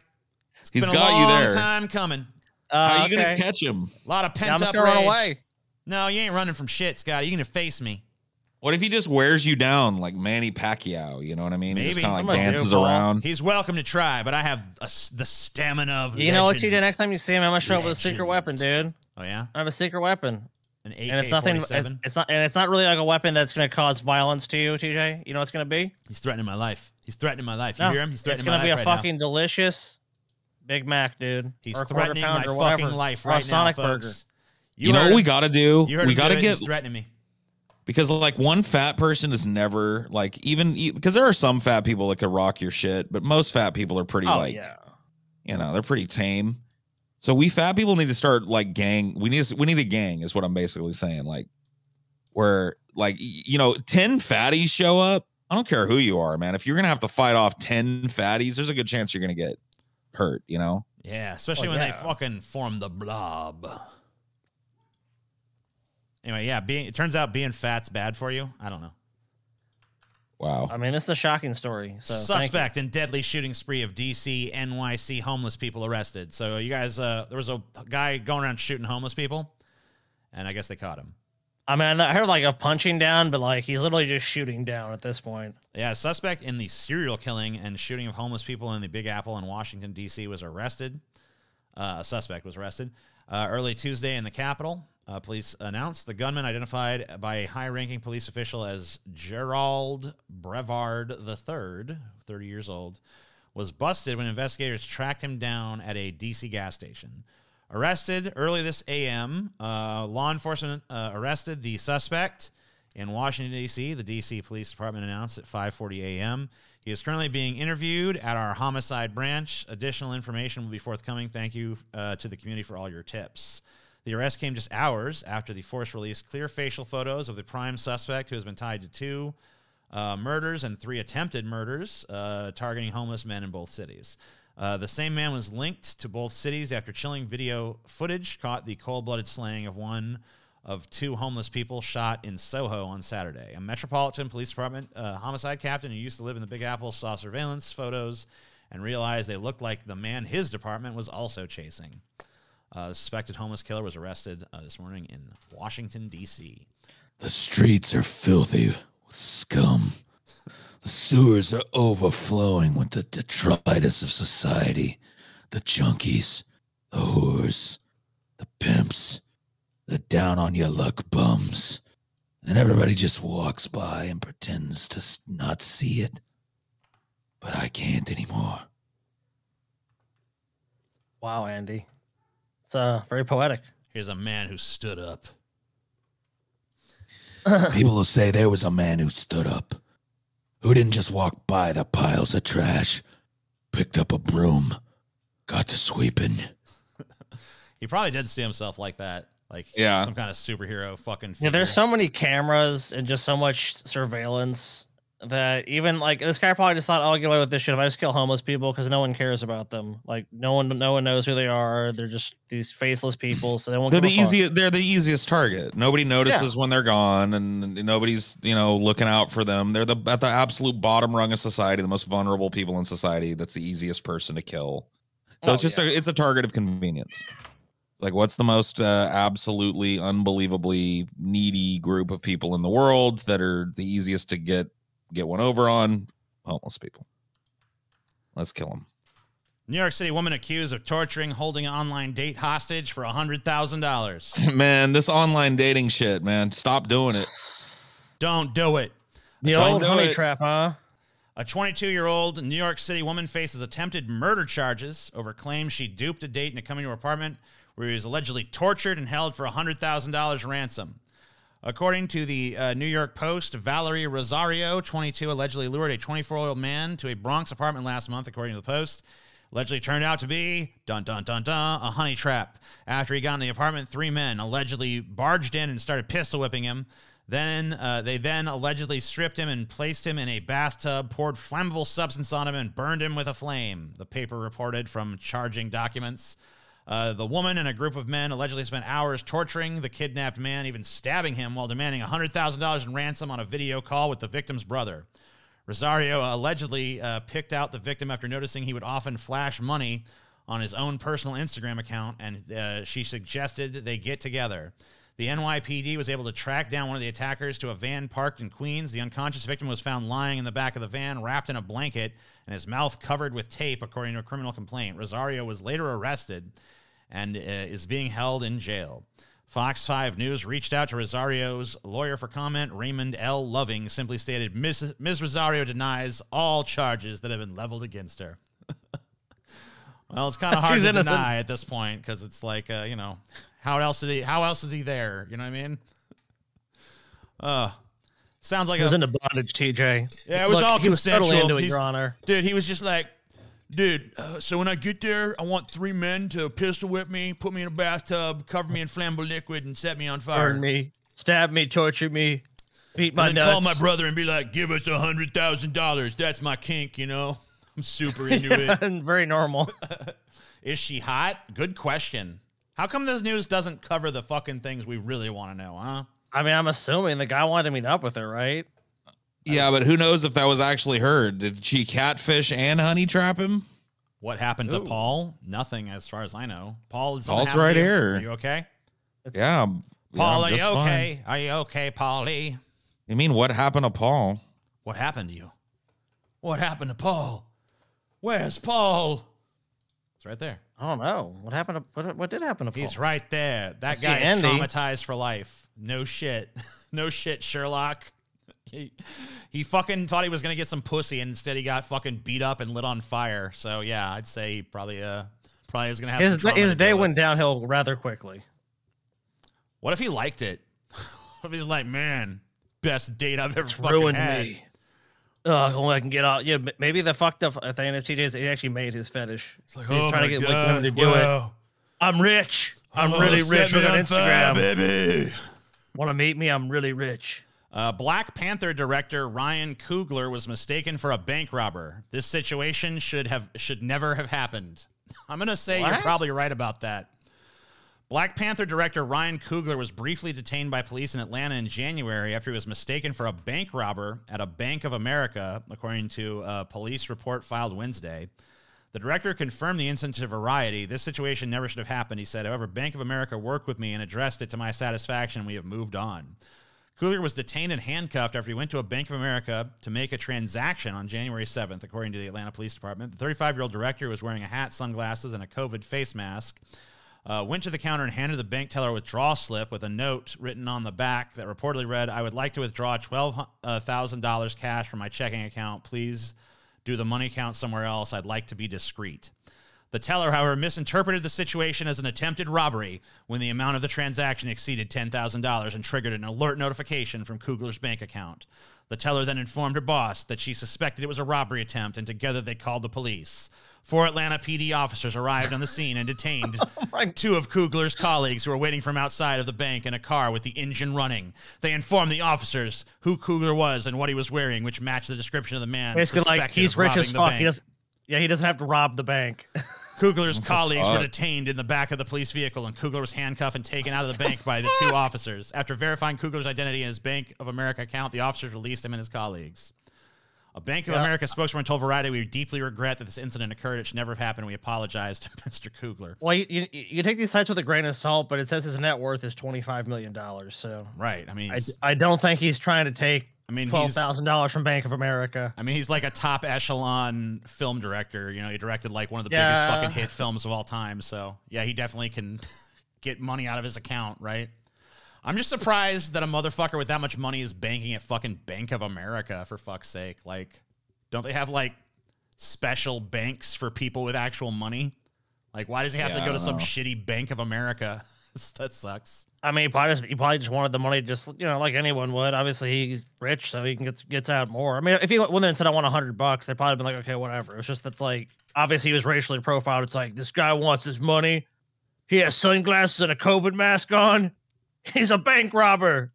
It's He's been got a you long there. time coming. Uh, How are you okay. gonna catch him? A lot of pent Yeah, pent I'm just up gonna run away. No, you ain't running from shit, Scotty. You're gonna face me. What if he just wears you down like Manny Pacquiao? You know what I mean? He just kind of like dances around. He's welcome to try, but I have a s the stamina of. You know what, legend. TJ? Next time you see him, I'm gonna show up with a secret weapon, dude. Oh yeah, I have a secret weapon, an AK and it's nothing. forty-seven. It's not, and it's not really like a weapon that's gonna cause violence to you, TJ. You know what it's gonna be? He's threatening my life. He's threatening my life. You No, hear him? He's threatening my life. it's gonna be a life right now. fucking delicious Big Mac, dude. He's or threatening pounder, my whatever, fucking life or a right Sonic now, burger. folks. You, know heard what we got to do? We got to get He's threatening me. because like one fat person is never like even because there are some fat people that could rock your shit, but most fat people are pretty Oh like yeah. you know they're pretty tame. So we fat people need to start like gang. We need we need a gang is what I'm basically saying. Like where like you know ten fatties show up. I don't care who you are, man. If you're gonna have to fight off ten fatties, there's a good chance you're gonna get hurt. You know. Yeah, oh, especially Oh, when yeah. they fucking form the blob. Anyway, yeah, being it turns out being fat's bad for you. I don't know. Wow. I mean, this is a shocking story. So. Suspect in deadly shooting spree of DC NYC homeless people arrested. So you guys, uh, there was a guy going around shooting homeless people, and I guess they caught him. I mean, I heard like a punching down, but like he's literally just shooting down at this point. Yeah, a suspect in the serial killing and shooting of homeless people in the Big Apple in Washington, D.C. was arrested. Uh, a suspect was arrested uh, early Tuesday in the Capitol. Uh, police announced the gunman, identified by a high ranking police official as Gerald Brevard III, 30 years old, was busted when investigators tracked him down at a D.C. gas station. Arrested early this AM, uh, law enforcement uh, arrested the suspect in Washington D.C. The D.C. Police Department announced at 5:40 a.m. He is currently being interviewed at our homicide branch. Additional information will be forthcoming. Thank you uh, to the community for all your tips. The arrest came just hours after the force released clear facial photos of the prime suspect, who has been tied to two uh, murders and three attempted murders uh, targeting homeless men in both cities. Uh, the same man was linked to both cities after chilling video footage caught the cold blooded slaying of one of two homeless people shot in Soho on Saturday. A Metropolitan Police Department uh, homicide captain who used to live in the Big Apple saw surveillance photos and realized they looked like the man his department was also chasing. Uh, the suspected homeless killer was arrested uh, this morning in Washington, D.C. The streets are filthy with scum. The sewers are overflowing with the detritus of society. The junkies, the whores, the pimps, the down on your luck bums. And everybody just walks by and pretends to not see it. But I can't anymore. Wow, Andy. It's uh very poetic. Here's a man who stood up. People will say there was a man who stood up, who didn't just walk by the piles of trash, picked up a broom, got to sweeping. He probably did see himself like that, like Yeah. some kind of superhero fucking. Yeah, there's so many cameras and just so much surveillance that even like this guy probably just thought, "Oh, I'll get away with this shit if I just kill homeless people because no one cares about them. Like no one, no one knows who they are. They're just these faceless people, so they won't. They're the a easiest. They're the easiest target. Nobody notices when they're gone, and nobody's you know looking out for them. They're the at the absolute bottom rung of society, the most vulnerable people in society. That's the easiest person to kill. So Oh, it's just a, it's a target of convenience. Like, what's the most uh, absolutely unbelievably needy group of people in the world that are the easiest to get get one over on? Homeless people. Let's kill them. New York City woman accused of torturing, holding an online date hostage for a hundred thousand dollars. Man, this online dating shit, man. Stop doing it. Don't do it. The Don't old honey it. trap, huh? A 22 year old New York City woman faces attempted murder charges over claims she duped a date into coming to her apartment where he was allegedly tortured and held for $100,000 ransom. According to the uh, New York Post, Valerie Rosario, 22, allegedly lured a 24 year old man to a Bronx apartment last month, according to the Post. Allegedly turned out to be, dun dun dun dun, a honey trap. After he got in the apartment, three men allegedly barged in and started pistol whipping him. Then uh, they then allegedly stripped him and placed him in a bathtub, poured flammable substance on him, and burned him with a flame. The paper reported from charging documents. Uh, the woman and a group of men allegedly spent hours torturing the kidnapped man, even stabbing him while demanding $100,000 in ransom on a video call with the victim's brother. Rosario allegedly uh, picked out the victim after noticing he would often flash money on his own personal Instagram account, and uh, she suggested they get together. The NYPD was able to track down one of the attackers to a van parked in Queens. The unconscious victim was found lying in the back of the van, wrapped in a blanket, and his mouth covered with tape, according to a criminal complaint. Rosario was later arrested and uh, is being held in jail. Fox 5 News reached out to Rosario's lawyer for comment. Raymond L. Loving simply stated Ms. Ms. Rosario denies all charges that have been leveled against her. well, it's kind of hard to innocent. deny at this point because it's like, uh, you know, how else did he? How else is he there? You know what I mean? Uh, sounds like He was a, into bondage, TJ. yeah, it was Look, all he was totally into it, He's- Your Honor. Dude, he was just like, dude, uh, so when I get there, I want three men to pistol whip me, put me in a bathtub, cover me in flammable liquid, and set me on fire. Burn me, stab me, torture me, beat my and then nuts. call my brother and be like, give us a hundred thousand dollars. That's my kink, you know? I'm super into it. very normal. Is she hot? Good question. How come this news doesn't cover the fucking things we really want to know, huh? I mean, I'm assuming the guy wanted to meet up with her, right? Yeah, but who knows if that was actually her? Did she catfish and honey trap him? What happened to Ooh. Paul? Nothing, as far as I know. Paul is Paul's right here. Are you okay? Yeah. I'm- yeah, Paul, I'm are you just fine. okay? Are you okay, Paulie? You mean what happened to Paul? What happened to you? What happened to Paul? Where's Paul? It's right there. I don't know what happened to what, what did happen to Paul. He's right there. I That see guy is Andy. traumatized for life. No shit. no shit, Sherlock. He, he fucking thought he was gonna get some pussy, and instead he got fucking beat up and lit on fire. So yeah, I'd say he probably uh probably is gonna have His his day went downhill rather quickly. What if he liked it? what if he's like, man, best date I've ever It's fucking ruined had. me. Ugh, only I can get out. Yeah, maybe the fucked up thing is TJ is he actually made his fetish. like, He's oh trying to get like, women to do wow. it. I'm rich. I'm Oh, really rich. Look on on fire, Instagram, baby. Want to meet me? I'm really rich. Uh, Black Panther director Ryan Coogler was mistaken for a bank robber. This situation should have should never have happened. I'm gonna say you're probably right about that. Black Panther director Ryan Coogler was briefly detained by police in Atlanta in January after he was mistaken for a bank robber at a Bank of America, according to a police report filed Wednesday. The director confirmed the incident to Variety. This situation never should have happened, he said. However, Bank of America worked with me and addressed it to my satisfaction. We have moved on. Coogler was detained and handcuffed after he went to a Bank of America to make a transaction on January 7th, according to the Atlanta Police Department. The 35 year old director was wearing a hat, sunglasses, and a COVID face mask. Uh, went to the counter and handed the bank teller a withdrawal slip with a note written on the back that reportedly read, I would like to withdraw $12,000 cash from my checking account. Please do the money count somewhere else. I'd like to be discreet. The teller, however, misinterpreted the situation as an attempted robbery when the amount of the transaction exceeded $10,000 and triggered an alert notification from Coogler's bank account. The teller then informed her boss that she suspected it was a robbery attempt, and together they called the police. Four Atlanta PD officers arrived on the scene and detained oh two of Coogler's colleagues who were waiting from outside of the bank in a car with the engine running. They informed the officers who Coogler was and what he was wearing, which matched the description of the man. Basically, like suspected he's rich as fuck. He doesn't. Yeah, he doesn't have to rob the bank. Coogler's colleagues were detained in the back of the police vehicle, and Coogler was handcuffed and taken out of the bank by the two officers. After verifying Coogler's identity and his Bank of America account, the officers released him and his colleagues. A Bank of Yeah. America spokesman told Variety, "We deeply regret that this incident occurred. It should never have happened. We apologize to Mr. Coogler." well, you, you, you take these sites with a grain of salt, but it says his net worth is twenty five million dollars. So Right. I mean, I, I don't think he's trying to take. I mean, twelve he's- thousand dollars from Bank of America. I mean, he's like a top echelon film director. You know, he directed like one of the Yeah. biggest fucking hit films of all time. So yeah, he definitely can get money out of his account, right? I'm just surprised that a motherfucker with that much money is banking at fucking Bank of America for fuck's sake. Like, don't they have like special banks for people with actual money? Like, why does he have Yeah, to go to don't some know. shitty Bank of America? that sucks. I mean, he probably just, he probably just wanted the money, just you know, like anyone would. Obviously, he's rich, so he can get gets out more. I mean, if he went there and said I want a hundred bucks, they'd probably been like, okay, whatever. It's just that's like obviously he was racially profiled. It's like this guy wants his money. He has sunglasses and a COVID mask on. He's a bank robber.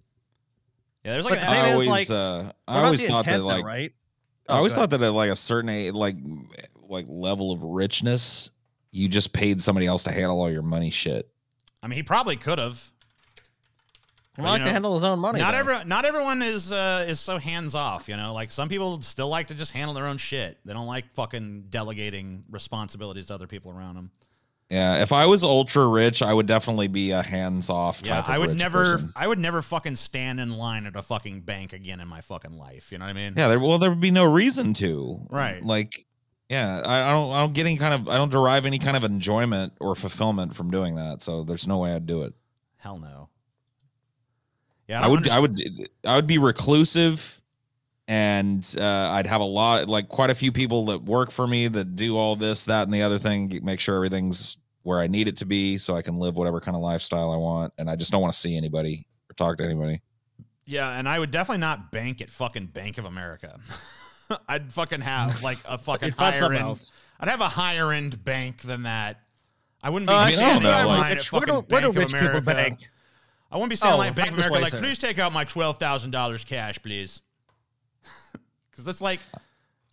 Yeah, there's like like But a- the thing I is, always, like, uh, I always the thought that intent, though, like, right? I Oh, always thought that at like a certain age, like like level of richness, you just paid somebody else to handle all your money shit. I mean, he probably could have. He like to handle his own money, Not though. every, not everyone is uh, is so hands off. You know, like some people still like to just handle their own shit. They don't like fucking delegating responsibilities to other people around them. Yeah, if I was ultra rich, I would definitely be a hands off type Yeah, of I would rich never, person. I would never fucking stand in line at a fucking bank again in my fucking life. You know what I mean? Yeah, there, well, there would be no reason to. Right. Like, yeah, I, I don't, I don't get any kind of, I don't derive any kind of enjoyment or fulfillment from doing that. So there's no way I'd do it. Hell no. Yeah, I don't would, I would, I would be reclusive, and uh, I'd have a lot, like quite a few people that work for me that do all this, that, and the other thing. Make sure everything's where I need it to be, so I can live whatever kind of lifestyle I want. And I just don't want to see anybody or talk to anybody. Yeah, and I would definitely not bank at fucking Bank of America. I'd fucking have like a fucking higher end. else. I'd have a higher end bank than that. I wouldn't be Uh, standing actually, in yeah, line rich- at where do- where do Bank of rich people America. bank? I wouldn't be standing in Oh, line at Bank of America way, like, sir. please take out my twelve thousand dollars cash, please. Because that's like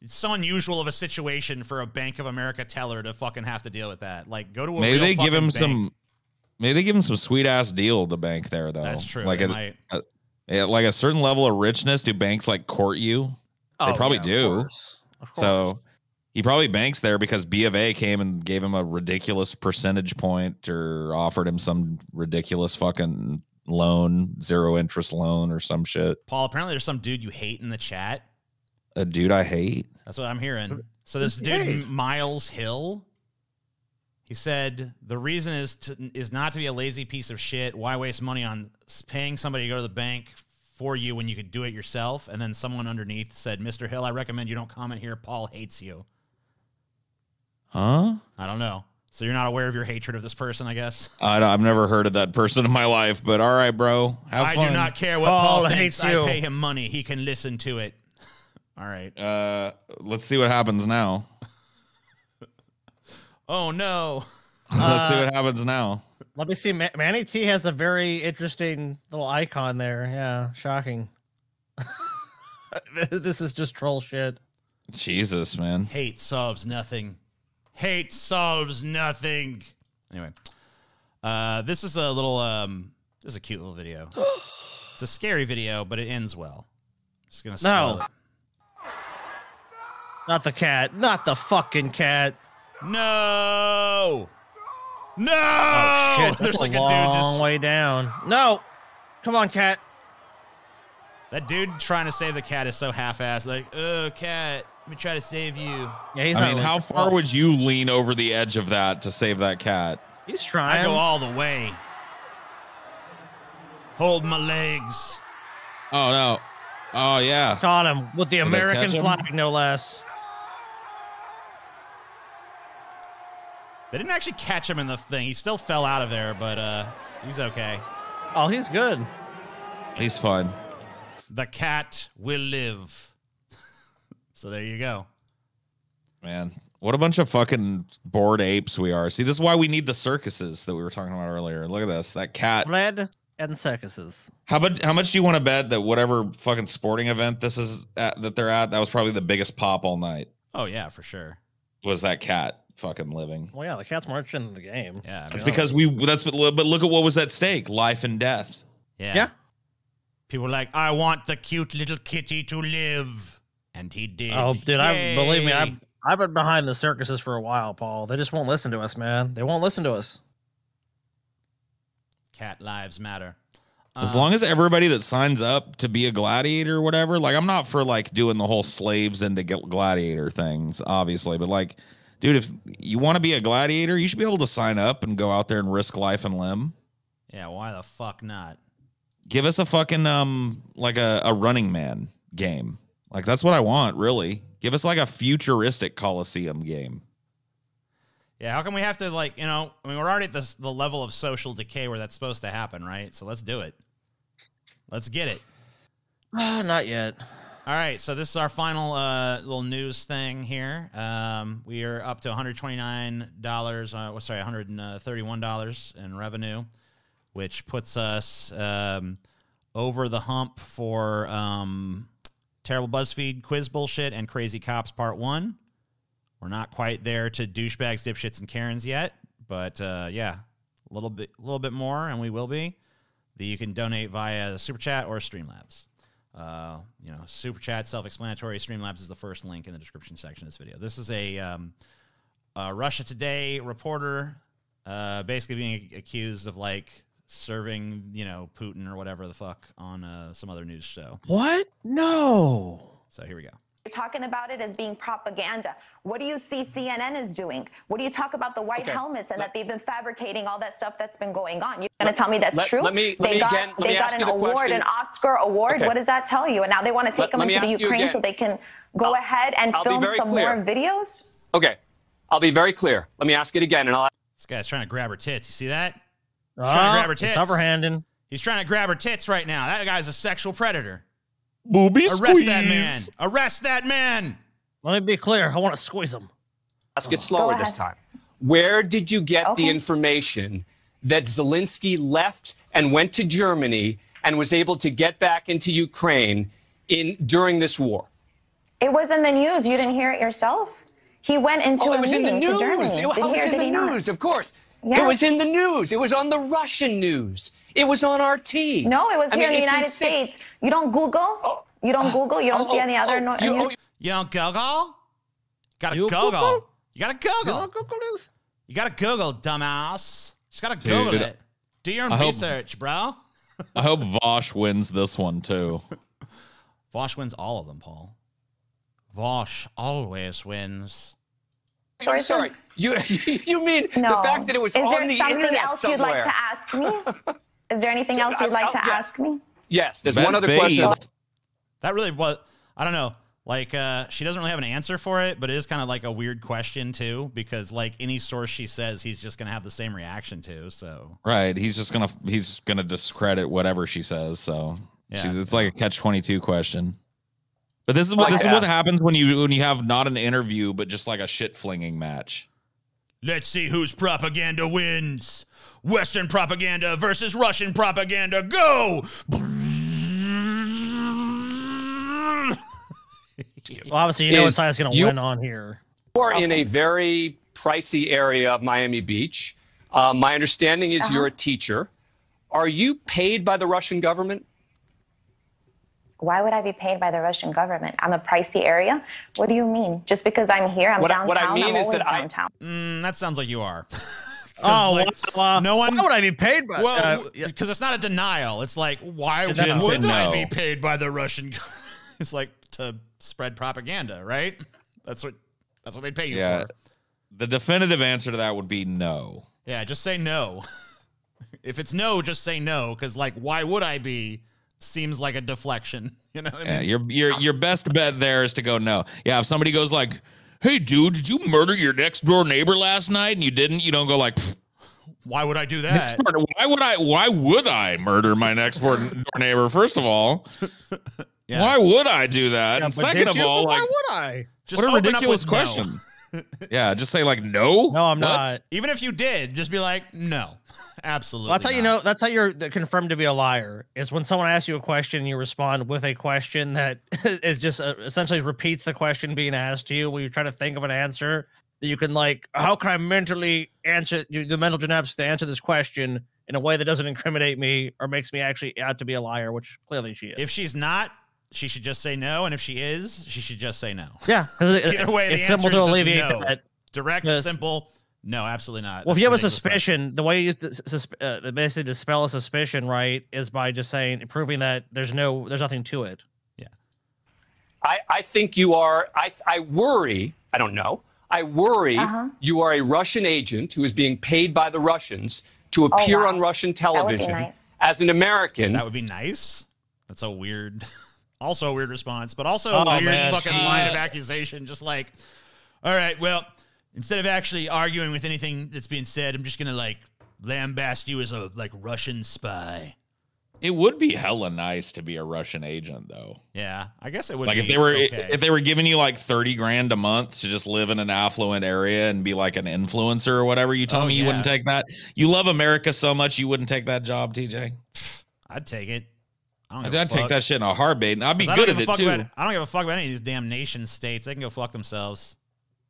it's so unusual of a situation for a Bank of America teller to fucking have to deal with that. Like, go to a Maybe real they give him bank. some. Maybe they give him some sweet ass deal to bank there though. That's true, Like they a, a- like a certain level of richness. Do banks like court you? They Oh, probably yeah, of do. course. Of So he probably banks there because B of A came and gave him a ridiculous percentage point or offered him some ridiculous fucking loan, zero interest loan or some shit. Paul, apparently there's some dude you hate in the chat. A dude I hate. That's what I'm hearing. So this Who's dude Dave? Miles Hill, he said the reason is to is not to be a lazy piece of shit. Why waste money on paying somebody to go to the bank for you when you could do it yourself? And then someone underneath said, "Mr. Hill, I recommend you don't comment here. Paul hates you." Huh? I don't know. So you're not aware of your hatred of this person, I guess. I, I've never heard of that person in my life, but all right, bro. Have I fun. do not care what Paul Paul, hates thinks. I pay him money. He can listen to it. All right. Uh, let's see what happens now. Oh no. let's see Uh, what happens now. Let me see. Ma- Manny T has a very interesting little icon there. Yeah, shocking. this is just troll shit. Jesus, man. Hate solves nothing. Hate solves nothing. Anyway, uh, this is a little, um, this is a cute little video. it's a scary video, but it ends well. Just gonna spoil No. it. Not the cat. Not the fucking cat. No. No. Oh shit! That's There's a like a dude long just way down. No, come on, cat. that dude trying to save the cat is so half-assed. Like, oh, cat, let me try to save you. Yeah, he's I not. mean, how far would you lean over the edge of that to save that cat? He's trying. I trying. go all the way. Hold my legs. Oh no. Oh yeah. Caught him with the Did American catch him? flag, no less. They didn't actually catch him in the thing. He still fell out of there, but uh, he's okay. Oh, he's good. He's fine. The cat will live. So there you go. Man, what a bunch of fucking bored apes we are. See, this is why we need the circuses that we were talking about earlier. Look at this. That cat. Red and circuses. How about how much do you want to bet that whatever fucking sporting event this is at, that they're at, that was probably the biggest pop all night. Oh yeah, for sure. Was that cat fucking living? Well, yeah, the cat's marching in the game. Yeah, I That's mean, because we that's but but look at what was at stake, life and death. yeah. Yeah. People were like, I want the cute little kitty to live, and he did. Oh, dude, I believe me, I've I've been behind the circuses for a while, Paul. They just won't listen to us, man. They won't listen to us. cat lives matter. As Uh, long as everybody that signs up to be a gladiator or whatever, like I'm not for like doing the whole slaves into gl- gladiator things, obviously, but like, dude, if you want to be a gladiator, you should be able to sign up and go out there and risk life and limb. Yeah, why the fuck not? Give us a fucking um like a, a running man game. Like that's what I want, really. Give us like a futuristic Coliseum game. Yeah, how come we have to like you know? I mean, we're already at this, the level of social decay where that's supposed to happen, right? So let's do it. Let's get it. Ah, not yet. All right, so this is our final uh, little news thing here. Um, we are up to 129 dollars. Uh, well, sorry, 131 dollars in revenue, which puts us um, over the hump for um, terrible BuzzFeed quiz bullshit and Crazy Cops Part One. We're not quite there to douchebags, dipshits, and Karens yet, but uh, yeah, a little bit, a little bit more, and we will be. that you can donate via Super Chat or Streamlabs. Uh, you know, Super Chat, self-explanatory. Streamlabs is the first link in the description section of this video. This is a, um, a Russia Today reporter, uh, basically being accused of like serving, you know, Putin or whatever the fuck on uh, some other news show. What? No. So here we go. You're talking about it as being propaganda. What do you see CNN is doing? What do you talk about the white Okay. helmets and Let- that they've been fabricating all that stuff that's been going on? You're going to tell me that's let- true? let me- let they me got, again- let they me got ask an you the award, question. an Oscar award. Okay. What does that tell you? And now they want to take Let- them let into the Ukraine so they can go ahead and I'll film some clear. more videos? Okay. I'll be very clear. Let me ask it again, and I'll. This guy's trying to grab her tits. You see that? He's Ah, trying to grab her he's tits. overhanding. He's trying to grab her tits right now. That guy's a sexual predator. Booby Arrest that man. Arrest that man. Let me be clear. I want to squeeze him. ask it slower this time. Where did you get the information that Zelensky left and went to Germany and was able to get back into Ukraine in during this war? It was in the news. You didn't hear it yourself? He went into oh, a it was in the meeting to Germany. news. It, Did was he or in did the he not? news, of course. Yes. It was in the news. It was on the Russian news. It was on RT. No, it was I here mean, in the United insane. States. You don't Google. Oh. You don't Google. You don't oh, see any oh, other oh, no- you- news. You don't Google? Gotta You Google. Google? You gotta Google. Google this? You gotta Google, dumbass. Just gotta Google Dude, it. Do your own I hope- research, bro. I hope Vosh wins this one too. Vosh wins all of them, Paul. Vosh always wins. I'm sorry. You you mean No. the fact that it was Is on there the something internet else you'd like to ask me? Is there anything So, else you'd like I'll- to yes. ask me? Yes, there's Bet one other they- question. That really was. I don't know. Like, uh, she doesn't really have an answer for it, but it is kind of like a weird question too, because like any source she says, he's just gonna have the same reaction to. So Right. He's just gonna he's gonna discredit whatever she says. So Yeah. she's, it's like a catch twenty two question. But this is what Like this to is what happens when you when you have not an interview but just like a shit flinging match. Let's see whose propaganda wins. Western propaganda versus Russian propaganda. Go! Well, obviously, you know what Is side's going to win on here. You are in a very pricey area of Miami Beach. Uh, my understanding is you're a teacher. Are you paid by the Russian government? Why would I be paid by the Russian government? I'm a pricey area. What do you mean? Just because I'm here, I'm What I- downtown. what I mean I'm is always that I- downtown. Mm, that sounds like you are. Oh, like, well, no one. Why would I be paid by? Well, uh, yeah. because it's not a denial. It's like, why It didn't would say I be paid by the Russian? go- it's like to spread propaganda, right? That's what that's what they pay you Yeah. for. The definitive answer to that would be no. Yeah, just say no. if it's no, just say no. Because like, why would I be? Seems like a deflection. You know what I Yeah, mean? your your your best bet there is to go no. Yeah, if somebody goes like, "Hey, dude, did you murder your next door neighbor last night?" and you didn't, you don't go like, "Pfft, Why would I do that? door- "Why would I? Why would I murder my next door door neighbor?" First of all, Yeah. why would I do that? Yeah, and second of you? all, But why like, would I? Just what a ridiculous with no. question. yeah, just say like no. No, I'm What? not. Even if you did, just be like, no, absolutely. Well, that's how you know. That's how you're confirmed to be a liar. Is when someone asks you a question, you respond with a question that is just uh, essentially repeats the question being asked to you. Where you try to think of an answer that you can like, how can I mentally answer the mental gymnastics to answer this question in a way that doesn't incriminate me or makes me actually out to be a liar, which clearly she is. If she's not, she should just say no, and if she is, she should just say no. Yeah, Either way, the it's simple to alleviate no. that. Direct, Yes. simple. No, absolutely not. Well, if you have a ridiculous question. suspicion, the way you sus- sus- uh, basically dispel a suspicion, right, is by just saying proving that there's no, there's nothing to it. Yeah. I, I think you are. I, I worry. I don't know. I worry Uh-huh. you are a Russian agent who is being paid by the Russians to appear Oh, wow. on Russian television nice. as an American. That would be nice. That's a weird, also a weird response, but also Oh, a weird man, fucking line of accusation. Just like, all right, well, instead of actually arguing with anything that's being said, I'm just gonna like lambast you as a like Russian spy. It would be hella nice to be a Russian agent, though. Yeah, I guess it would. like be if they were okay. if they were giving you like 30 grand a month to just live in an affluent area and be like an influencer or whatever you tell Oh, me you wouldn't take that you love america so much you wouldn't take that job tj I'd take it. I don't i'd, give a I'd take fuck. that shit in a heartbeat and i'd be I don't good give at a it fuck too About, I don't give a fuck about any of these damn nation states. They can go fuck themselves.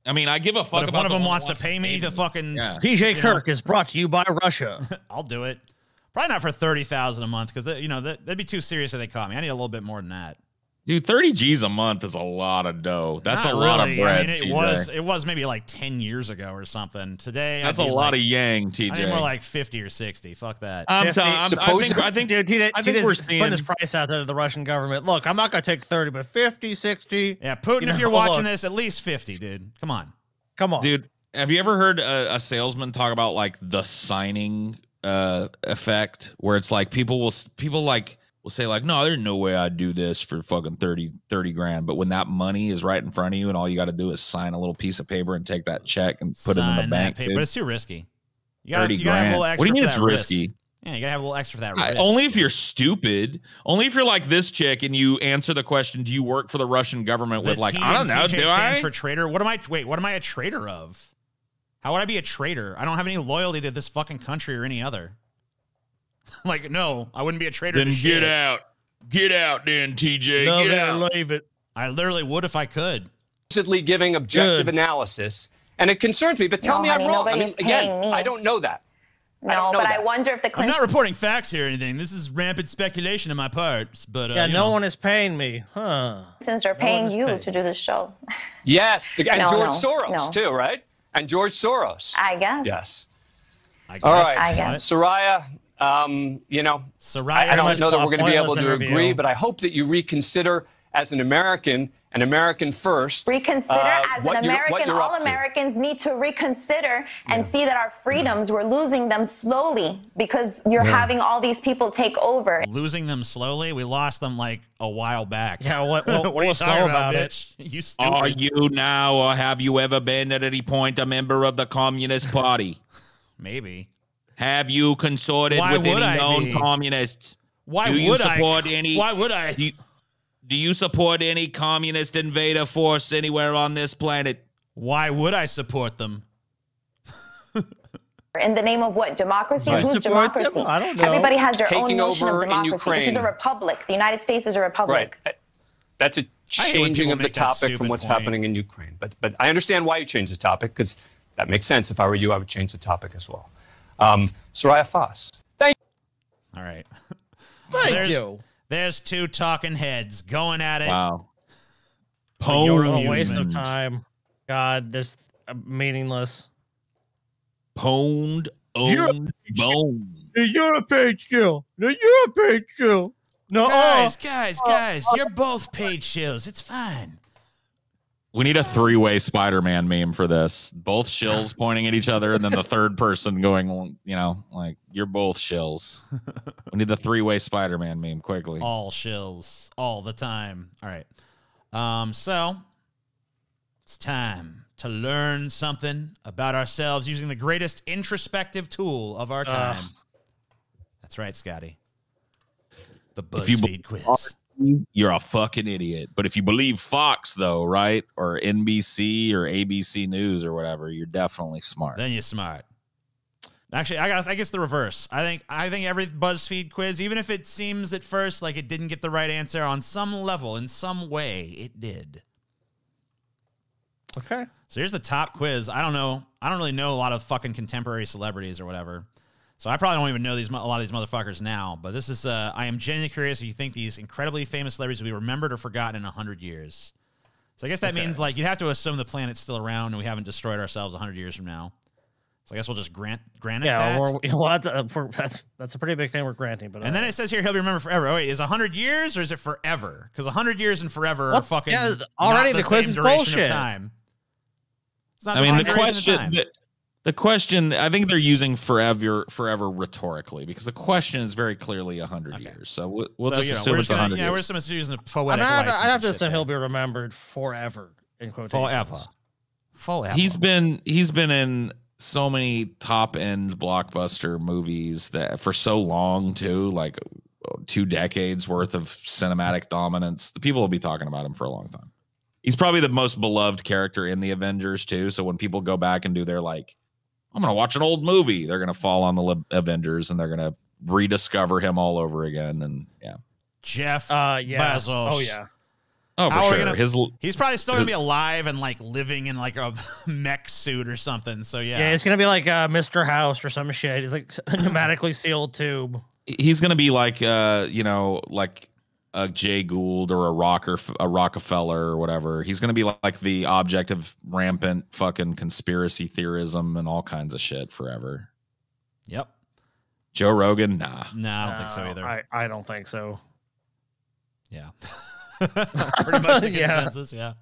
I mean i give a fuck But if about one of the them one wants to pay me to fucking Yeah. TJ you know, Kirk is brought to you by Russia. I'll do it. Probably not for thirty thousand a month because uh, you know that, that'd be too serious if they caught me. I need a little bit more than that. Dude, 30 G's a month is a lot of dough. That's Not a lot of bread. I mean, it TJ. was it was maybe like ten years ago or something. Today, That's I'd a lot like- of yang, I TJ. need more like fifty or sixty. Fuck that. I'm telling. I'm- I think, I think, dude, TJ, I think TJ's we're putting seeing. his price out there to the Russian government. Look, I'm not gonna take 30, but 50, 60. Yeah, Putin, You if you're watching look. this, at least fifty, dude. Come on. Come on, dude. Have you ever heard a, a salesman talk about like the signing uh effect, where it's like people will people like will say like, no, there's no way I'd do this for fucking 30, 30 grand. But when that money is right in front of you, and all you got to do is sign a little piece of paper and take that check and put it in the bank, paper, but it's too risky. You gotta, 30 you gotta have a little grand. extra What do you mean it's that risk. risky? Yeah, you gotta have a little extra for that I- only if you're stupid. Only if you're like this chick and you answer the question, "Do you work for the Russian government?" The with like, I don't know, do I? For traitor. What am I? Wait, what am I a traitor of? How would I be a traitor? I don't have any loyalty to this fucking country or any other. like, no, I wouldn't be a traitor. Then to get shit. out. Get out, then, TJ. No, get out. leave it. I literally would if I could. Supposedly giving objective analysis, and it concerns me. But tell No, me honey, I'm wrong. I mean, again, me. I don't know that. I No, don't know but that. I wonder if the I'm Clinton not reporting facts here or anything. This is rampant speculation on my part. But uh, yeah, no know. one is paying me, huh? Since they're No paying one you paid. to do the show. Yes, the, and No, George no, Soros no. too, right? And George Soros. I guess. Yes. I All guess. right, I guess. Soraya. Um, you know, Soraya, I, I don't know that we're going to be able to interview. agree, but I hope that you reconsider as an American, an American first. Reconsider uh, as what an you're- what American. you're All up to. Americans need to reconsider and see that our freedoms, we're losing them slowly because you're Yeah. having all these people take over. losing them slowly. We lost them like a while back. Yeah, what- what- are you talking slow about, about it? bitch? You stupid. Are you now, or have you ever been at any point a member of the Communist Party? Maybe. Have you consorted Why with would any I known be? communists? Why do you would I? support any? Why would I? Do you, do you support any communist invader force anywhere on this planet? Why would I support them? In the name of what? Democracy? Right. Who's Support them? democracy? I don't know. Everybody has their own notion over of in democracy. This Ukraine. is a republic. The United States is a republic. Right. That's a changing of the topic from what's point. happening in Ukraine. But but I understand why you changed the topic because that makes sense. If I were you, I would change the topic as well. Um, Soraya Foss. Thank All right. Thank there's, you. There's two talking heads going at it. Wow. For your a waste of time. God, this uh, meaningless. Pwned, owned, bone. The European chill. The European chill. No, Guys, guys, guys, you're both paid shows. It's fine. We need a three-way Spider-Man meme for this. Both shills pointing at each other, and then the third person going, you know, like you're both shills. We need the three-way Spider-Man meme quickly. All shills, all the time. All right. Um, so it's time to learn something about ourselves using the greatest introspective tool of our time. Ugh. That's right, Scotty. The BuzzFeed quiz. You're a fucking idiot. But if you believe Fox, though, right, or NBC or ABC News or whatever, you're definitely smart. Then you're smart. Actually, I got. I guess the reverse. I think. I think every BuzzFeed quiz, even if it seems at first like it didn't get the right answer, on some level, in some way, it did. Okay. So here's the top quiz. I don't know. I don't really know a lot of fucking contemporary celebrities or whatever. So I probably don't even know these a lot of these motherfuckers now. But this is. Uh, I am genuinely curious if you think these incredibly famous celebrities will be remembered or forgotten in hundred years. So I guess that Okay. means like you'd have to assume the planet's still around and we haven't destroyed ourselves hundred years from now. So I guess we'll just grant grant it Yeah, that. we're, well, that's, a, we're- that's that's a pretty big thing we're granting. But and then it says here he'll be remembered forever. Oh wait, is hundred years or is it forever? Because hundred years and forever are fucking Yeah, not already the, the quiz is duration bullshit. Of time. It's not I mean, the question, time. the, the question, I think they're using forever, forever rhetorically because the question is very clearly hundred years. So we'll, we'll So, just you know, assume we're it's just gonna, hundred yeah, we're just using the I'd poetic have, license. I'd have to shit assume he'll be remembered forever. In quotations. forever. Forever. He's been he's been in so many top end blockbuster movies that for so long too, like two decades worth of cinematic dominance. The people will be talking about him for a long time. He's probably the most beloved character in the Avengers too. So when people go back and do their like, I'm gonna watch an old movie, they're gonna fall on the Li- Avengers and they're gonna rediscover him all over again. And yeah, Jeff Uh, yeah. Bezos. Oh yeah. oh for are sure. gonna- His He's probably still gonna be alive and like living in like a mech suit or something. So yeah, Yeah, it's gonna be like uh, Mr. House or some shit. He's like a pneumatically sealed tube. he's gonna be like uh you know like a Jay Gould or a Rocker a Rockefeller or whatever. He's gonna be like the object of rampant fucking conspiracy theorism and all kinds of shit forever. Yep. Joe Rogan, nah. No, I don't think so either. I, I don't think so. Yeah. Pretty much the Yeah. consensus, yeah.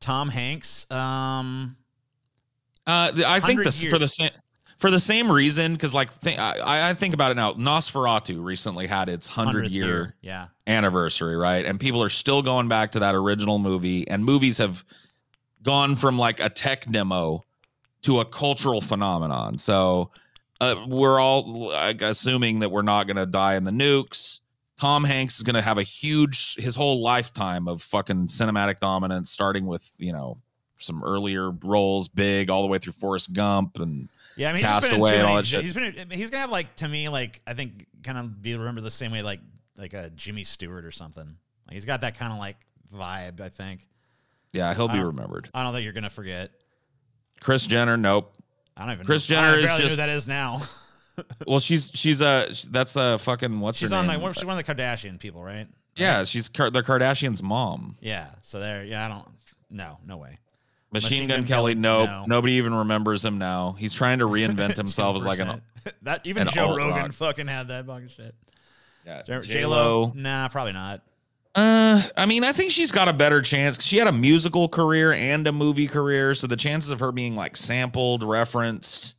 Tom Hanks. Um Uh, I think 100 this for the same for the same reason because like th- I, I think about it now. Nosferatu recently had its hundred year, year, yeah. anniversary, right? And people are still going back to that original movie, and movies have gone from like a tech demo to a cultural phenomenon. So uh, we're all like, assuming that we're not going to die in the nukes. Tom Hanks is going to have a huge his whole lifetime of fucking cinematic dominance, starting with you know some earlier roles, big all the way through Forrest Gump and Yeah, I mean, he's just been Castaway and all that shit. He's been he's gonna have like to me like I think kind of be remembered the same way like like a Jimmy Stewart or something. Like he's got that kind of like vibe. I think. yeah, he'll I be remembered. I don't think you're gonna forget. Kris Jenner, nope. I don't even. Kris know, I Jenner is just who that is now. well, she's she's uh, a that's a fucking what's she's her on name? like she's one of the Kardashian people, right? yeah, she's Kar- the Kardashians' mom. Yeah. So there. Yeah. I don't. No. No way. Machine, Gun, Kelly, nope. Nobody even remembers him now. He's trying to reinvent himself as like an that even an Joe Rogan rock. fucking had that fucking shit. Yeah, J J-Lo. Lo. Nah, probably not. Uh, I mean, I think she's got a better chance. She had a musical career and a movie career, so the chances of her being like sampled, referenced,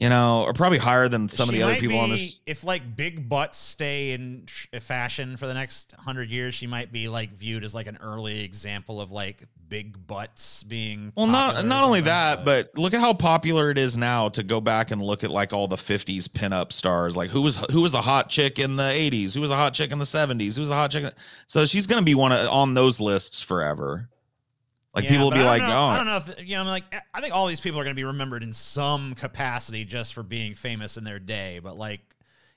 you know, or probably higher than some of the other people on be- this. If like big butts stay in fashion for the next hundred years, she might be like viewed as like an early example of like big butts being. Well, not not only that, but look at how popular it is now to go back and look at like all the '50s pinup stars. Like who was who was a hot chick in the '80s? Who was a hot chick in the '70s? Who was a hot chick? in- So she's gonna be one of, on those lists forever. Like Yeah, people will be like, know- I oh, don't know if you know. I'm like, I think all these people are going to be remembered in some capacity just for being famous in their day. But like,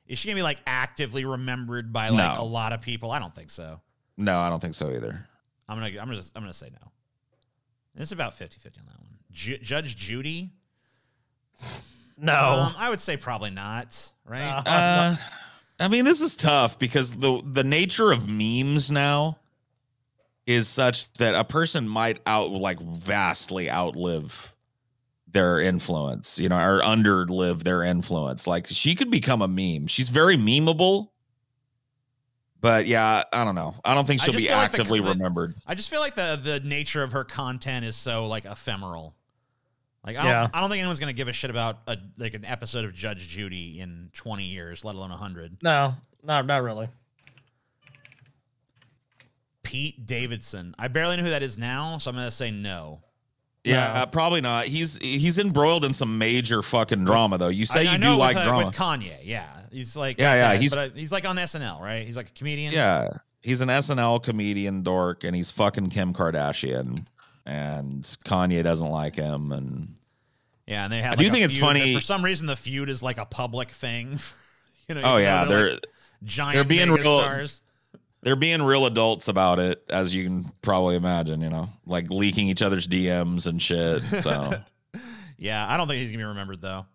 is she going to be like actively remembered by like No. a lot of people? I don't think so. no, I don't think so either. I'm gonna I'm gonna I'm gonna say no. It's about 50-50 on that one. Ju- Judge Judy. No. Um, I would say probably not. Right. Uh, I mean, this is tough because the the nature of memes now is such that a person might out like vastly outlive their influence, you know, or underlive their influence. Like she could become a meme. She's very memeable. But yeah, I don't know. I don't think she'll be feel like the- actively the- remembered. I just feel like the the nature of her content is so like ephemeral. Like I don't, Yeah. I don't think anyone's gonna give a shit about a like an episode of Judge Judy in 20 years, let alone 100. No, not not really. Pete Davidson. I barely know who that is now, so I'm gonna say no. Yeah, probably not. He's he's embroiled in some major fucking drama though. You say I, you I do know like with, uh, drama. with Kanye. Yeah, he's like Yeah, yeah, that, he's- but, uh, he's like on SNL, right? He's like a comedian. Yeah, he's an SNL comedian dork, and he's fucking Kim Kardashian, and Kanye doesn't like him, and Yeah, and they have. I do like, a think it's feud, and funny- For some reason, the feud is like a public thing. you know. oh even yeah, though they're like giant. they're being mega real. stars. They're being real adults about it, as you can probably imagine. You know, like leaking each other's DMs and shit. So Yeah, I don't think he's gonna be remembered though.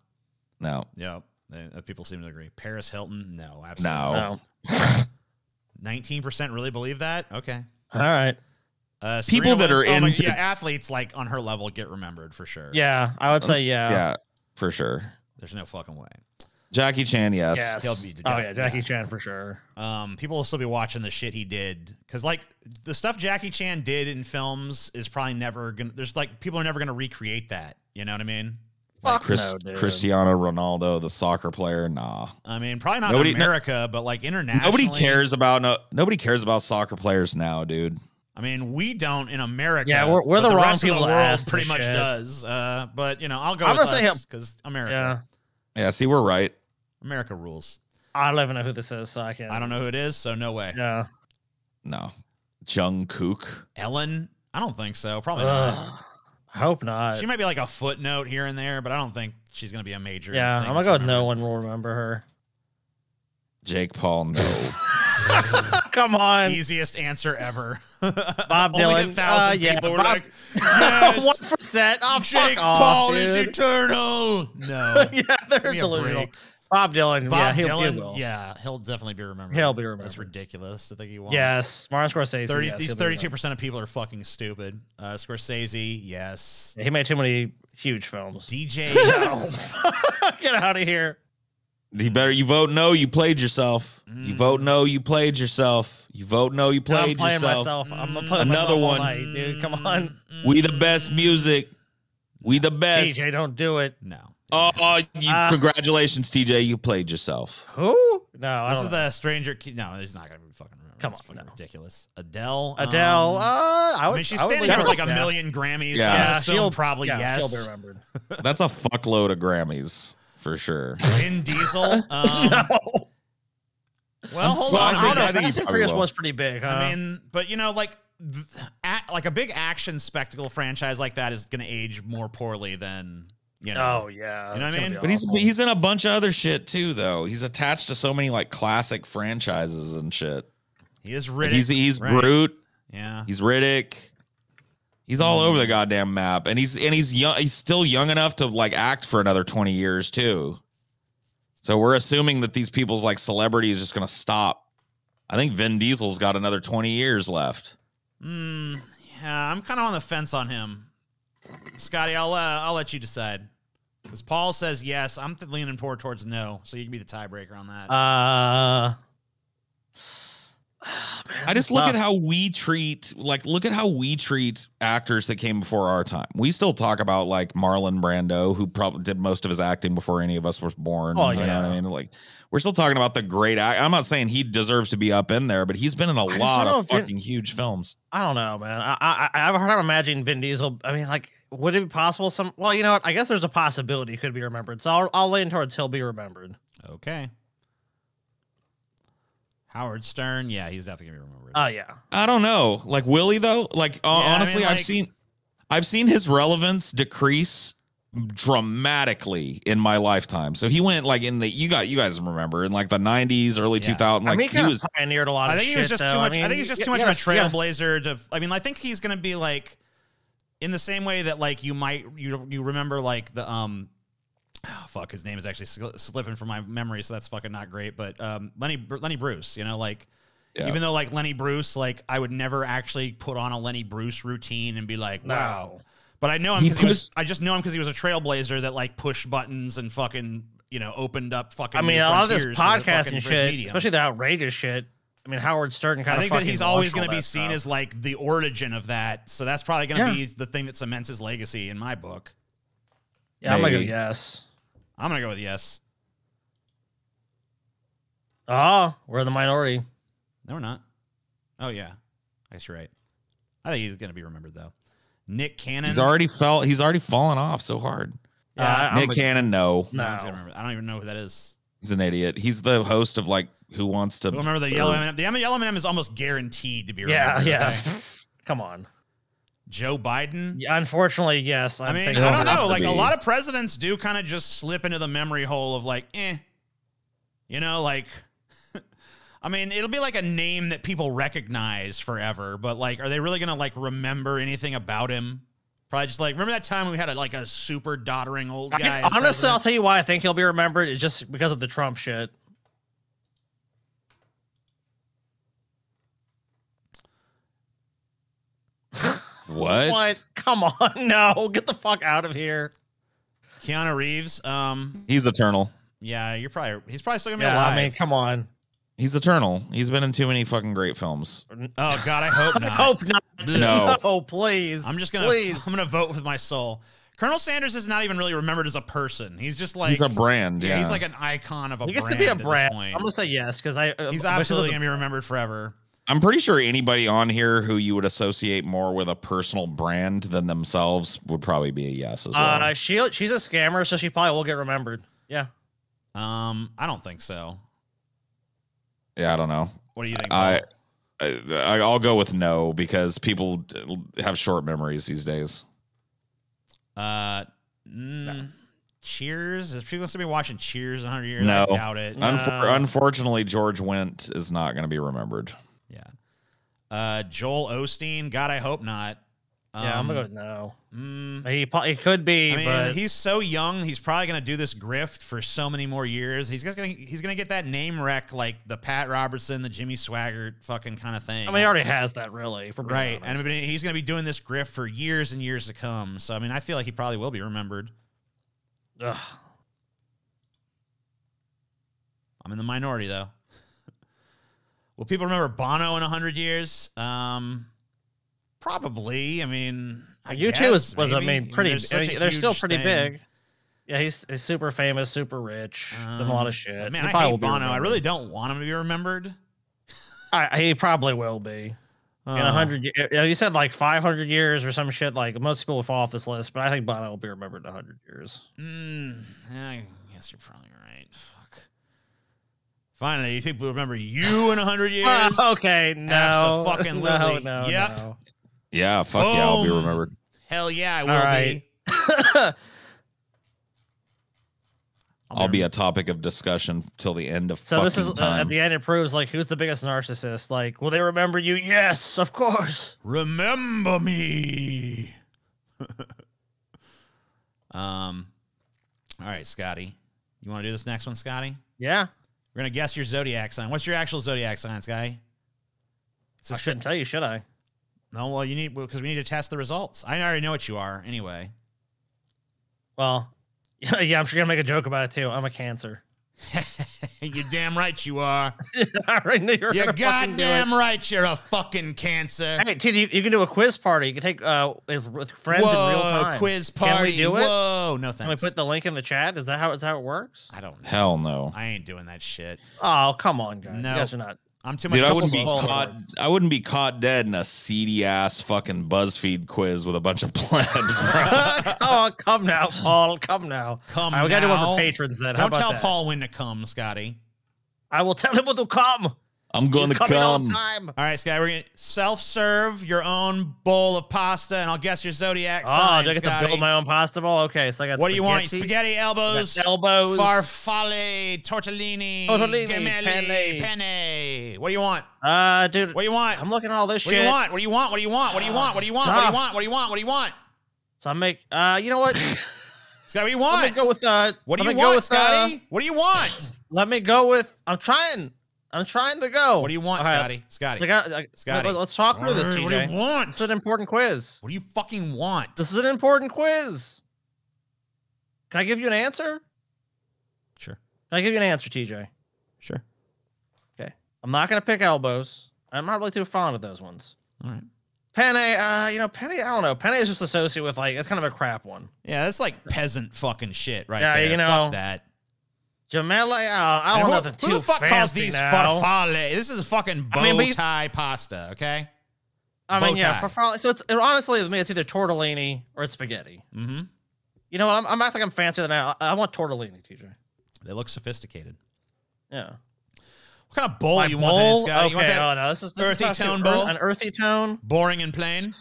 no, Yep, uh, people seem to agree. Paris Hilton, no, absolutely. no. Nineteen percent really believe that. Okay. All right. Uh, People Serena that are Williams- oh my- into- yeah, athletes like on her level get remembered for sure. Yeah, I would say yeah. yeah, for sure. There's no fucking way. Jackie Chan, yes. Yes. He'll be- oh yeah, Jackie Chan for sure. Um, people will still be watching the shit he did because, like, the stuff Jackie Chan did in films is probably never gonna. There's like people are never gonna recreate that. You know what I mean? Fuck Chris, no, dude. Cristiano Ronaldo, the soccer player, nah. I mean, probably not Nobody- in America, but like internationally. Nobody cares about no. Nobody cares about soccer players now, dude. I mean, we don't in America. Yeah, we're- we're but the wrong rest of people the to world ask pretty much shit. does. Uh, but you know, I'll go I'm with gonna say him- because America. Yeah, Yeah, see, we're right. America rules. I don't even know who this is, so I can't. I don't know who it is, so no way. Yeah. No, Jung Kook. Ellen? I don't think so. Probably not. I hope not. She might be like a footnote here and there, but I don't think she's gonna be a major. yeah, thing I'm that's gonna go no one will remember her. Jake Paul, no. Come on, Easiest answer ever. Bob Only Dylan. a thousand Uh, yeah, people were Bob- like, yes, one percent. Oh, Jake fuck off, Paul is eternal. No. yeah, they're delusional. break. Bob Dylan. Bob yeah, he'll, Dylan, he will. yeah, he'll definitely be remembered. He'll be That's remembered. ridiculous to think he won. Yes, Martin Scorsese. 30, yes, these thirty-two percent of people are fucking stupid. Uh, Scorsese, yes. Yeah, he made too many huge films. DJ, No. Get out of here. You better you vote no, you played yourself. You vote no, you played yourself. You vote no, you Mm. I'm played playing yourself. myself. I'm gonna play Another myself all one. night, dude. Come on. We the best music. We the best. TJ, don't do it. No. Oh, oh, you, Ah. congratulations, TJ. You played yourself. Who? No, I this don't is know. the stranger. Key. No, he's not gonna be fucking. Remember. Come That's on, fucking no. ridiculous. Adele. Adele. um, uh, I, I mean, she's I would standing lean there with like a that. million Grammys. Yeah. Yeah, gonna she'll probably yeah, yes. She'll be remembered. That's a fuckload of Grammys for sure. Vin Diesel. Um, Well, hold Well, on. I I don't know. think Fast and Furious was pretty big. Huh? I mean, but you know, like, th- a- like a big action spectacle franchise like that is going to age more poorly than you know. oh yeah. You know what I mean? But he's he's in a bunch of other shit too, though. He's attached to so many like classic franchises and shit. He is Like, Riddick. he's he's right? Groot. Yeah. He's Riddick. He's all over the goddamn map, and he's and he's young. He's still young enough to like act for another twenty years too. So we're assuming that these people's like celebrity is just gonna stop. I think Vin Diesel's got another twenty years left. Mm, yeah, I'm kind of on the fence on him. Scotty, I'll uh, I'll let you decide. Because Paul says yes, I'm leaning more towards no, so you can be the tiebreaker on that. Uh, I just look at how we treat like look at how we treat actors that came before our time. We still talk about like Marlon Brando, who probably did most of his acting before any of us were born. Oh, you know yeah. what I mean? Like we're still talking about the great act. I'm not saying he deserves to be up in there, but he's been in a lot of if Vin- fucking huge films. I don't know, man. I I I have a hard time imagining Vin Diesel. I mean, like, would it be possible? Some well, you know what? I guess there's a possibility he could be remembered. So I'll I'll lean towards he'll be remembered. Okay. Howard Stern, yeah, he's definitely gonna be remembered. Oh yeah. I don't know. Like Willie though, like uh, Yeah, I mean, honestly, I've seen I've seen his relevance decrease dramatically in my lifetime. So he went like in the you got you guys remember in like the 90s, early Yeah. 2000 I like mean, he he was pioneered a lot of shit. I of think shit. he was just though. too much. I, mean, think he's just y- too much yeah, of a yeah. trailblazer. To, I mean, I think he's gonna be like, in the same way that like you might you you remember like the um, oh, fuck his name is actually sli- slipping from my memory, so that's fucking not great. But um, Lenny Lenny Bruce, you know, like. Yeah. Even though like Lenny Bruce, like I would never actually put on a Lenny Bruce routine and be like, wow. No. But I know him He because he was. was- I just know him because he was a trailblazer that like pushed buttons and fucking you know opened up fucking. I mean, new a lot of this frontiers for the fucking podcasting British shit, media. especially the outrageous shit. I mean, Howard Stern kind I of. think that he's always going to be be seen as like the origin of that. So that's probably going to Yeah. be the thing that cements his legacy in my book. Yeah, I'm gonna go Maybe. yes. I'm going to go with yes. Oh, we're the minority. No, we're not. Oh yeah, I guess you're right. I think he's going to be remembered though. Nick Cannon. he's already fell he's already fallen off so hard. Yeah, I- I'm Nick a- Cannon, no. No, No. one's gonna remember. I don't even know who that is. He's an idiot. He's the host of like Who Wants to remember the yellow M&M? The M- yellow M&M is almost guaranteed to be Yeah, yeah. okay? Come on. Joe Biden. Yeah, unfortunately, yes. I I'm mean, I don't know. Like a lot of presidents do kind of just slip into the memory hole of like, eh. You know, like I mean, it'll be like a name that people recognize forever, but like, are they really gonna like remember anything about him? Probably just like remember that time we had a, like a super doddering old guy. I- as honestly, I'll tell you why I think he'll be remembered is just because of the Trump shit. What? What? Come on, no, get the fuck out of here. Keanu Reeves. Um, He's eternal. yeah, you're probably he's probably still gonna be Yeah, alive. I mean, come on. He's eternal. He's been in too many fucking great films. oh God, I hope I not. hope not. No. No, please. I'm just gonna Please. I'm gonna vote with my soul. Colonel Sanders is not even really remembered as a person. He's just like he's a brand. yeah, Yeah, he's like an icon of a He gets brand. to be a brand. I'm gonna say yes because I. uh, He's absolutely gonna be remembered forever. I'm pretty sure anybody on here who you would associate more with a personal brand than themselves would probably be a yes as well. Uh, she she's a scammer, so she probably will get remembered. Yeah. Um, I don't think so. yeah, I don't know. What do you think? I, Paul? I I'll go with no because people have short memories these days. uh, mm, Cheers. Is people still be watching Cheers in 100 years? No, I doubt it. Unfor- unfortunately, George Wendt is not going to be remembered. Uh, Joel Osteen. God, I hope not. Yeah, I'm gonna go Um, no. mm, He he could be, I mean, but he's so young. He's probably gonna do this grift for so many more years. He's just gonna he's gonna get that name wreck like the Pat Robertson, the Jimmy Swaggart fucking kind of thing. I mean, he already has that really. Right, and honest. Mean, he's gonna be doing this grift for years and years to come. So I mean, I feel like he probably will be remembered. Ugh. I'm in the minority though. Will people remember Bono in hundred years? Um, probably. I mean, I U2 guess, was, was I mean, pretty. I mean, they're still pretty thing. big. Yeah, he's, he's super famous, super rich, done a lot of shit. Um, Man, He I hate Bono. I really don't want him to be remembered. I, he probably will be. in Uh. a hundred, ye- yeah, you said like five hundred years or some shit. Like most people will fall off this list, but I think Bono will be remembered in hundred years. Mm, I guess you're probably. Finally, you people remember you in a hundred years? Ah, okay, no, fucking no, no, Yep. no. Yeah, fuck yeah, I'll be remembered. Hell yeah, I will All right. be. I'll be a topic of discussion till the end of So this fucking is uh, time. at the end. It proves like who's the biggest narcissist. Like, will they remember you? Yes, of course. Remember me. um. All right, Scotty. You want to do this next one, Scotty? Yeah, We're gonna guess your zodiac sign. What's your actual zodiac sign, Scotty? I shouldn't tell you, should I? No, well, you need because we need to test the results. I already know what you are anyway. Well, yeah, I'm sure you're gonna make a joke about it too. I'm a Cancer. you damn right you are. I already knew you're, You gonna fucking do it. goddamn right you're a fucking cancer. Hey, TJ, you, you can do a quiz party. You can take uh with, with friends Whoa, in real time. quiz party. Can party. we do it? Whoa, no thanks. Can we thanks. put the link in the chat? Is that how is that how it works? I don't know. Hell no. I ain't doing that shit. Oh, come on, guys. No. You guys are not. I'm too much. Dude, of I a wouldn't be bull- caught. I wouldn't be caught dead in a seedy ass fucking BuzzFeed quiz with a bunch of plebs. oh, come now, Paul. Come now. Come All right, we gotta do one for patrons then. How Don't about tell that? Paul when to come, Scotty. I will tell him when to come. I'm going He's to coming all come. time. All right, Scotty, we're gonna self-serve your own bowl of pasta, and I'll guess your zodiac Oh, sign. do I get to build my own pasta bowl? Okay, so I got What do you want? spaghetti. Spaghetti elbows, elbows. farfalle, tortellini, Tortellini, gemelli, penne. penne. What do you want? Uh, dude, What do you want? I'm looking at all this What shit. do you want? What do you want? What do you want? What do you want? What do you want? What do you want? What do you want? What do you want? So I make. Uh, you know what? Scotty, what do you want? Let me go with. Uh, what do you want, with, Scotty? Uh, what do you want? let me go with. I'm trying. I'm trying to go. What do you want, right. Scotty? Scotty. Like, I- I- Scotty. Let's talk through this, TJ. what do you want? This is an important quiz. What do you fucking want? This is an important quiz. Can I give you an answer? Sure. Can I give you an answer, TJ? Sure. Okay. I'm not gonna pick elbows. I'm not really too fond of those ones. All right. Penne, uh, you know, penne. I don't know. Penne is just associated with like it's kind of a crap one. Yeah, that's like peasant fucking shit right Yeah, there. you know, Fuck that. Gemelli, uh, I don't who, want nothing who too the fuck calls fancy these now. farfalle? This is a fucking bow I mean, we- tie pasta, okay? I mean, bow yeah, tie. for farfalle. So it's it, honestly with me, it's either tortellini or it's spaghetti. Mm-hmm. You know what? I'm, I'm acting like I'm fancier than I. I want tortellini, TJ. They look sophisticated. Yeah. What kind of bowl My you want bowl? then, Scotty? Okay. You want that oh no, this is this earthy tough, too. tone bowl? An earthy tone. Boring and plain?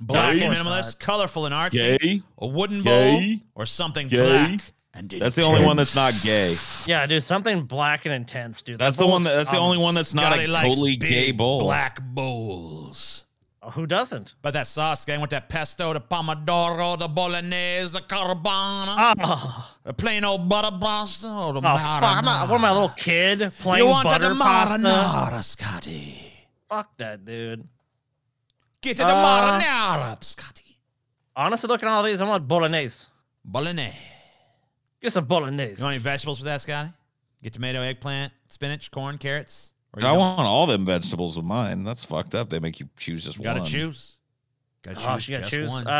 Black Gay. and minimalist, colorful and artsy, Gay. a wooden Gay. bowl, or something Gay. black and That's the only one that's not gay. Yeah, dude, something black and intense, dude. That's That the one. That, that's the only one that's not Scotty a totally gay bowl. Black bowls. Oh, who doesn't? But that sauce, guy, with that pesto, the pomodoro, the bolognese, the carbona, Oh, the plain old butter pasta, or the oh fuck! I'm not, what am I, a little kid playing You wanted butter the pasta? marinara, Scotty. Fuck that, dude. Get to the Uh, marinara, Scotty. Honestly, looking at all these, I want bolognese. Bolognese. Get some bolognese. You want any vegetables for that, Scotty? Get tomato, eggplant, spinach, corn, carrots. Or I don't? want all them vegetables with mine. That's fucked up. They make you choose just You gotta one. choose. Gotta choose Oh, she got to just choose. one. Uh,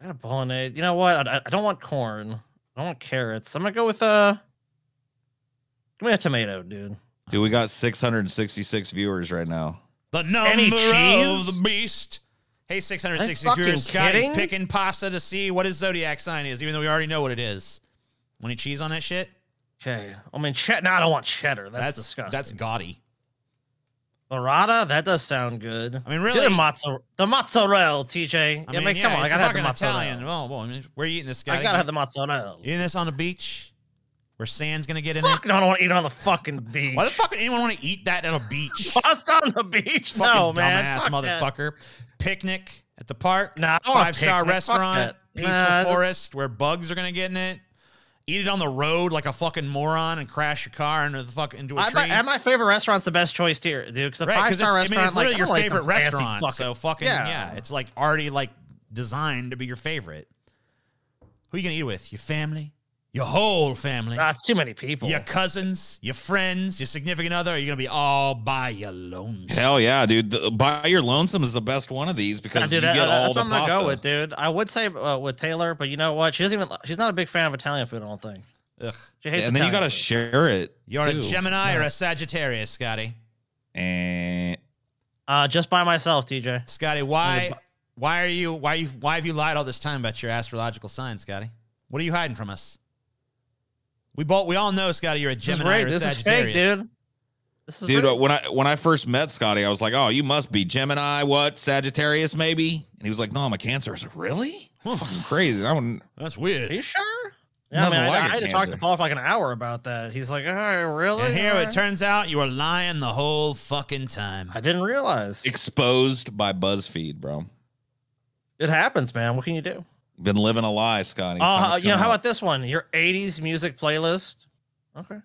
I got a bolognese. You know what? I, I don't want corn. I don't want carrots. I'm gonna go with uh. Give me a tomato, dude. Dude, we got 666 viewers right now. the number Any of the beast. Hey, 666 fucking viewers. Scotty's kidding? picking pasta to see what his zodiac sign is, even though we already know what it is. Want any cheese on that shit? Okay. I mean, cheddar. No, I don't want cheddar. That's, That's disgusting. That's gaudy. Burrata, that does sound good. I mean, really- the mozzarella, the mozzarella, TJ. I yeah, mean, man, yeah, come on, I gotta have the mozzarella. Italian. Oh, well, I mean, where are you eating this, Scotty? I gotta have the mozzarella. You eating this on the beach? Where sand's gonna get in Fuck, it. no, I don't want to eat on the fucking beach. Why the fuck would anyone want to eat that at a beach? Pasta on the beach? Fucking no, man. dumbass Fuck that. motherfucker. Picnic at the park. Nah, I want a five star. Restaurant. Peaceful Nah, forest where bugs are gonna get in it. Eat it on the road like a fucking moron and crash your car into the fuck into a I, tree. my, and my favorite restaurant's the best choice tier, dude. Because the Right, five star it's- I mean, restaurant, it's like literally I your favorite restaurant. fucking- so fucking yeah. it's like already like designed to be your favorite. Who you gonna eat with? Your family? Your whole family? That's too many people. Your cousins? Your friends? Your significant other. You're gonna be all by your lonesome? Hell yeah, dude. The, By Your Lonesome is the best one of these because Yeah, dude, you that- get all that's the what I'm gonna go with, dude. I would say uh, with Taylor, but you know what? She doesn't even. She's not a big fan of Italian food. I don't think. Ugh. She hates and then you got to food. share it. You're a too. Gemini or a Sagittarius, Scotty? And Uh, just by myself, TJ. Scotty, why why are you why you why have you lied all this time about your astrological sign, Scotty? What are you hiding from us? We both we all know, Scotty, you're a This is Gemini right. or a This is Sagittarius. fake, dude. This is dude, real. uh, when I when I first met Scotty, I was like, "Oh, you must be Gemini, what Sagittarius, maybe?" And he was like, "No, I'm a Cancer." I was like, "Really? That's fucking crazy." I wouldn't. That's weird. Are you sure? Yeah, I mean, Nothing I, like I a had to talk to Paul for like an hour about that. He's like, "All right, really?" And here All it turns out you were lying the whole fucking time. I didn't realize. Exposed by BuzzFeed, bro. It happens, man. What can you do? Been living a lie, Scotty. It's Uh, you know, come how about this one? Your 80s music playlist. Okay.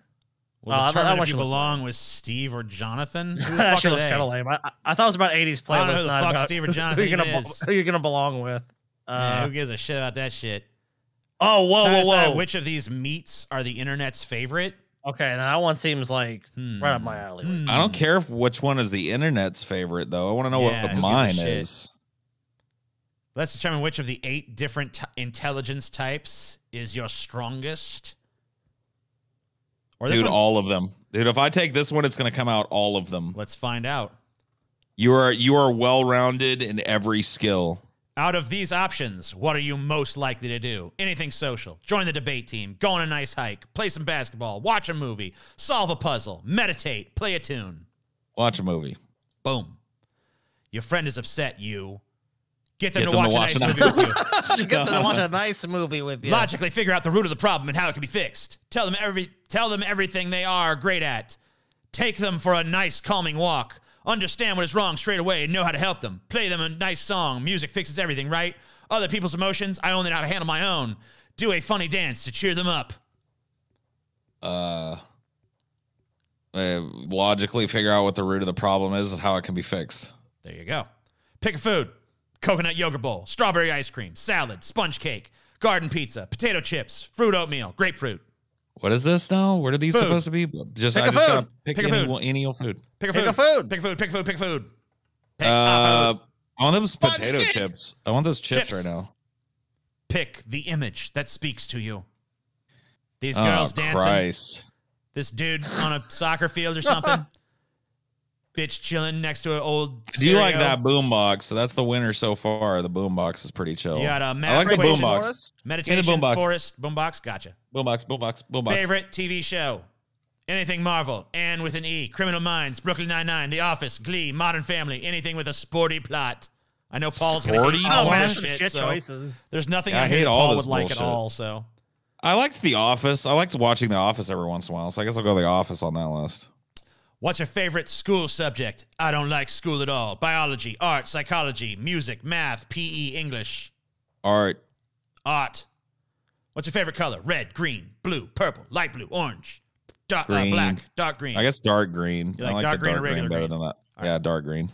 Well, Oh, I thought that one if you should belong with Steve or Jonathan. Who the that fuck actually looks kind of lame. I, I- I thought it was about 80s playlist. I don't know who the not fuck Steve or who Jonathan you're gonna, is. who you're gonna belong with. Yeah, Uh, who gives a shit about that shit? oh, whoa, Trying to whoa, decide whoa. Which of these meats are the internet's favorite? Okay, now that one seems like Hmm. right up my alley. I don't care if which one is the internet's favorite, though. I want to know Yeah, what who gives mine shit? is. Let's determine which of the eight different t- intelligence types is your strongest. Or Dude, one- all of them. Dude, if I take this one, it's going to come out all of them. Let's find out. You are you are well rounded in every skill. Out of these options, what are you most likely to do? Anything social, join the debate team, go on a nice hike, play some basketball, watch a movie, solve a puzzle, meditate, play a tune. Watch a movie. Boom. Your friend is upset, you. Get them Get to them watch to a nice movie with you. Get them to watch a nice movie with you. Logically figure out the root of the problem and how it can be fixed. Tell them every tell them everything they are great at. Take them for a nice calming walk. Understand what is wrong straight away and know how to help them. Play them a nice song. Music fixes everything, right? Other people's emotions, I only know how to handle my own. Do a funny dance to cheer them up. Uh, uh, logically figure out what the root of the problem is and how it can be fixed. There you go. Pick a food. Coconut yogurt bowl, strawberry ice cream, salad, sponge cake, garden pizza, potato chips, fruit oatmeal, grapefruit. What is this now? What are these Food. supposed to be? Just Pick I a just food. gotta pick, Pick a any, food. any old food. Pick a food. Pick food. a food. Pick a food. Pick a food. Pick a food. Pick a Uh, food. I want those potato chips. I want those chips, Chips. right now. Pick the image that speaks to you. These Oh, girls dancing. Christ. This dude on a soccer field or something. Bitch chilling next to an old. I do like stereo. that boombox. So that's the winner so far. The boombox is pretty chill. You got a I math like the equation, boombox. meditation, boombox. forest, boombox. Gotcha. Boombox, boombox, boombox. Favorite TV show? Anything Marvel, and with an E, Criminal Minds, Brooklyn Nine-Nine, The Office, Glee, Modern Family, anything with a sporty plot. I know Paul's going to Sporty hate all Oh, man, this shit, shit so choices. There's nothing Yeah, I I hate hate all Paul this would like at all, so. I liked The Office. I liked watching The Office every once in a while. So I guess I'll go The Office on that list. What's your favorite school subject? I don't like school at all. Biology, art, psychology, music, math, PE, English. Art. Art. What's your favorite color? Red, green, blue, purple, light blue, orange, dark, uh, Green. black, dark green. I guess dark green. You I like like dark green or dark green regular better green? than that. Yeah, dark green.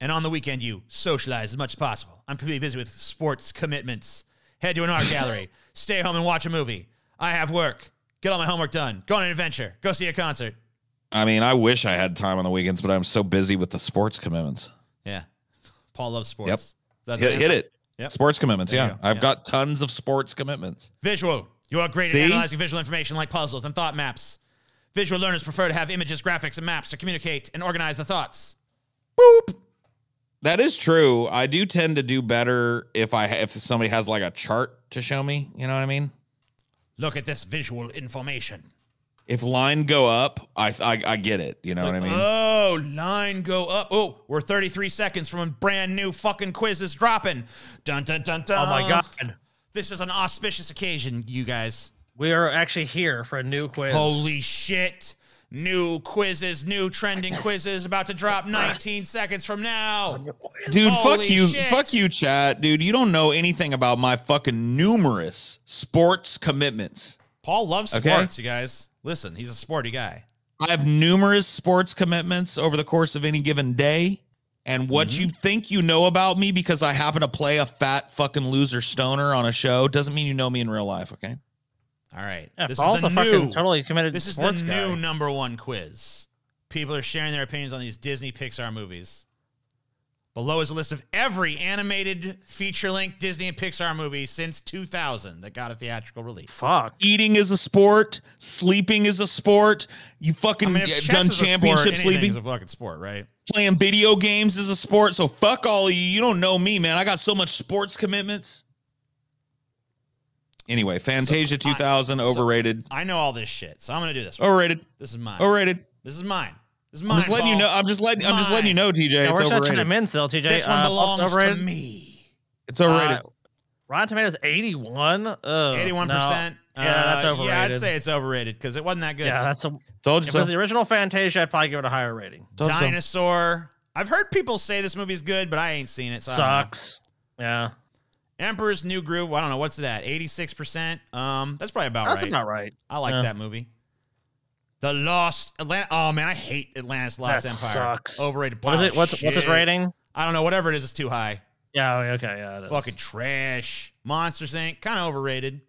And on the weekend, you socialize as much as possible. I'm pretty busy with sports commitments. Head to an art gallery. Stay home and watch a movie. I have work. Get all my homework done. Go on an adventure. Go see a concert. I mean, I wish I had time on the weekends, but I'm so busy with the sports commitments. Yeah. Paul loves sports. Yep. That Hit, hit it. Yep. Sports commitments. There Yeah. I've got tons of sports commitments. Visual. You are great See? at analyzing visual information like puzzles and thought maps. Visual learners prefer to have images, graphics, and maps to communicate and organize the thoughts. Boop. That is true. I do tend to do better if I if somebody has like a chart to show me. You know what I mean? Look at this visual information. If line go up, I I, I get it. You know what I mean? Oh, line go up. Oh, we're 33 seconds from a brand new fucking quiz is dropping. Dun dun dun dun. Oh my god. This is an auspicious occasion, you guys. We are actually here for a new quiz. Holy shit. New quizzes, new trending quizzes about to drop 19 seconds from now. Dude, Holy fuck you. shit. Fuck you, chat. Dude, you don't know anything about my fucking numerous sports commitments. Paul loves Okay. sports, you guys. Listen, he's a sporty guy. I have numerous sports commitments over the course of any given day. And what Mm-hmm. you think you know about me because I happen to play a fat fucking loser stoner on a show doesn't mean you know me in real life, okay? All right. Yeah, this Paul's is the a fucking new, totally committed This is sports the guy. new number one quiz. People are sharing their opinions on these Disney Pixar movies. Below is a list of every animated feature length Disney and Pixar movie since 2000 that got a theatrical release. Fuck. Eating is a sport. Sleeping is a sport. You fucking I mean, if chess done is a sport, championship sleeping. is a fucking sport, right? Playing video games is a sport. So fuck all of you. You don't know me, man. I got so much sports commitments. Anyway, Fantasia 2000 overrated. I know all this shit, so I'm gonna do this. Overrated. This is mine. Overrated. This is mine. This is I'm just letting you know. I'm just letting. I'm just letting you know, TJ. Yeah, it's we're touching overrated. them in still, TJ. This one Uh, belongs Paul's to overrated? me. It's overrated. Uh, Rotten Tomatoes 81. 81%. no. Yeah, that's Uh, overrated. Yeah, I'd say it's overrated because it wasn't that good. Yeah, that's a. Told you If you it was the original Fantasia, I'd probably give it a higher rating. Told you so. Dinosaur. I've heard people say this movie's good, but I ain't seen it. So I don't know. Sucks. Yeah, Emperor's New Groove. I don't know what's that. Eighty six percent. Um, that's probably about that's right. about right. I like Yeah. that movie. The Lost Atlanta. Oh man, I hate Atlantis Lost That Empire. sucks. Overrated. What is pile it? What's what's its rating? I don't know. Whatever it is, it's too high. Yeah. oh, Okay. Yeah. it is. Fucking trash. Monsters Inc. Kind of overrated.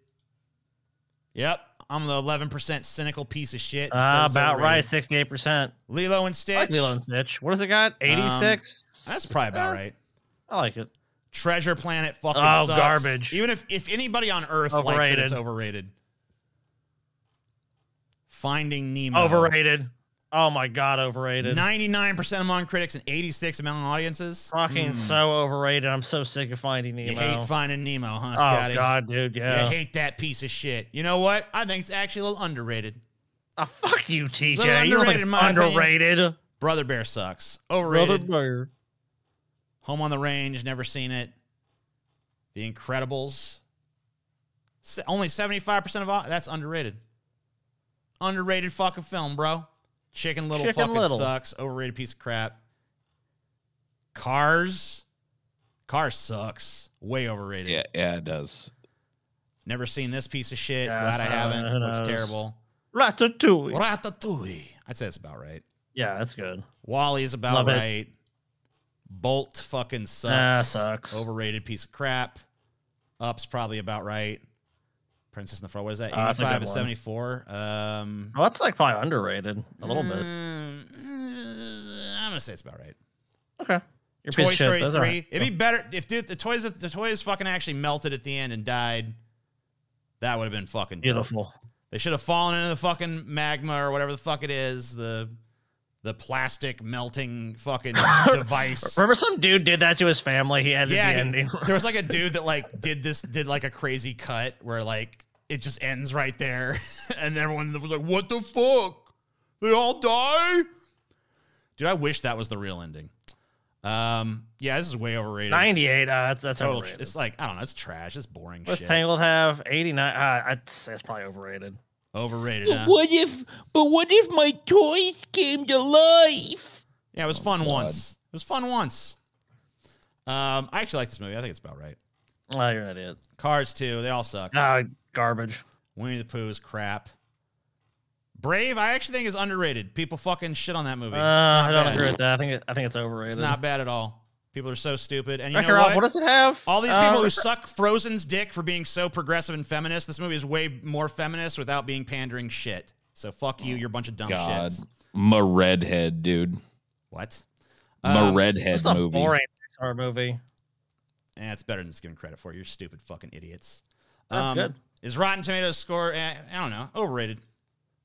Yep. I'm the 11% cynical piece of shit. that Ah, about right. Sixty-eight percent. Lilo and Stitch. I like Lilo and Stitch. What has it got? Eighty-six. Um, that's probably about Eh, right. I like it. Treasure Planet fucking Oh, sucks. garbage. Even if if anybody on Earth likes it, it's overrated. Finding Nemo. Overrated. Oh my god, overrated. 99% among critics and 86 among audiences. Fucking Hmm. so overrated. I'm so sick of finding Nemo. You Nemo. hate Finding Nemo, huh, Scotty? oh god, dude. Yeah. You hate that piece of shit. You know what? I think it's actually a little underrated. Ah, fuck you, TJ. You don't think underrated, in my opinion. Brother Bear sucks. Overrated. Brother Bear. Home on the Range, never seen it. The Incredibles. Only 75% of all that's underrated. Underrated fucking film, bro. Chicken Little Chicken fucking Little. sucks. Overrated piece of crap. Cars. Cars sucks. Way overrated. Yeah, yeah, it does. Never seen this piece of shit. Yeah, Glad I haven't. who Looks knows? terrible. Ratatouille. Ratatouille. I'd say it's about right. Yeah, that's good. WALL-E's about Love it. right. Bolt fucking sucks. Ah, sucks. Overrated piece of crap. Up's probably about right. Princess and the Frog. What is that? Oh, that's a 85 good to 74. Um, Well, that's like probably underrated a little bit. mm, I'm gonna say it's about right. Okay. Your Toy of shit. Story 3. all right. It'd be better if dude the toys the toys fucking actually melted at the end and died. That would have been fucking dope. Beautiful. They should have fallen into the fucking magma or whatever the fuck it is. The the plastic melting fucking device. Remember, some dude did that to his family. He had yeah, the ending. there was like a dude that like did this, did like a crazy cut where like it just ends right there, and everyone was like, "What the fuck? They all die?" Dude, I wish that was the real ending. Um, yeah, this is way overrated. Ninety-eight. Uh, that's that's Total, overrated. it's like I don't know, it's trash. It's boring What's shit. Tangled have? Eighty-nine. Uh, I'd say it's probably overrated. Overrated. Huh? What if? But what if my toys came to life? Yeah, it was fun God. once. It was fun once. Um, I actually like this movie. I think it's about right. Oh, you're an idiot. Cars too. They all suck. Ah, garbage. Winnie the Pooh is crap. Brave, I actually think is underrated. People fucking shit on that movie. Uh, I don't bad. agree with that. I think it, I think it's overrated. It's not bad at all. People are so stupid. And you Wreck-It know what? what does it have? All these Uh, people who suck Frozen's dick for being so progressive and feminist. This movie is way more feminist without being pandering shit. So fuck you. You're a bunch of dumb God, shits. my redhead, dude. What? My Um, redhead It's a movie. boring Pixar movie. Eh, it's better than it's giving credit for. You're stupid fucking idiots. Oh, good. Is Rotten Tomatoes score? Eh, I don't know. Overrated.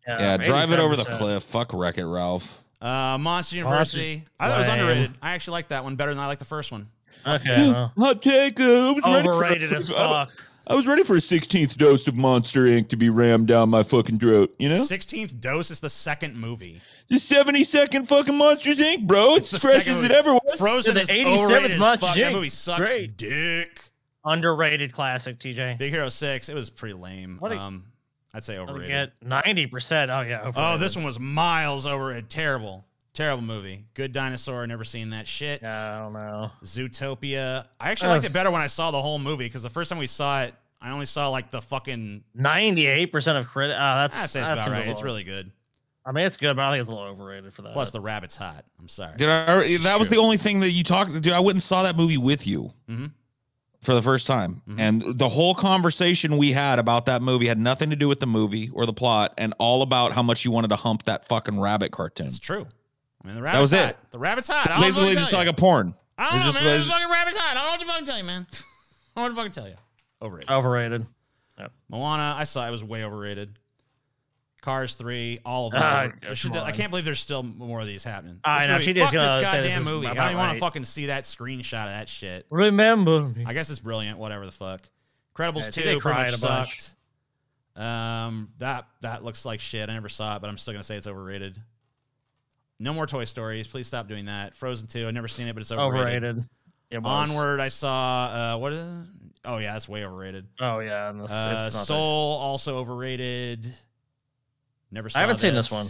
Yeah, drive it over the cliff. Fuck Wreck It Ralph. Uh, Monster University. I thought it was lame. underrated. I actually like that one better than I like the first one. Okay. well. Hot take. Uh, I was ready for- Overrated as fuck. I was ready for a 16th dose of Monster Inc. to be rammed down my fucking throat. You know, Sixteenth Dose is the second movie. the 72nd fucking Monsters Inc. Bro, it's the as fresh as movie. it ever was. Frozen The is 87th overrated as Monsters, fuck. That movie sucks Great. dick. Underrated classic, TJ. Big Hero Six. It was pretty lame. What a- um, I'd say We overrated. get ninety percent. Oh yeah. Oh, this one was miles over it. Terrible. Terrible movie. Good dinosaur. Never seen that shit. Yeah, I don't know. Zootopia. I actually liked it better when I saw the whole movie because the first time we saw it, I only saw like the fucking. Ninety-eight percent of credit. Oh, that's I'd say it's that about seems a right. It's really good. I mean, it's good, but I think it's a little overrated for that. Plus, the rabbit's hot. I'm sorry. Did I? That was the only thing that you talked. Dude, I went and saw that movie with you Mhm. For the first time, mm-hmm. and the whole conversation we had about that movie had nothing to do with the movie or the plot, and all about how much you wanted to hump that fucking rabbit cartoon. It's true. I mean, the That was hot. it. The rabbit's hot. I don't know what Basically, just like a porn. I don't know, just man. was- The fucking rabbit's hot. I don't know what to fucking tell you, man. I don't know what to fucking tell you. Overrated. Overrated. Moana, I saw it was way overrated. Cars three, all of them. Ah, There should- I can't believe there's still more of these happening. I know, movie- she just fuck this say this goddamn movie. I don't even want to fucking see that screenshot of that shit. Remember me. I guess it's brilliant. Whatever the fuck. Credibles Yeah, two they cried much a bunch. sucked. Um, that that looks like shit. I never saw it, but I'm still gonna say it's overrated. No more Toy Stories. Please stop doing that. Frozen two. I've never seen it, but it's overrated. Overrated. It. Onward. I saw. Uh, what is? Oh yeah, it's way overrated. Oh yeah, and this, Uh, it's not Soul also overrated. Never. Saw I haven't seen this one.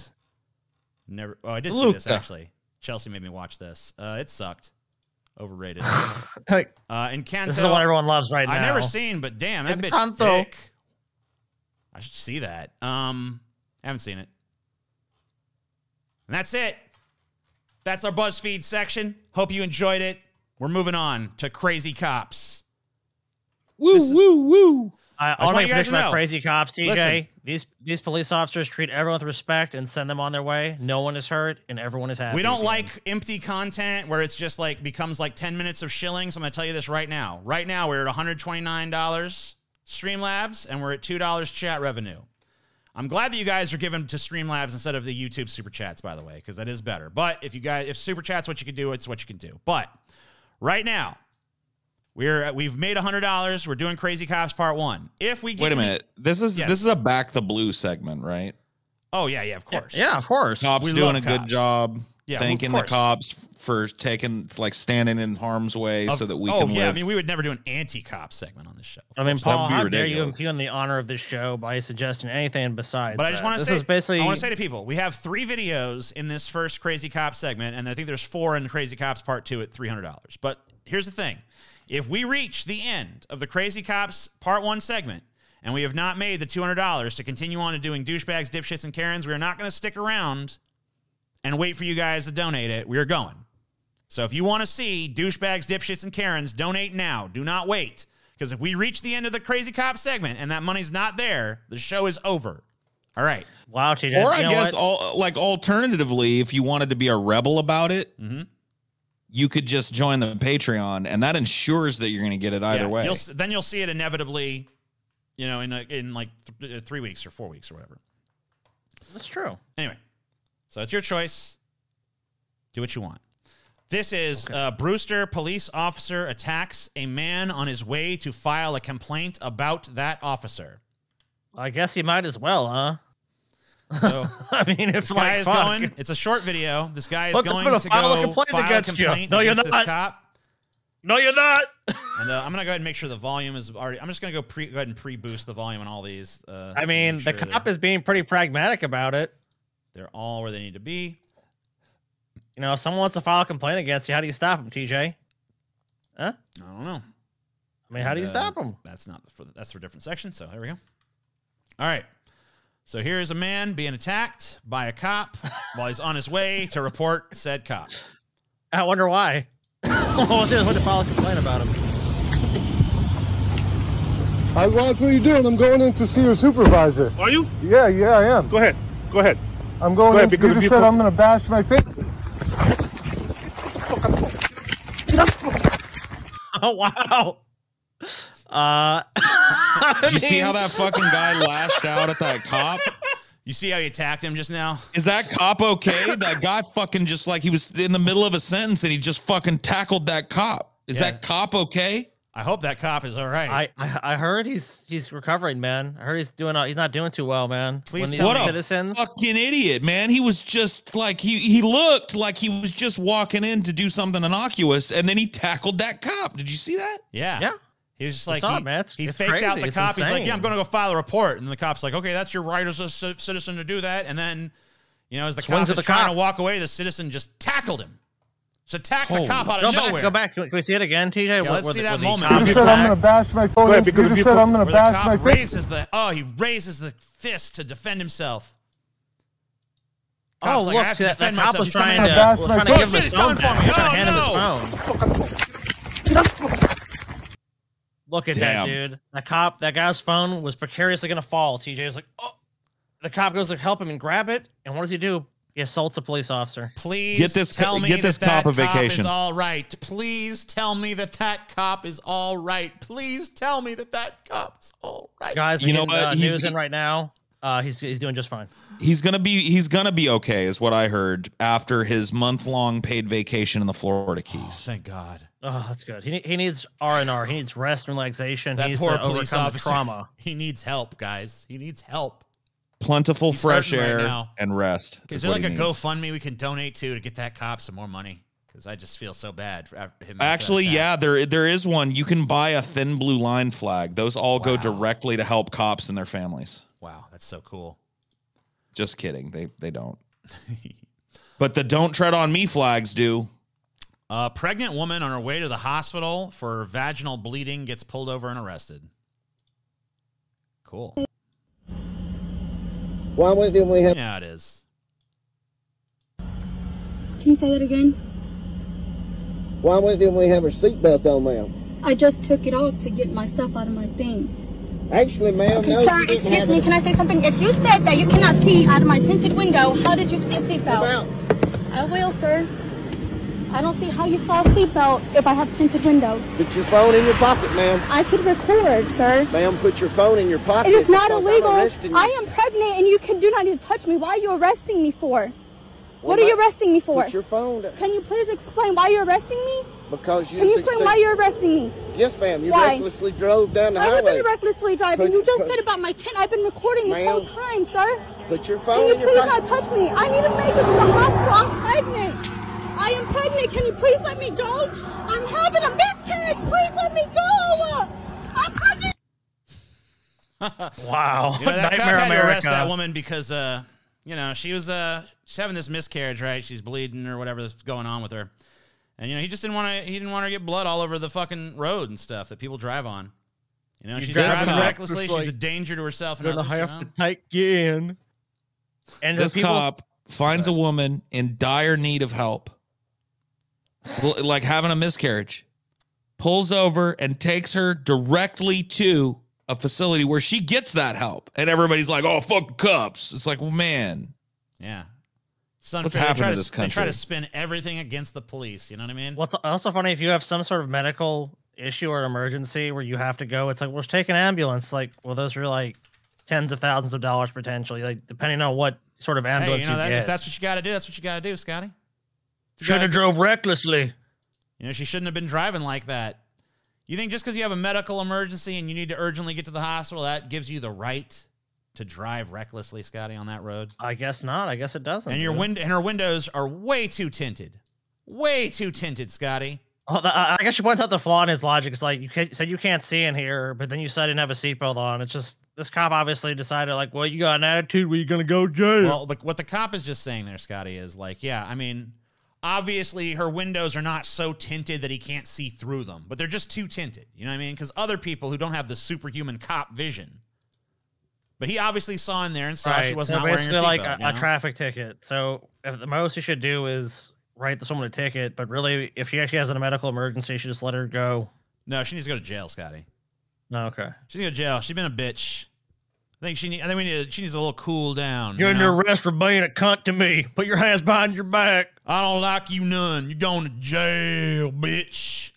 Never. Oh, I did see this actually. Chelsea made me watch this. Uh, it sucked. Overrated. Like, uh, Encanto. this is the one everyone loves right now. I never seen, but damn, that bitch thick. I should see that. Um, haven't seen it. And that's it. That's our BuzzFeed section. Hope you enjoyed it. We're moving on to Crazy Cops. Woo woo woo. I, I just I want want you to guys finish my know. crazy cops, TJ. Listen. These these police officers treat everyone with respect and send them on their way. No one is hurt and everyone is happy. We don't the like empty content where it's just like becomes like 10 minutes of shillings. I'm going to tell you this right now. Right now, we're at $129 Streamlabs and we're at $2 chat revenue. I'm glad that you guys are giving to Streamlabs instead of the YouTube super chats, by the way, because that is better. But if you guys, if super chats what you can do, it's what you can do. But right now, we're uh, we've made $100. We're doing Crazy Cops Part One. If we get Wait a to the- minute. This is Yes. this is a back the blue segment, right? oh yeah, yeah, of course. Yeah, of course. Cops We doing love a good job. Yeah, of thanking the cops for taking like standing in harm's way Of- so that we oh can yeah, live. I mean we would never do an anti-cop segment on this show. I mean, course, Paul, be how dare you impugn the honor of this show by suggesting anything besides? But I just want to say, is basically. I want to say to people, we have three videos in this first Crazy Cops segment, and I think there's four in Crazy Cops Part Two at three hundred dollars. But here's the thing: if we reach the end of the Crazy Cops Part One segment, and we have not made the two hundred dollars to continue on to doing douchebags, dipshits, and Karens, we are not going to stick around and wait for you guys to donate it. We are going. So if you want to see douchebags, dipshits, and Karens, donate now. Do not wait. Because if we reach the end of the Crazy Cop segment and that money's not there, the show is over. All right. wow, TJ. or you I know guess what? all like alternatively, if you wanted to be a rebel about it, Mhm. You could just join the Patreon, and that ensures that you're going to get it either Yeah, way. You'll, then you'll see it inevitably, you know, in a, in like th- uh, three weeks or four weeks or whatever. That's true. Anyway, so it's your choice. Do what you want. This is uh, Brewster police officer attacks a man on his way to file a complaint about that officer. I guess you might as well, huh? So I mean, if this guy like is fuck. going. It's a short video. This guy is Look, I'm going gonna to file a go complaint against you. complaint No, you're against not. Cop. No, you're not. And uh, I'm gonna go ahead and make sure the volume is already. I'm just gonna go pre go ahead and pre-boost the volume on all these. Uh, I to mean, make the sure cop they're- is being pretty pragmatic about it. They're all where they need to be. You know, if someone wants to file a complaint against you, how do you stop them, TJ? Huh? I don't know. I mean, how do you uh, stop them? That's not for that's for a different section. So there we go. All right. So here is a man being attacked by a cop while he's on his way to report said cop. I wonder why. what was it? What to file a complaint about him? I Raj, what are you doing? I'm going in to see your supervisor. Are you? Yeah, yeah, I am. Go ahead. Go ahead. I'm going Go ahead, in. because You just said I'm going to bash my face. Oh wow. Uh, Did you see how that fucking guy lashed out at that cop? You see how he attacked him just now? Is that cop okay? that guy fucking just like he was in the middle of a sentence and he just fucking tackled that cop. Is Yeah. that cop okay? I hope that cop is all right. I, I I heard he's he's recovering, man. I heard he's doing uh, he's not doing too well, man. Please when these tell What a citizens. fucking idiot, man. He was just like he he looked like he was just walking in to do something innocuous and then he tackled that cop. Did you see that? yeah. Yeah. He was just like, saw he, man. It's- he it's faked out the It's cop. He's like, yeah, I'm going to go file a report. And the cop's like, okay, that's your right as a citizen to do that. And then, you know, as the Swings cop at is the trying cop. to walk away, the citizen just tackled him. Just attacked the cop out go of back, nowhere. Go back. Can we see it again, TJ? Yeah, Where- let's see the- that moment. cop You is said I'm gonna bash my phone. Wait, because you said I'm gonna bash the my cop face. raises the oh he raises the fist to defend himself. Oh, Cop's like, I look, have to that, that cop myself. was trying to, Bash was my trying to give him Shit, his phone back. He's trying oh, to Oh, hand him no. his phone. Look at Damn. that, dude. That cop, that guy's phone was precariously gonna fall. TJ was like, oh. The cop goes to help him and grab it, and what does he do? He assaults a police officer. Please Get this co- tell me get this that that cop a cop vacation. is all right. Please tell me that that cop is all right. Please tell me that that cop is all right. Guys, You you know know what? Uh, He's- news in right now. Uh, he's he's doing just fine. He's gonna be he's gonna be okay, is what I heard after his month long paid vacation in the Florida Keys. Thank God. Oh, that's good. He he needs R and R. He needs rest and relaxation. That he needs poor to police officer. trauma. He needs help, guys. He needs help. Plentiful He's fresh hurting right air now. and rest. Is is there like a needs. GoFundMe we can donate to to get that cop some more money? Because I just feel so bad for him. Actually, yeah, there there is one. You can buy a thin blue line flag. Those all go directly to help cops and their families. Wow, that's so cool. Just kidding. They they don't. but the don't tread on me flags do. A pregnant woman on her way to the hospital for vaginal bleeding gets pulled over and arrested. Cool. Why didn't we have? Yeah, it is. Can you say that again? Why didn't we have our seatbelt on, ma'am? I just took it off to get my stuff out of my thing. Actually, ma'am, Okay, no, sir, excuse me, it. can I say something? If you said that you cannot see out of my tinted window, how did you see a seatbelt? I will, sir. I don't see how you saw a seatbelt if I have tinted windows. Put your phone in your pocket, ma'am. I could record, sir. Ma'am, put your phone in your pocket. It is not illegal. I am pregnant and you can do not need to touch me. Why are you arresting me for? What are you arresting me for? Put your phone down. Can you please explain why you're arresting me? Because you. Can you explain why you're arresting me? Yes, ma'am. You Why? recklessly drove down the I highway. wasn't recklessly driving. Put- you just put- said about my tint. I've been recording this whole time, sir. Put your phone Can you in your please pocket. not touch me? I need to make it to the hospital. I'm pregnant. I am pregnant. Can you please let me go? I'm having a miscarriage. Please let me go. I'm pregnant. Wow. You know, that cop Nightmare had to arrest that woman because, uh, you know, she was uh, she's having this miscarriage, right? She's bleeding or whatever that's going on with her, and you know, he just didn't want to. He didn't want her to get blood all over the fucking road and stuff that people drive on. You know, You she's driving on recklessly. just She's a danger to herself and Gonna you have know? to take you in. And this cop finds a woman in dire need of help, L- like having a miscarriage, pulls over and takes her directly to a facility where she gets that help, and everybody's like, "Oh, fuck cops!" It's like, well, man, Yeah. It's What's unfair. They happened try to to- this They try to spin everything against the police. You know what I mean? What's also funny if you have some sort of medical issue or emergency where you have to go, it's like, well, let's take an ambulance. Like, well, those are like tens of thousands of dollars potentially, like depending on what sort of Hey, ambulance you know, you that, get. if that's what you got to do, that's what you got to do, Scotty. You Should gotta- have drove recklessly. You know, she shouldn't have been driving like that. You think just because you have a medical emergency and you need to urgently get to the hospital, that gives you the right to drive recklessly, Scotty, on that road? I guess not. I guess it doesn't. And your dude. wind and her windows are way too tinted, way too tinted, Scotty. Oh, the- I I guess she points out the flaw in his logic. It's like you can, said you can't see in here, but then you said I didn't have a seatbelt on. It's just this cop obviously decided like, well, you got an attitude where you're gonna go to jail. Well, the, what the cop is just saying there, Scotty, is like, yeah, I mean, obviously her windows are not so tinted that he can't see through them, but they're just too tinted. You know what I mean? Because other people who don't have the superhuman cop vision, but he obviously saw in there and saw she was so not wearing her basically like seatbelt, a, you a traffic ticket. So if the most you should do is write someone a ticket, but really, if she actually has a medical emergency, you should just let her go. No, she needs to go to jail, Scotty. No, okay. She's gonna go to jail. She's been a bitch. I think she need. I think we need. She needs a little cool down. You're you under arrest for being a cunt to me. Put your hands behind your back. I don't like you none. You're going to jail, bitch.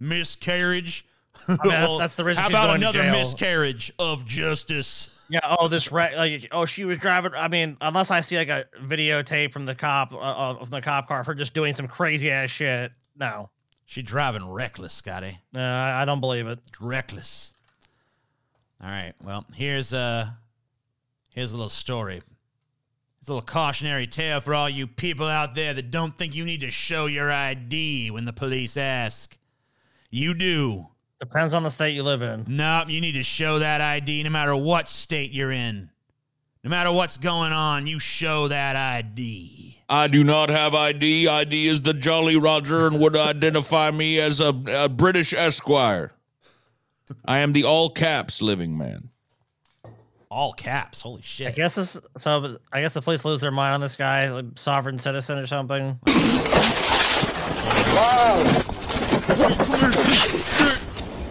Miscarriage. I mean, that's- that's the reason How about another miscarriage of justice? Yeah. Oh, this ra- like oh, she was driving. I mean, unless I see like a videotape from the cop uh, of the cop car for just doing some crazy ass shit. No, She driving reckless, Scotty. no, I, I don't believe it. Reckless. All right. Well, here's uh here's a little story. It's a little cautionary tale for all you people out there that don't think you need to show your ID when the police ask. You do. Depends on the state you live in. No, you need to show that ID no matter what state you're in. No matter what's going on, you show that ID. I do not have ID. ID is the Jolly Roger and would identify me as a, a British Esquire. I am the all caps living man. All caps. Holy shit. I guess this. So I guess the police lose their mind on this guy, like sovereign citizen or something.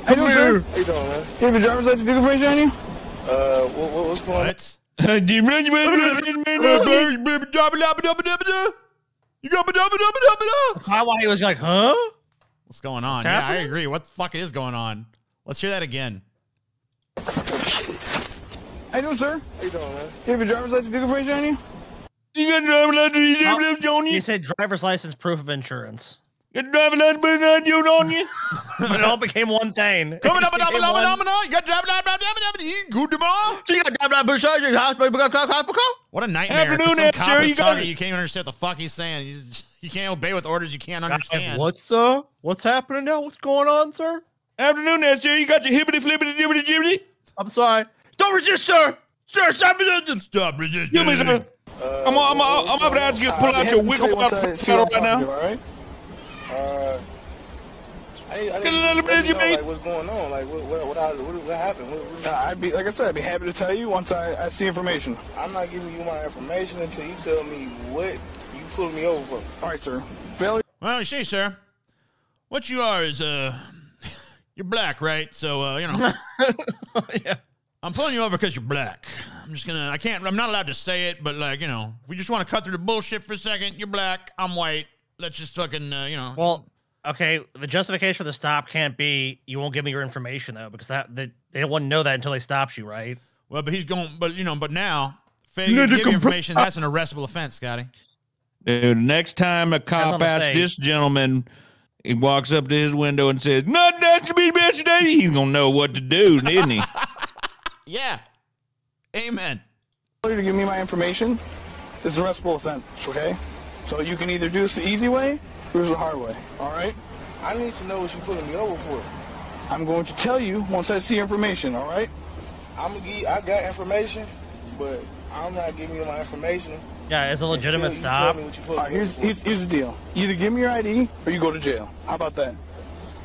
How you doing, sir? How you doing, man? You have a driver's license information on you? Uh, what, what, what's going What? That's probably why he was like, huh? What's going on? What's yeah, I happening? agree. What the fuck is going on? Let's hear that again. How you doing, sir? How you doing, man? You have a driver's license information on you? You got driver's license Oh, you said driver's license proof of insurance. Got driver's license on you? but it all became one thing. Coming up, It became one- You got drive, drive, drive, drive, drive, good tomorrow. So you got drive, drive, drive, drive, hospital, drive, drive, hospital? What a nightmare. Afternoon, Some cop sir. is You talking, you can't even understand what the fuck he's saying. You, just- you can't obey with orders you can't understand. What's uh? What's happening now? What's going on, sir? Afternoon there, sir. You got your hibbity flippity jibbity jibbity? I'm sorry. Don't resist, sir. Sir, stop resisting. Stop resisting. Give me some. I'm, I'm, I'm, I'm about to ask you to pull out your wiggle out right now. Alright? Uh, I, I Get a didn't little let bit, me you know, like, what's going on? Like, what, what, what, I- what, what happened? What, what, I'd be, like I said, I'd be happy to tell you once I, I see information. I'm not giving you my information until you tell me what you pulled me over for. Alright, sir. Failure. Well, you see, sir, what you are is uh, you're black, right? So uh, you know, yeah. I'm pulling you over because you're black. I'm just gonna, I can't, I'm not allowed to say it, but like you know, if we just want to cut through the bullshit for a second, you're black, I'm white. Let's just fucking, uh, you know. Well, okay. The justification for the stop can't be you won't give me your information though, because that they, they wouldn't know that until they stopped you, right? Well, but he's going, but you know, but now failing No, to give you information, that's an arrestable offense, Scotty. Dude, next time a cop asks this gentleman, he walks up to his window and says, "Not that's to be best today," he's gonna know what to do, isn't he? Yeah. Amen. To give me my information is an arrestable offense, okay? So you can either do this the easy way or the hard way, alright? I need to know what you're pulling me over for. I'm going to tell you once I see information, alright? I'm gonna give I got information, but I'm not giving you my information. Yeah, it's a legitimate until stop. me what you're pulling me over for. here's, here's the deal. Either give me your ID or you go to jail. How about that?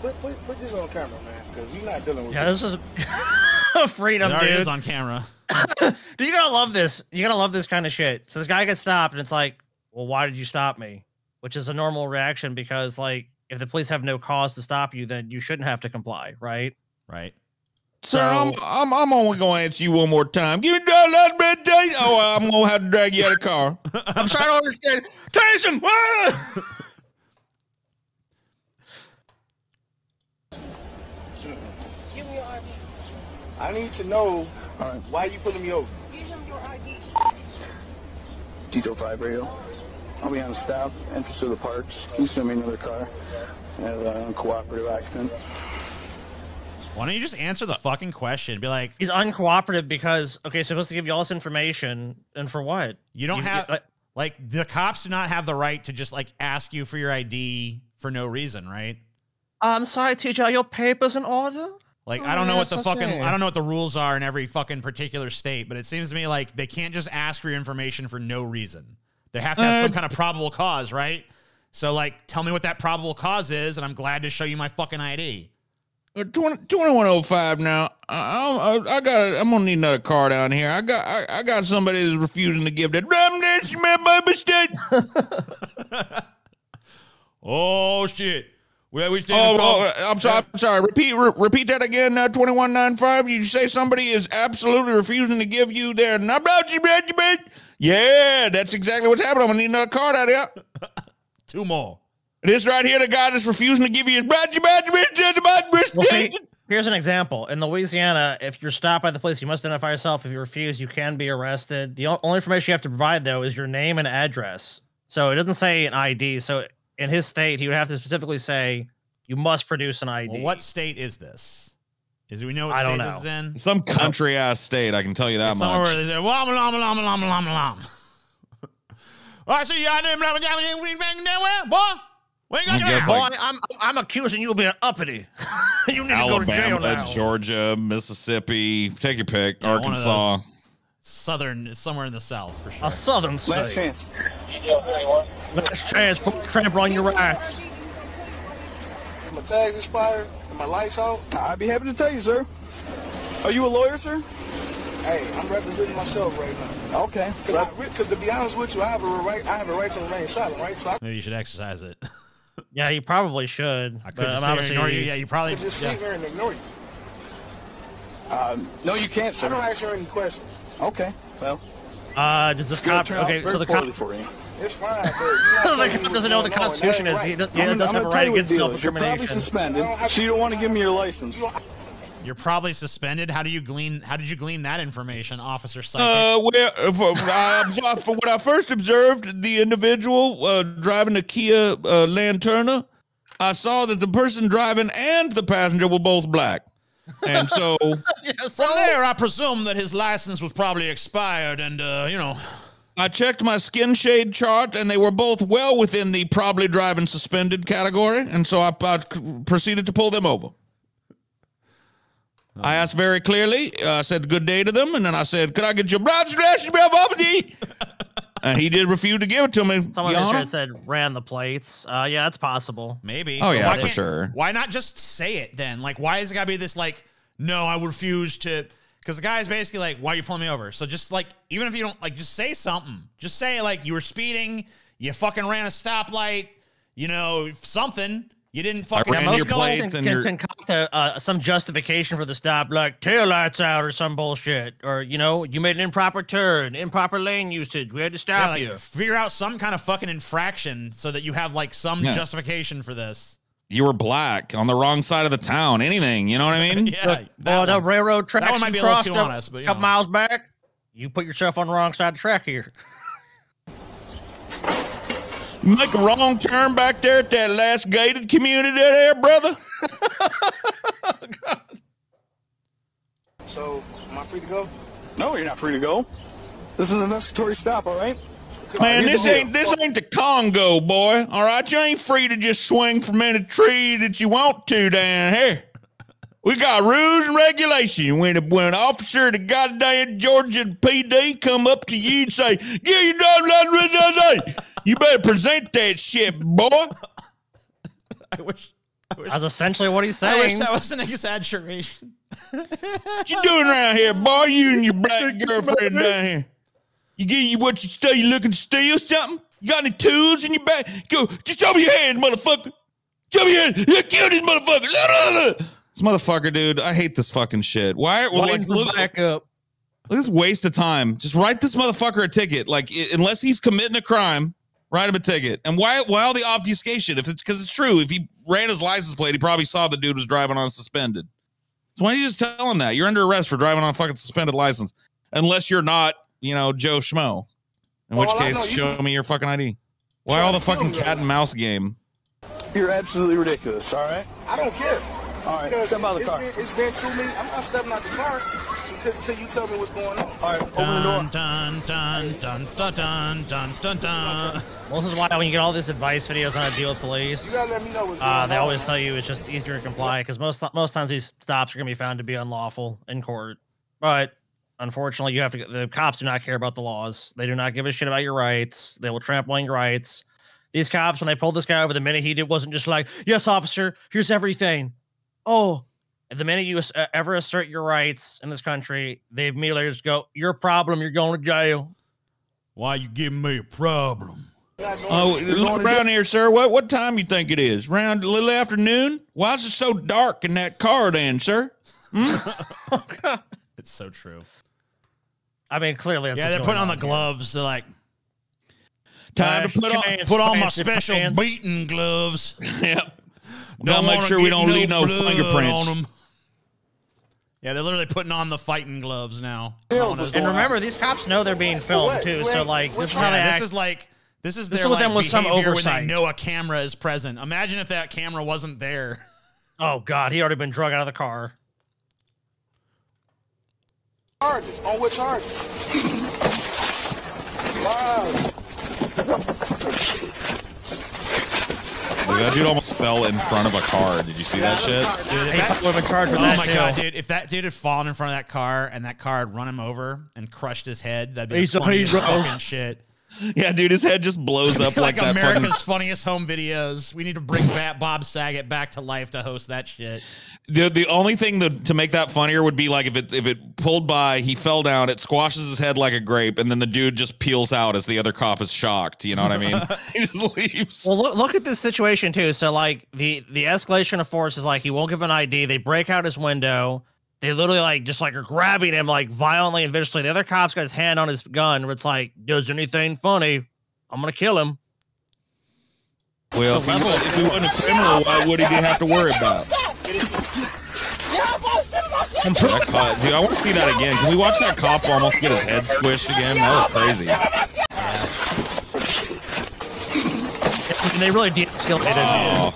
Put, put, put this on camera, man, because you're not dealing with Yeah, this is freedom, It dude. is on camera. Dude, you gotta love this. You gotta love this kind of shit. So this guy gets stopped, and it's like, well, why did you stop me? Which is a normal reaction because, like, if the police have no cause to stop you, then you shouldn't have to comply, right? Right. Sir, I'm, I'm I'm only gonna answer you one more time. Give me that last bit day. Oh, I'm gonna have to drag you out of the car. I'm trying to understand. Taser! Ah! Give me your ID. I need to know why you pulling me over. Give him Detail 5 radio. I'll be on a stop, entrance to the parks. You send me another car. As a cooperative occupant. Why don't you just answer the fucking question? Be like, He's uncooperative because okay, supposed to give you all this information, and for what? you don't You- have like- like the cops do not have the right to just like ask you for your ID for no reason, right? I'm sorry, teacher. Are your papers in order? Like Oh, I don't know what the so fucking sad. I don't know what the rules are in every fucking particular state, but it seems to me like they can't just ask for your information for no reason. They have to have some Uh, kind of probable cause, right? So like tell me what that probable cause is and I'm glad to show you my fucking ID. Uh, 20, 2105 now. I, I, I got. I'm gonna need another car down here. I got. I, I got somebody that's refusing to give that. That's my my mistake. Oh shit. Where we Oh, oh, I'm sorry. I'm sorry. Repeat. Re- repeat that again. Uh, 2195. You say somebody is absolutely refusing to give you their number. Yeah, that's exactly what's happening. I'm gonna need another card out here. Two more. This right here, the guy that's refusing to give you his Well, see, here's an example. In Louisiana, if you're stopped by the police, you must identify yourself. If you refuse, you can be arrested. The only information you have to provide, though, is your name and address. So it doesn't say an ID. So in his state, he would have to specifically say, you must produce an ID. Well, what state is this? Is we know what I state don't this is in? Some country ass state. I can tell you that It's somewhere much. they say, "Wom, lom, lom, lom, lom, lom." I see your name, blah, blah, blah, blah, blah, blah, boy. What I guess Boy, like oh, I'm I'm accusing you of being uppity. you need to go to jail Alabama, now. Georgia, Mississippi, take your pick, Yeah, Arkansas. Southern, somewhere in the south for sure. A southern Last state. chance. Last chance for trample on your rights. My tags expired and my lights out. I'd be happy to tell you, sir. Are you a lawyer, sir? Hey, I'm representing myself right now. Okay. Because to be honest with you, I have a right. I have a right to remain silent, right? So I Maybe you should exercise it. Yeah, you probably should. I could just I'm sit here and obviously ignore you. Yeah, you probably. could just yeah. sit here and ignore you. Um, no, you can't, sir. I don't answer any questions. Okay. Well, Uh, does this cop? Okay, so the cop. for you. It's fine. but you're not telling the cop doesn't know what the going on, and Constitution is. ain't He does, right. does I'm have a right tell you what against the deal is. You're probably self-incrimination. suspended, so you don't want to give me your license. You're probably suspended. How do you glean? How did you glean that information, Officer Psychic? Uh, well, uh, for, I, for what I first observed, the individual uh, driving the Kia uh, Lanterna, I saw that the person driving and the passenger were both black, and so From there, I presume that his license was probably expired, and uh, you know, I checked my skin shade chart, and they were both well within the probably driving suspended category, and so I, I proceeded to pull them over. I asked very clearly. uh, I said good day to them, and then I said, "Could I get your blood license, property?" And he did refuse to give it to me. Someone Your just Honor. said ran the plates. Uh, yeah, that's possible. maybe. Oh, But yeah, why for can't- sure. Why not just say it then? Like, why is it gotta be this like? No, I refuse to. Because the guy is basically like, "Why are you pulling me over?" So just like, even if you don't like, just say something. Just say like you were speeding, you fucking ran a stoplight, you know, something. You didn't fucking. ran Yeah, your most guys plates can, and can your- concoct a, uh, some justification for the stop, like tail lights out or some bullshit, or you know, you made an improper turn, improper lane usage. We had to Yeah, stop like, you. figure out some kind of fucking infraction so that you have like some Yeah. justification for this. You were black on the wrong side of the town. Anything, you know what I mean? Yeah, Look, that well, the one. railroad tracks one might you be a little crossed too a honest, but, you couple know. miles back. You put yourself on the wrong side of the track here. You make a wrong turn back there at that last gated community there, brother. So, am I free to go? No, you're not free to go. This is an investigatory stop, all right? Man, this ain't this ain't the Congo, boy. All right, you ain't free to just swing from any tree that you want to down here. We got rules and regulation. When when an officer of the goddamn Georgia PD come up to you and say, "Give your driver's license," you better present that shit, boy. I wish. I wish, That's essentially what he's saying. I wish saying. that was an exaggeration. What you doing around here, boy? You and your black girlfriend down here. You getting you what you steal? You looking to steal something? You got any tools in your back? Go, just show me your hands, motherfucker. Show me your hands. You kill this motherfucker. La, la, la. This motherfucker, dude. I hate this fucking shit. Why? Well, like, Waiting for look, backup. Look at this waste of time. Just write this motherfucker a ticket. Like, i- unless he's committing a crime, write him a ticket. And why? Why all the obfuscation? If it's because it's true. If he ran his license plate, he probably saw the dude was driving on suspended. So why don't you just tell him that you're under arrest for driving on a fucking suspended license? Unless you're not, you know, Joe Schmo. In oh, which Well, I case, know show me your fucking ID. Why all the fucking cat and mouse game? You're absolutely ridiculous, all right? I don't care. All right, step out of the car. Been, it's been two minutes. I'm not stepping out the car until, until you tell me what's going on. All right, open the door. Dun dun dun dun dun dun dun dun. Well, this is why when you get all these advice videos on how to deal with police, You gotta let me know what's going uh, on. they always tell you it's just easier to comply because most most times these stops are going to be found to be unlawful in court. But unfortunately, you have to. The cops do not care about the laws. They do not give a shit about your rights. They will trample on your rights. These cops, when they pulled this guy over, the minute he did wasn't just like, "Yes, officer, here's everything." Oh, and the minute you uh, ever assert your rights in this country, they immediately just go, "Your problem. You're going to jail." Why you giving me a problem? Oh, look around here, sir. What what time you think it is? Around a little afternoon? Why is it so dark in that car, then, sir? It's so true. I mean, clearly, that's yeah, they're putting on the gloves. They're like, Time to put on. put on my special pants. beating gloves. Yep. Don't Gotta make sure we don't leave no fingerprints on on 'em. Yeah, they're literally putting on the fighting gloves now. Hell, Known as- And remember, these cops know they're being filmed too. So like, this is how they Yeah, act. this is like this is This their is with like, them with some behavior oversight. when they know a camera is present. Imagine if that camera wasn't there. oh God, he already been drug out of the car. Charges. On what charges? wow. That dude almost fell in front of a car. Did you see that shit? Dude, if He that- probably would've been charged with oh that, my too. god, dude! If that dude had fallen in front of that car and that car had run him over and crushed his head, that'd be He's the funniest hero. fucking shit. Yeah, dude, his head just blows up like, like, that. America's Fucking, funniest home videos. We need to bring back Bob Saget back to life to host that shit. The the only thing that, to make that funnier would be like if it if it pulled by, he fell down, it squashes his head like a grape, and then the dude just peels out as the other cop is shocked. You know what I mean? he just leaves. Well, look, look at this situation too. So, like the the escalation of force is like he won't give an ID. They break out his window. They literally like just like are grabbing him like violently and viciously. The other cop's got his hand on his gun. Where it's like, does anything funny? I'm gonna kill him. Well, if he, if he wasn't a criminal, why would he have to worry about? That cop- dude, I want to see that again. Can we watch that cop almost get his head squished again? That was crazy. And they really de-escalated. Oh,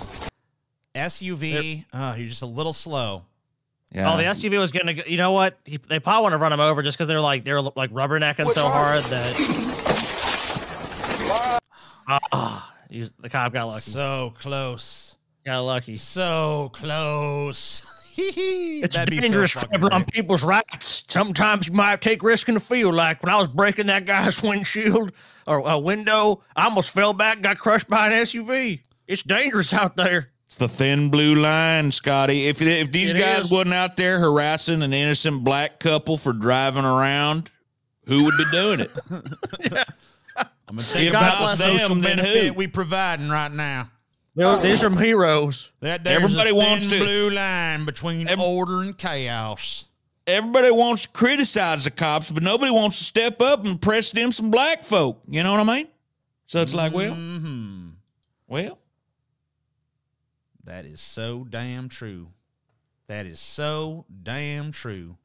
SUV. Oh, you're just a little slow. yeah. Oh, the SUV was gonna. You know what? He, they probably want to run him over just because they're like they're like rubbernecking so hard that. Ah, he was- the cop got lucky. So close. Got lucky. So close. It's That'd be so dangerous fucking trampling on people's rights. Sometimes you might take risk in the field. Like when I was breaking that guy's windshield or a window, I almost fell back, got crushed by an SUV. It's dangerous out there. It's the thin blue line, Scotty. If if these It guys is. wasn't out there harassing an innocent black couple for driving around, who would be doing it? I'm gonna think If about not the them, social then benefit who? we providing right now. They're- These are heroes. That there's Everybody a wants thin to- blue line between order and chaos. Everybody wants to criticize the cops, but nobody wants to step up and press them some black folk. You know what I mean? So it's like, well, Mhm. well, That is so damn true. That is so damn true.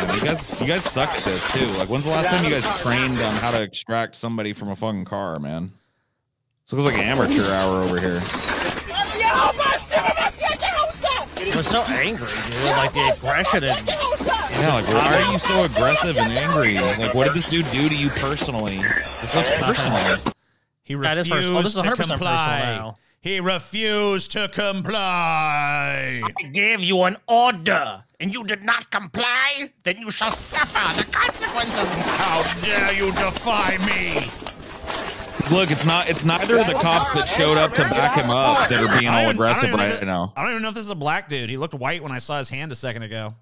You guys, you guys suck at this too. Like, when's the last time you guys trained on how to extract somebody from a fucking car, man? This looks like an amateur hour over here. They're so angry, dude. Like the aggression and Yeah, like why are you so aggressive and angry? Like, what did this dude do to you personally? This looks personal. He That is refused personal. Oh, this is to 100% personal comply. now. He refused to comply. I gave you an order and you did not comply, then you shall suffer the consequences. How dare you defy me? Look, it's not. It's neither of the cops that showed up to back him up that are being all don't even- I don't aggressive even right now. I don't even know if this is a black dude. He looked white when I saw his hand a second ago.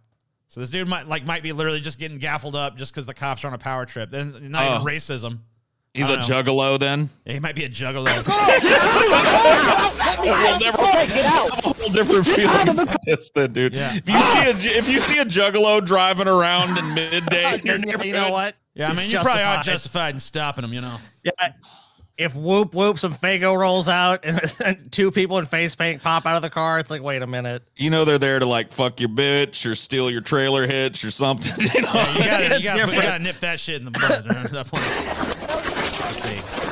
So this dude might like might be literally just getting gaffled up just because the cops are on a power trip. Then not Oh. even racism. He's a know. juggalo then. Yeah, he might be a juggalo. We'll never have a whole different feeling about this then, dude. Yeah. If you see a if you see a juggalo driving around in midday, in your you know what? yeah, I mean you probably are justified. justified in stopping him. You know. Yeah. If whoop whoop some Faygo rolls out and, and two people in face paint pop out of the car, it's like, wait a minute. you know they're there to like fuck your bitch or steal your trailer hitch or something. You know? Yeah, you gotta, you It's gotta, you gotta nip that shit in the bud. At that point.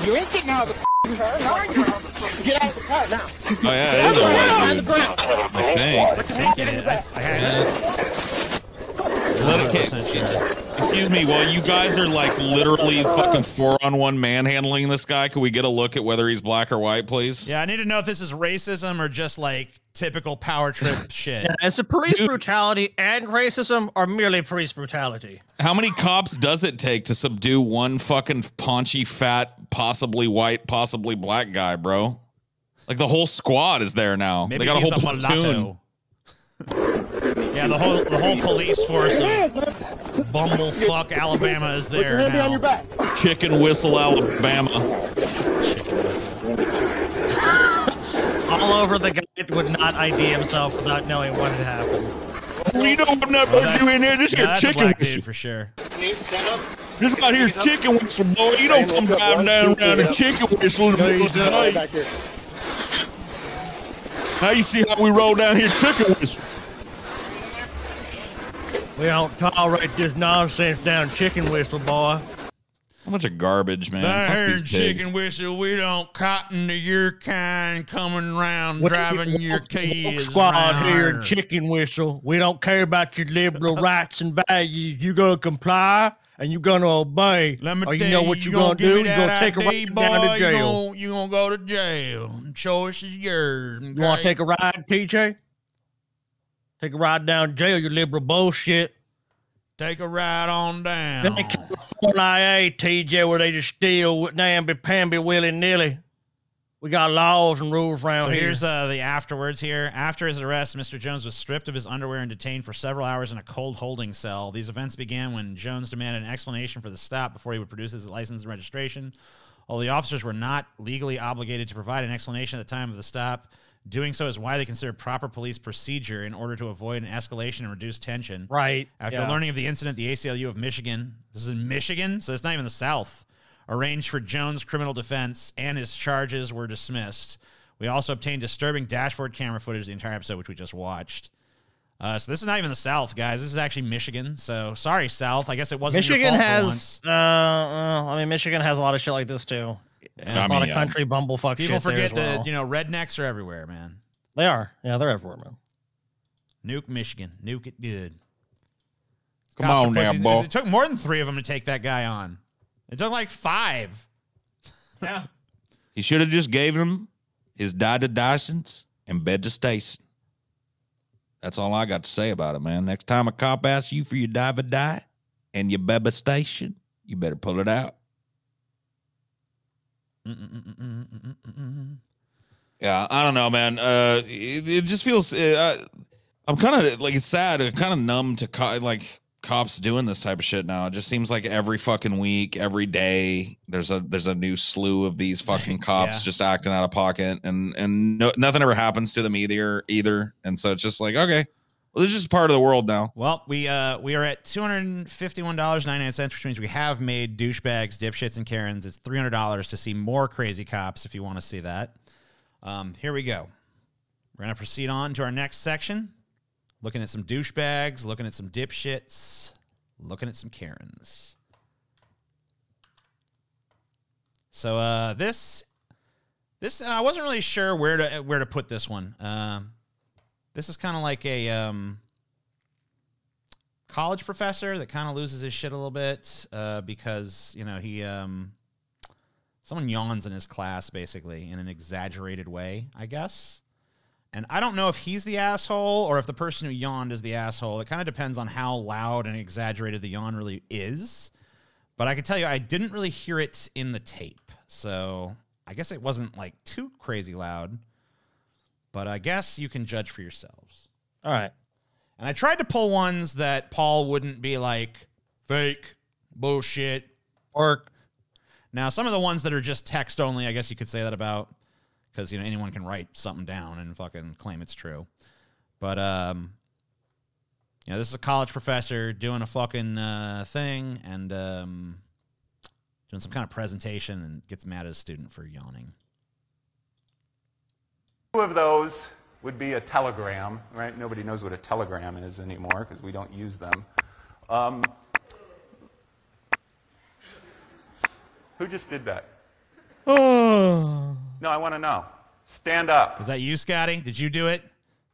Let's see. You ain't getting out of the car. Now you're out of the Get out of the car now. Oh yeah, it is a white on the ground. I think. I think it is. I, I had Let it kick. Excuse me, while you guys are like literally fucking four on one manhandling this guy, can we get a look at whether he's black or white, please? Yeah, I need to know if this is racism or just like typical power trip shit. Yeah, is it police brutality and racism are merely police brutality? How many cops does it take to subdue one fucking paunchy, fat, possibly white, possibly black guy, bro? Like the whole squad is there now. Maybe they got a whole a platoon. mulatto. Yeah, the whole the whole police force of Bumblefuck Alabama is Put your there hand behind your now. back. Chicken Whistle, Alabama. All over the guy would not ID himself without knowing what had happened. We don't not put you in there. This Yeah, here a chicken black whistle. dude for sure. This right here's chicken whistle, boy. You don't come driving down around a chicken whistle in the middle of the night. Back. Now you see how we roll down here chicken whistle. We don't tolerate this nonsense down chicken whistle, boy. How much of garbage, man? I Fuck heard these pigs. chicken whistle. We don't cotton to your kind coming around We- driving we- your Woke kids. squad around here in. Chicken Whistle. We don't care about your liberal rights and values. You're gonna comply and you're gonna obey, Let me or you tell know what you you're gonna, do, you're gonna take a ID, ride down boy, to You jail. gonna, you gonna go to jail. Choice is yours. You want to take a ride, TJ? Take a ride down to jail, you liberal bullshit. Take a ride on down. Then California, TJ, where they just steal namby pamby willy nilly. We got laws and rules around So here. here's uh, the afterwards here. After his arrest, Mr. Jones was stripped of his underwear and detained for several hours in a cold holding cell. These events began when Jones demanded an explanation for the stop before he would produce his license and registration. Although the officers were not legally obligated to provide an explanation at the time of the stop, doing so is widely considered proper police procedure in order to avoid an escalation and reduce tension. Right, After yeah. learning of the incident, the ACLU of Michigan, this is in Michigan, so it's not even the South, arranged for Jones' criminal defense and his charges were dismissed. We also obtained disturbing dashboard camera footage the entire episode, which we just watched. Uh, so this is not even the South, guys. This is actually Michigan. So sorry, South. I guess it wasn't your Michigan has, uh, uh, I mean, Michigan has a lot of shit like this too. And I a lot mean, of yeah. country bumblefuck People shit there forget as well. that you know rednecks are everywhere, man. They are. Yeah, they're everywhere, man. Nuke Michigan. Nuke it good. Come Cops are on now, pussies. boy. It took more than three of them to take that guy on. It took like five. Yeah. He should have just gave him his die to Dysons and bed to Station. That's all I got to say about it, man. Next time a cop asks you for your die to die and your beba station, you better pull it out. Yeah, I don't know, man. Uh, it, it just feels. Uh, I'm kind of like it's sad. Kind of numb to co- like cops doing this type of shit now. It just seems like every fucking week, every day, there's a there's a new slew of these fucking cops Yeah. just acting out of pocket, and and no, nothing ever happens to them either either. And so it's just like okay, well, this is part of the world now. Well, we uh we are at two hundred fifty one dollars ninety nine cents, which means we have made douchebags, dipshits, and Karens. It's three hundred dollars to see more crazy cops if you want to see that. Um, here we go. We're gonna proceed on to our next section. Looking at some douchebags, looking at some dipshits, looking at some Karens. So uh, this this I wasn't really sure where to where to put this one. Um, this is kind of like a um, college professor that kind of loses his shit a little bit uh, because you know he um, someone yawns in his class basically in an exaggerated way, I guess. And I don't know if he's the asshole or if the person who yawned is the asshole. It kind of depends on how loud and exaggerated the yawn really is. But I can tell you, I didn't really hear it in the tape. So I guess it wasn't like too crazy loud. But I guess you can judge for yourselves. All right. And I tried to pull ones that Paul wouldn't be like fake, bullshit. Or now some of the ones that are just text only, I guess you could say that about because you know anyone can write something down and fucking claim it's true. But um, you know, this is a college professor doing a fucking uh, thing and um, doing some kind of presentation and gets mad at a student for yawning. Two of those would be a telegram, right? Nobody knows what a telegram is anymore because we don't use them. Um, who just did that? Oh. No, I want to know. Stand up. Is that you, Scotty? Did you do it?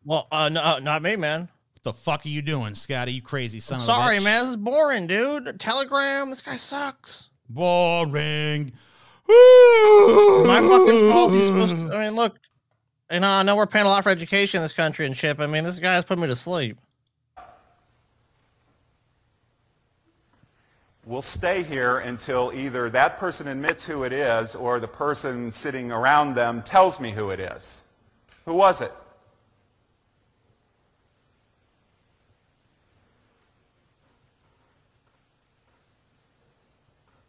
Well, uh, no, uh, not me, man. What the fuck are you doing, Scotty? You crazy son of a Sorry, man. This is boring, dude. Telegram. This guy sucks. Boring. My fucking fault. He's supposed to. I mean, look. You uh, know, I know we're paying a lot for education in this country and shit. I mean, this guy's put me to sleep. We'll stay here until either that person admits who it is or the person sitting around them tells me who it is. Who was it?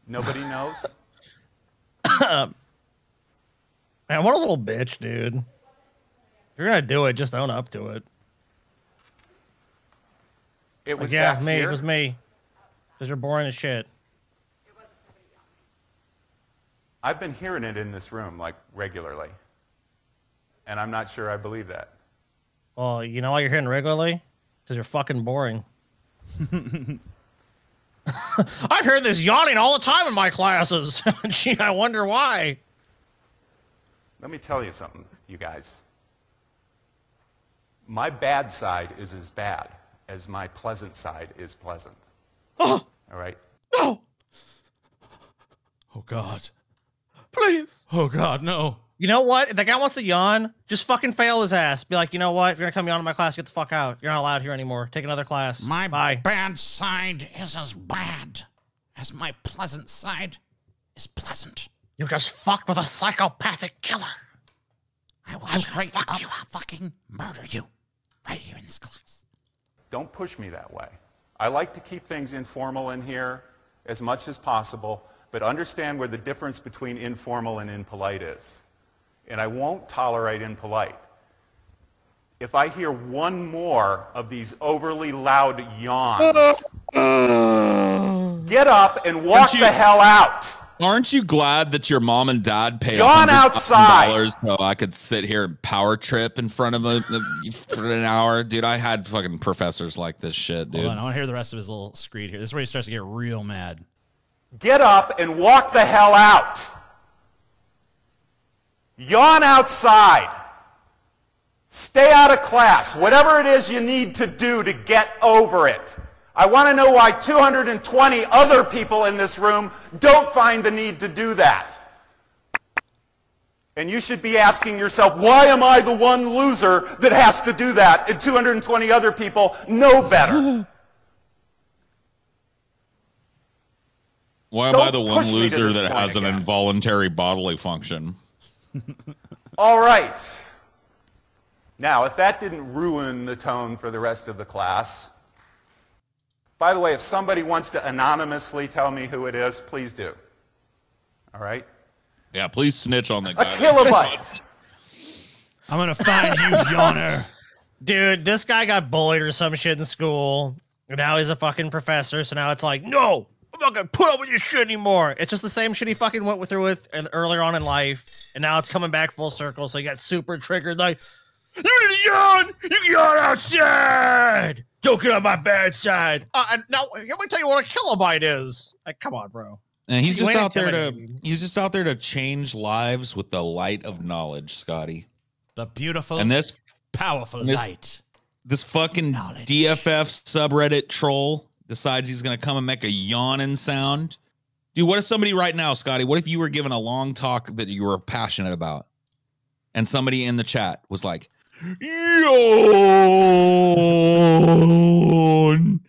Nobody knows? Man, what a little bitch, dude. You're gonna do it, just own up to it. It Like, was yeah, me. here? It was me. Because you're boring as shit. I've been hearing it in this room like regularly. And I'm not sure I believe that. Well, you know why you're hearing regularly? Because you're fucking boring. I've heard this yawning all the time in my classes. Gee, I wonder why. Let me tell you something, you guys. My bad side is as bad as my pleasant side is pleasant. Oh. All right? No. Oh God. Please. Oh God, no. You know what? If the guy wants to yawn, just fucking fail his ass. Be like, you know what? If you're gonna come yawn in my class, get the fuck out. You're not allowed here anymore. Take another class. My Bye. bad side is as bad as my pleasant side is pleasant. You just fucked with a psychopathic killer. I will straight fuck you up fucking murder you right here in this class. Don't push me that way. I like to keep things informal in here as much as possible, but understand where the difference between informal and impolite is. And I won't tolerate impolite. If I hear one more of these overly loud yawns, get up and walk you- the hell out. Aren't you glad that your mom and dad pay Yawn outside. dollars so I could sit here and power trip in front of a, for an hour, dude? I had fucking professors like this shit, dude. Hold on, I want to hear the rest of his little screed here. This is where he starts to get real mad. Get up and walk the hell out. Yawn outside. Stay out of class. Whatever it is you need to do to get over it. I want to know why 220 other people in this room don't find the need to do that. And you should be asking yourself, why am I the one loser that has to do that? And 220 other people know better. Why am I Don't the one push me to loser that point has an involuntary bodily function? All right. Now, if that didn't ruin the tone for the rest of the class, by the way, if somebody wants to anonymously tell me who it is, please do. All right? Yeah, please snitch on the A guy. kilobyte. I'm gonna find you, yawner. Dude, this guy got bullied or some shit in school. And now he's a fucking professor. So now it's like, no, I'm not gonna put up with your shit anymore. It's just the same shit he fucking went through with earlier on in life. And now it's coming back full circle. So he got super triggered, like, you need to yawn! You can yawn outside! Don't get on my bad side. Uh, and now let me tell you what a kilobyte is. Like, come on, bro. And he's just out there to he's just out there to change lives with the light of knowledge, Scotty. The beautiful And this powerful and this- light. this fucking DFF subreddit troll decides he's gonna come and make a yawning sound. Dude, what if somebody right now, Scotty? What if you were given a long talk that you were passionate about, and somebody in the chat was like, "Yawn."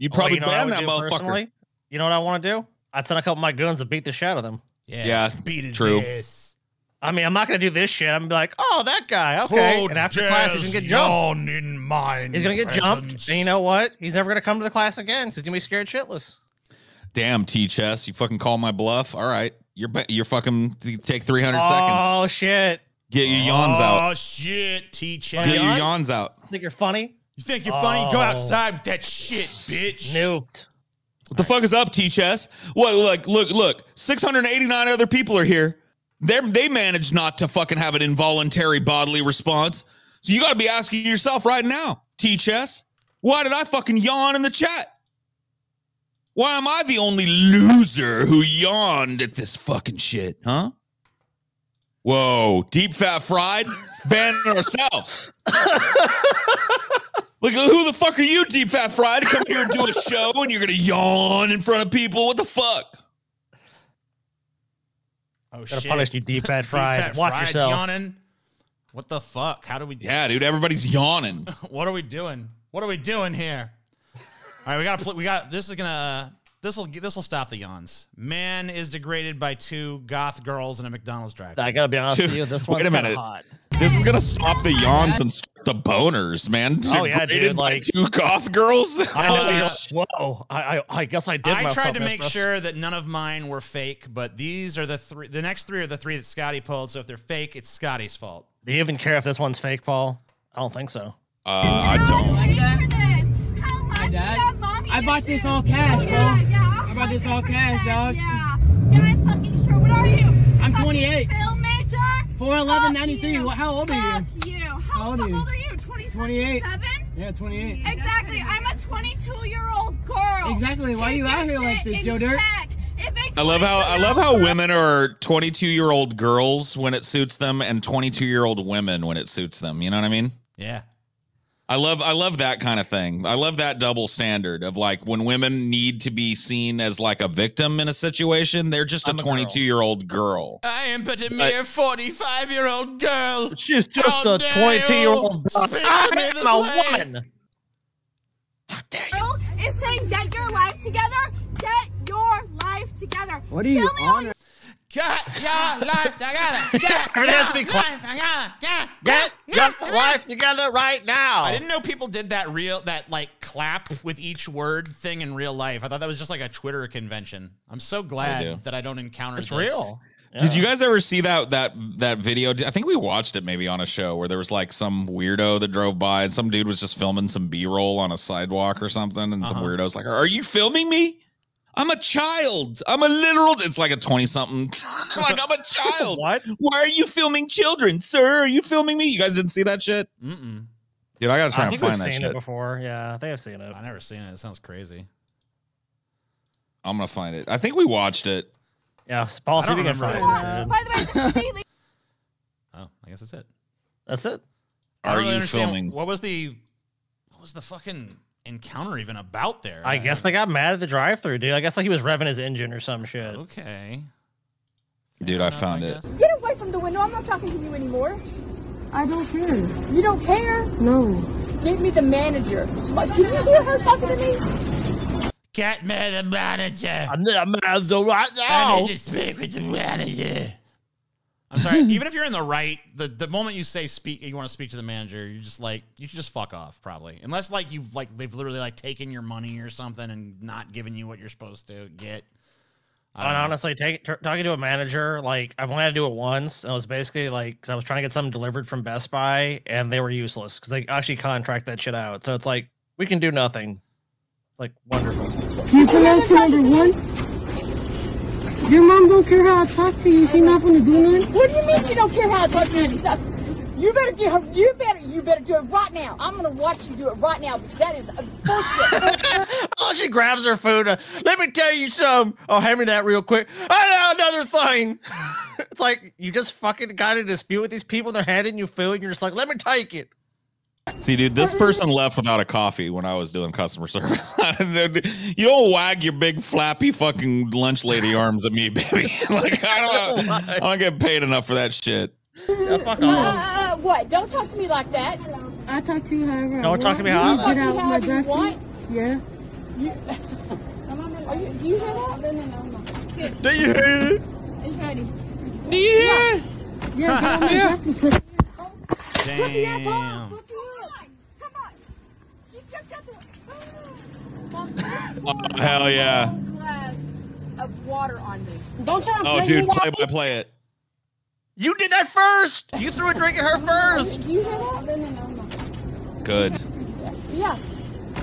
You Oh, probably you know what I ban that motherfucker. personally? You know what I want to do? I'd send a couple of my guns to beat the shit out of them. Yeah, Yeah, beat his true. ass. I mean, I'm not gonna do this shit. I'm gonna be like, oh, that guy, okay. Who and after class, he's gonna get jumped. yawn in mine He's gonna get jumped, and you know what? He's never gonna come to the class again because he's gonna be scared shitless. Damn, T chess, you fucking call my bluff. All right, you're you're fucking you take three hundred seconds. Oh shit! Get your yawns oh, out. Oh shit, T Chess. Get your chat. yawns out. Think you're funny? You think you're funny? Go Oh. outside with that shit, bitch. Nuked. What the fuck is up, T chess? What like look look, 689 other people are here. They they managed not to fucking have an involuntary bodily response. So you got to be asking yourself right now, T chess, why did I fucking yawn in the chat? Why am I the only loser who yawned at this fucking shit, huh? Whoa, deep fat fried, banning ourselves. Look, who the fuck are you, deep fat fried, to come here and do a show and you're gonna yawn in front of people? What the fuck? Oh Gotta shit. punish you, deep fat fried. Deep fat Watch fried's yourself. Yawning. What the fuck? How do we? Yeah, dude, everybody's yawning. what are we doing? What are we doing here? All right, we got to. Pl- we got. This is gonna. This will. This will stop the yawns. Man is degraded by two goth girls in a McDonald's drive. I gotta be honest with you. This Wait one's a kind of minute. hot. This is gonna stop the yawns and start the boners, man. Oh, yeah, Degraded dude, by like- two goth girls. I know. Uh, whoa! I, I I guess I did. I myself tried to make mistress. sure that none of mine were fake, but these are the three. The next three are the three that Scotty pulled. So if they're fake, it's Scotty's fault. Do you even care if this one's fake, Paul? I don't think so. Uh, I don't. Like that? Hi, Dad. I bought this all cash, bro. I bought this all cash, dog. Yeah, yeah, I'm fucking sure. What are you? I'm Fucking 28. Film major? 41193. What? How old are you? Fuck you. How, How old are you? old are you? 20, 28. 27? Yeah, 28. Exactly. I'm a 22 year old girl. Exactly. Why Keep you out here like this, Joe Dirt? check. If it's I love how I love how women are 22 year old girls when it suits them, and 22 year old women when it suits them. You know what I mean? Yeah. I love I love that kind of thing. I love that double standard of like when women need to be seen as like a victim in a situation, they're just a 22 year old girl. I am but a mere 45 year old girl. She's just How a dare 22 year old. you speak to me I'm this a way? woman. Girl is saying get your life together. Get your life together. What are you Tell me on? All Get your life together. Get Everything has to be your quiet. life together. Get, Get your life together right now. I didn't know people did that real that like clap with each word thing in real life. I thought that was just like a Twitter convention. I'm so do. glad that I don't encounter It's this. real. Did you guys ever see that that that video? I think we watched it maybe on a show where there was like some weirdo that drove by and some dude was just filming some B roll on a sidewalk or something, and some Uh-huh. weirdo's like, "Are you filming me? I'm a child. I'm a literal." It's like a twenty something. like I'm a child. what? Why are you filming children, sir? Are you filming me? You guys didn't see that shit, Mm-mm. dude. I gotta try I and think find we've that seen shit. it before. Yeah, I think I've seen it. I've never seen it. It sounds crazy. I'm gonna find it. I think we watched it. Yeah, Paul, see if you can find it. By the way, this is Haley. Oh, I guess that's it. That's it. I don't Are really you understand filming? What was the what was the fucking encounter even about there? I guess they got mad at the drive-through, dude. I guess like he was revving his engine or some shit. Okay. Dude, I found it. Get away from the window. I'm not talking to you anymore. I don't care. You don't care? No. Get me the manager. Like, can you hear her talking to me? Get me the manager. I'm the manager right now. I need to speak with the manager. I'm sorry. even if you're in the right, the, the moment you say speak, you want to speak to the manager, you're just like you should just fuck off, probably. Unless like you've like they've literally like taken your money or something and not given you what you're supposed to get. I And honestly, take, t- talking to a manager, like I've only had to do it once. And it was basically like because I was trying to get something delivered from Best Buy, and they were useless because they actually contract that shit out. So it's like we can do nothing. It's like wonderful. You pronounce number one? Your mom don't care how I talk to you. She not gonna do nothing. What do you mean she don't care how I talk to you? She's not- You better get her. You better. You better do it right now. I'm gonna watch you do it right now because that is a bullshit. oh, she grabs her food. uh, Let me tell you some. Oh, hand me that real quick. I know another thing. it's like you just fucking got a dispute with these people. They're handing you food, and you're just like, let me take it. See, dude, this person left without a coffee when I was doing customer service. you don't wag your big flappy fucking lunch lady arms at me, baby. like I don't, I don't get paid enough for that shit. Yeah, fuck Uh, off. uh, what? Don't talk to me like that. I talk to you however. I Don't talk to me want. how I You like. Get out my However you driveway. want. Yeah. You, are you, do you hear that? No, no, no, no. Do you hear it? It's ready. Yeah. Yeah, get out my Yeah. Damn. Come on. She checked out the Oh, hell yeah. of water on me. Don't try to Oh, play dude, me play by play it. You did that first. You threw a drink at her first. You hear that? Good. Yeah.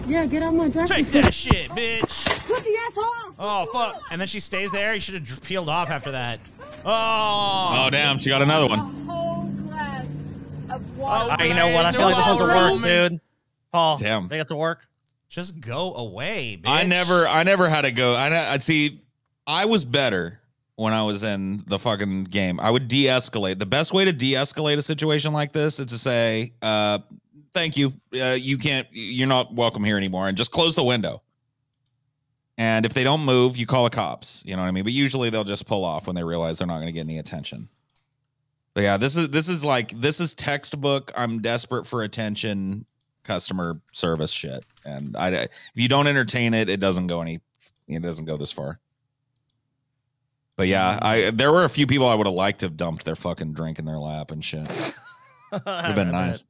Yeah, get out my driveway. Take that shit, bitch. Pussy asshole. Oh fuck! And then she stays there. You should have peeled off after that. Oh. Oh, damn, she got another one. Whole glass of water. Ah, you know what? I feel like this one's a work, dude. Paul, Damn. They got to work. Just go away, bitch. I never, I never had to go. I, I see. I was better when I was in the fucking game. I would de-escalate. The best way to de-escalate a situation like this is to say, uh, "Thank you. Uh, you can't. You're not welcome here anymore," and just close the window. And if they don't move, you call the cops. You know what I mean? But usually they'll just pull off when they realize they're not going to get any attention. But yeah, this is this is like this is textbook. I'm desperate for attention, customer service shit. And I, if you don't entertain it, it doesn't go any. It doesn't go this far. But yeah, I there were a few people I would have liked to have dumped their fucking drink in their lap and shit. Would have been nice,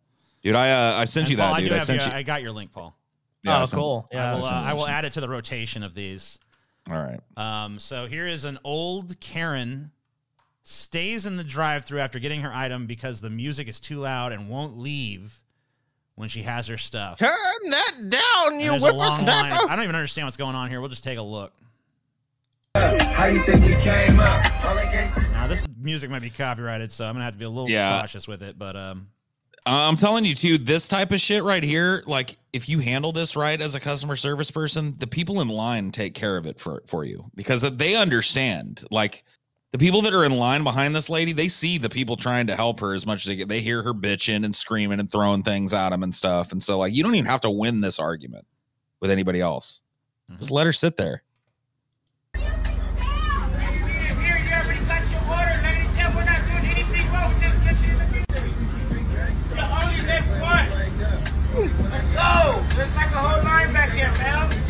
dude. I uh, I sent And you Paul, that, I dude. do I sent your- you. I got your link, Paul. Yeah, oh, sent- cool. Yeah. I will. Uh, I will add it to the rotation of these. All right. Um, so here is an old Karen stays in the drive-through after getting her item because the music is too loud and won't leave when she has her stuff. Turn that down, you there's a long line. whippersnapper. I don't even understand what's going on here. We'll just take a look. How you think you came up? All I guess Now this music might be copyrighted, so I'm gonna have to be a little Yeah. cautious with it. But um, I'm telling you too, this type of shit right here, like if you handle this right as a customer service person, the people in line take care of it for for you because they understand. Like The people that are in line behind this lady, they see the people trying to help her as much as they get. They hear her bitching and screaming and throwing things at them and stuff. And so, like, you don't even have to win this argument with anybody else. Mm-hmm. Just let her sit there. Go! There's like a whole line back here, man.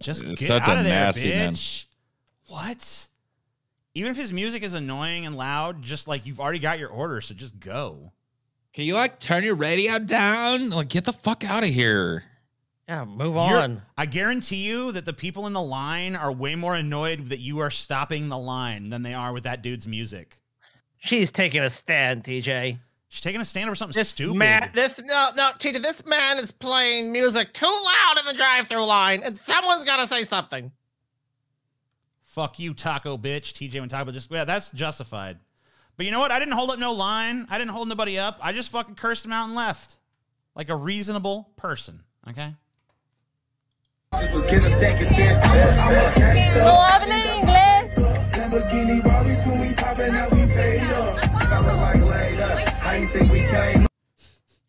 Just get such out a of there, nasty man. bitch. What? Even if his music is annoying and loud, just like you've already got your order, so just go. Can you like turn your radio down? Like, get the fuck out of here. Yeah, move You're- on. I guarantee you that the people in the line are way more annoyed that you are stopping the line than they are with that dude's music. She's taking a stand, TJ. She's taking a stand over something This stupid. man, this no, no, TJ. This man is playing music too loud in the drive-through line, and someone's got to say something. Fuck you, taco bitch. TJ and Taco just yeah, that's justified. But you know what? I didn't hold up no line. I didn't hold nobody up. I just fucking cursed him out and left. Like a reasonable person. Okay? No habla up. You think we came